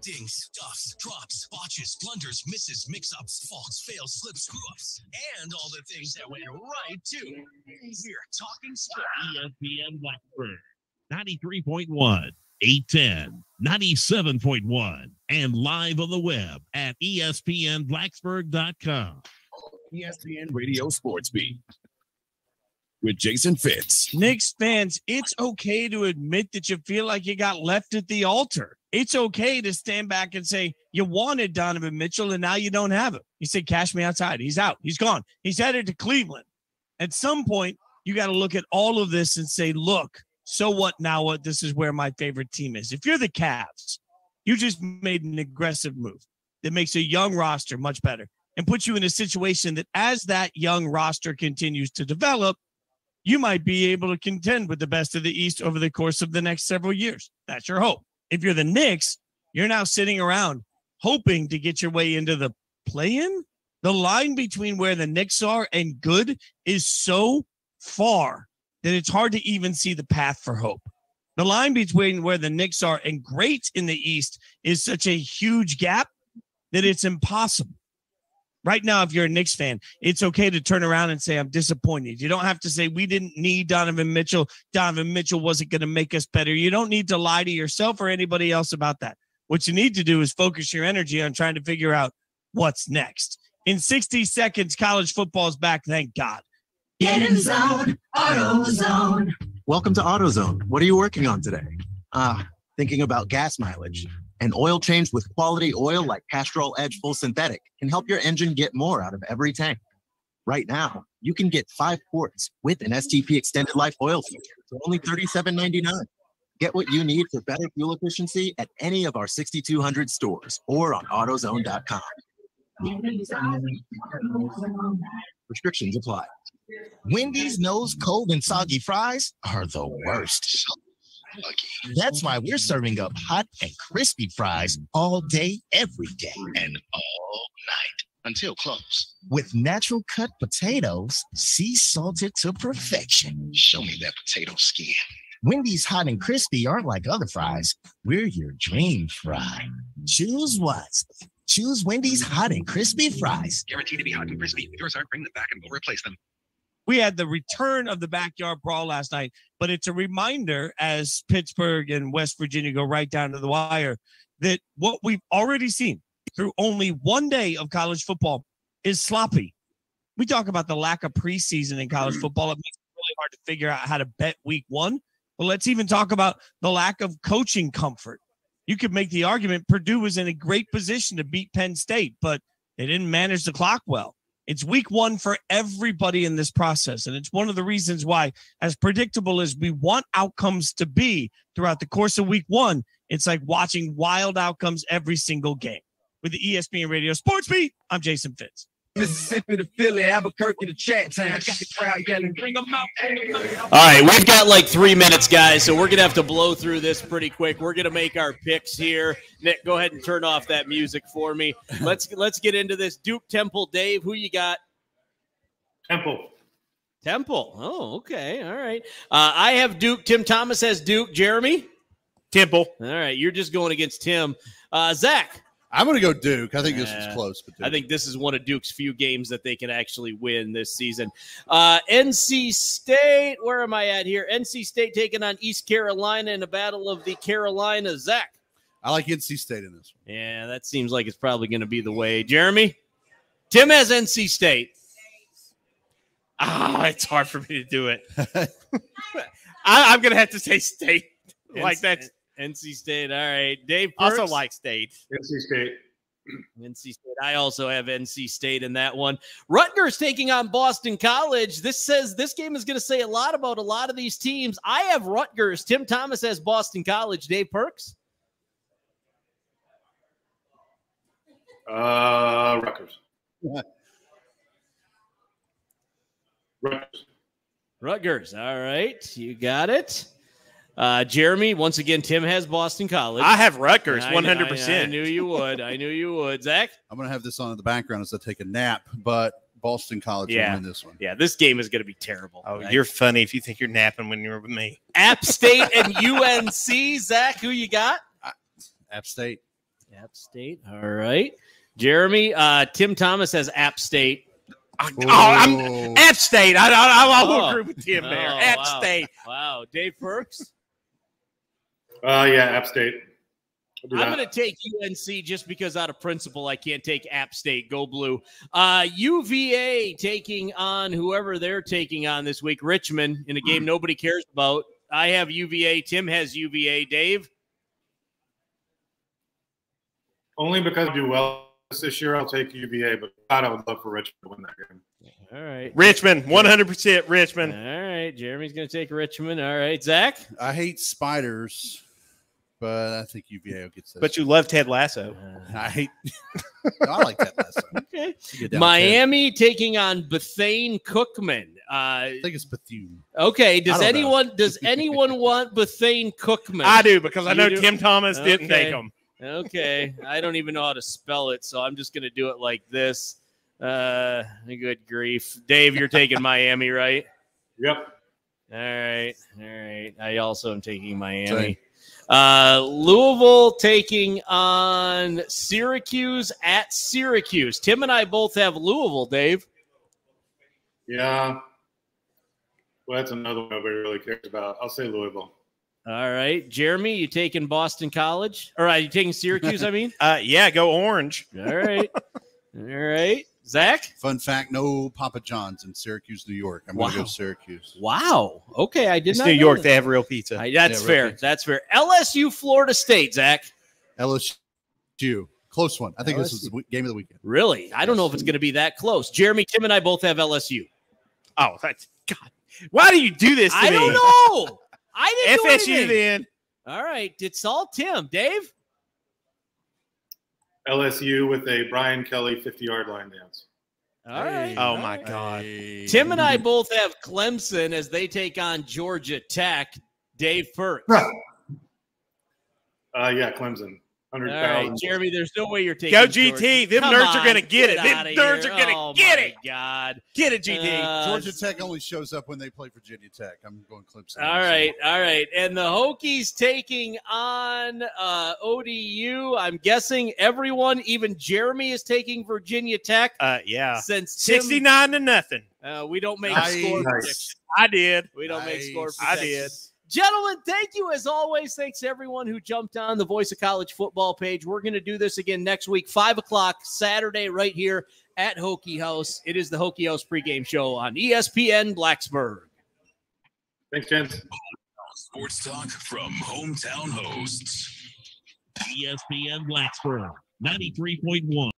Dings, stuffs, drops, botches, blunders, misses, mix-ups, faults, fails, slips, screw-ups, and all the things that went right too. We're talking sport. ESPN Blacksburg, 93.1, 810, 97.1, and live on the web at E espnblacksburg.com. ESPN Radio Sports Beat with Jason Fitz. Knicks fans, it's okay to admit that you feel like you got left at the altar. It's okay to stand back and say you wanted Donovan Mitchell and now you don't have him. You say, Cash me outside. He's out. He's gone. He's headed to Cleveland. At some point, you got to look at all of this and say, look, so what now? What this is where my favorite team is. If you're the Cavs, you just made an aggressive move that makes a young roster much better and puts you in a situation that as that young roster continues to develop, you might be able to contend with the best of the East over the course of the next several years. That's your hope. If you're the Knicks, you're now sitting around hoping to get your way into the play in. The line between where the Knicks are and good is so far that it's hard to even see the path for hope. The line between where the Knicks are and great in the East is such a huge gap that it's impossible. Right now, if you're a Knicks fan, it's okay to turn around and say, I'm disappointed. You don't have to say, we didn't need Donovan Mitchell. Donovan Mitchell wasn't going to make us better. You don't need to lie to yourself or anybody else about that. What you need to do is focus your energy on trying to figure out what's next. In 60 seconds, college football is back. Thank God. Get in zone, AutoZone. Welcome to AutoZone. What are you working on today? Ah, thinking about gas mileage. An oil change with quality oil like Castrol Edge Full Synthetic can help your engine get more out of every tank. Right now, you can get five quarts with an STP extended life oil filter for only $37.99. Get what you need for better fuel efficiency at any of our 6,200 stores or on AutoZone.com. Restrictions apply. Wendy's knows cold and soggy fries are the worst. That's why we're serving up hot and crispy fries all day, every day. And all night until close. With natural cut potatoes, sea salted to perfection. Show me that potato skin. Wendy's hot and crispy aren't like other fries. We're your dream fry. Choose what? Choose Wendy's hot and crispy fries. Guaranteed to be hot and crispy. If yours aren't, bring them back and we'll replace them. We had the return of the backyard brawl last night, but it's a reminder as Pittsburgh and West Virginia go right down to the wire that what we've already seen through only one day of college football is sloppy. We talk about the lack of preseason in college mm-hmm. football. It makes it really hard to figure out how to bet week one. But let's even talk about the lack of coaching comfort. You could make the argument Purdue was in a great position to beat Penn State, but they didn't manage the clock well. It's week one for everybody in this process. And it's one of the reasons why, as predictable as we want outcomes to be throughout the course of week one, it's like watching wild outcomes every single game. With the ESPN Radio Sports Beat, I'm Jason Fitz. Mississippi to Philly, Albuquerque to Chat Town. Got the crowd yelling, bring them out. All right, we've got like three minutes, guys, so we're gonna have to blow through this pretty quick. We're gonna make our picks here. Nick, go ahead and turn off that music for me. Let's let's get into this. Duke Temple, Dave, who you got? Temple. Temple. Oh, okay. All right. Uh, I have Duke. Tim Thomas has Duke. Jeremy? Temple. All right. You're just going against Tim. Uh, Zach? I'm going to go Duke. I think this was Uh, close. But I think this is one of Duke's few games that they can actually win this season. Uh, NC State, where am I at here? NC State taking on East Carolina in a battle of the Carolina. Zach? I like NC State in this one. Yeah, that seems like it's probably going to be the way. Jeremy? Tim has NC State. Ah, it's hard for me to do it. I, I'm going to have to say state. Like NC that's NC State. All right, Dave. also Perks? like state. NC State. NC State. I also have NC State in that one. Rutgers taking on Boston College. This says this game is going to say a lot about a lot of these teams. I have Rutgers. Tim Thomas has Boston College. Dave Perks. Uh, Rutgers. Rutgers. Rutgers. All right, you got it. Uh, Jeremy, once again, Tim has Boston College. I have Rutgers, I- I- 100%. I knew you would. I knew you would. Zach? I'm going to have this on in the background as I take a nap, but Boston College Yeah. win this one. Yeah, this game is going to be terrible. Oh, right? you're funny if you think you're napping when you're with me. App State and UNC. Zach, who you got? App State. App State. All right. Jeremy, uh, Tim Thomas has App State. Oh, I'm App State. I, I, I will Oh. agree with Tim there. Oh, App wow. State. Wow. Dave Perks? Uh, yeah, App State. I'll do I'm going to take UNC just because out of principle, I can't take App State. Go blue. Uh, UVA taking on whoever they're taking on this week, Richmond, in a game nobody cares about. I have UVA. Tim has UVA. Dave? Only because I do well this year, I'll take UVA, but God, I would love for Richmond to win that game. All right. Richmond, 100% Richmond. All right. Jeremy's going to take Richmond. All right. Zach? I hate spiders, but I think UVA will get this. But you love Ted Lasso. I hate. I like that last one. Okay. You get Miami taking on Bethane Cookman. Uh, I think it's Bethune. okay. Does I don't know. anyone does anyone want Bethane Cookman? I do because I You know do? Tim Thomas didn't take them. Okay. I don't even know how to spell it, so I'm just going to do it like this. Uh, good grief. Dave, you're taking Miami, right? Yep. All right. All right. I also am taking Miami. Same. Uh, Louisville taking on Syracuse at Syracuse. Tim and I both have Louisville, Dave. Yeah. Well, that's another one nobody really cares about. I'll say Louisville. All right. Jeremy, you taking Boston College? Or are you taking Syracuse, I mean? Uh, yeah, go orange. All right. All right. Zach? Fun fact: No Papa John's in Syracuse, New York. I'm going to Wow. go Syracuse. Wow. Okay, I did It's not New know York. that. They have real pizza. I- that's Yeah, fair. pizza. That's fair. LSU, Florida State, Zach. LSU, close one. I think this is the game of the weekend. Really? I don't know if it's going to be that close. Jeremy, Tim, and I both have LSU. Oh, that's God. Why do you do this to I me? don't know. I didn't do FSU anything. then. All right. It's all Tim. Dave? LSU with a Brian Kelly 50 yard line dance. All right. Oh my God. Tim and I both have Clemson as they take on Georgia Tech. Dave Perks. Uh, yeah, Clemson. All 100,000. right, Jeremy, there's no way you're taking Go Georgia. GT. Them Come nerds are gonna get it. Them nerds here. are gonna Oh, get my it. God. Get it, GT. Uh, Georgia Tech only shows up when they play Virginia Tech. I'm going Clemson. All right, all right. And the Hokies taking on uh, ODU. I'm guessing everyone, even Jeremy, is taking Virginia Tech. Uh, yeah. Since Tim, 69 to nothing. uh, we don't make Nice. score Nice. predictions. I did. We don't make score Nice. I predictions. did. Gentlemen, thank you as always. Thanks everyone who jumped on the Voice of College Football page. We're going to do this again next week, five o'clock Saturday, right here at Hokie House. It is the Hokie House pregame show on ESPN Blacksburg. Thanks, gents. Sports talk from hometown hosts. ESPN Blacksburg, 93.1.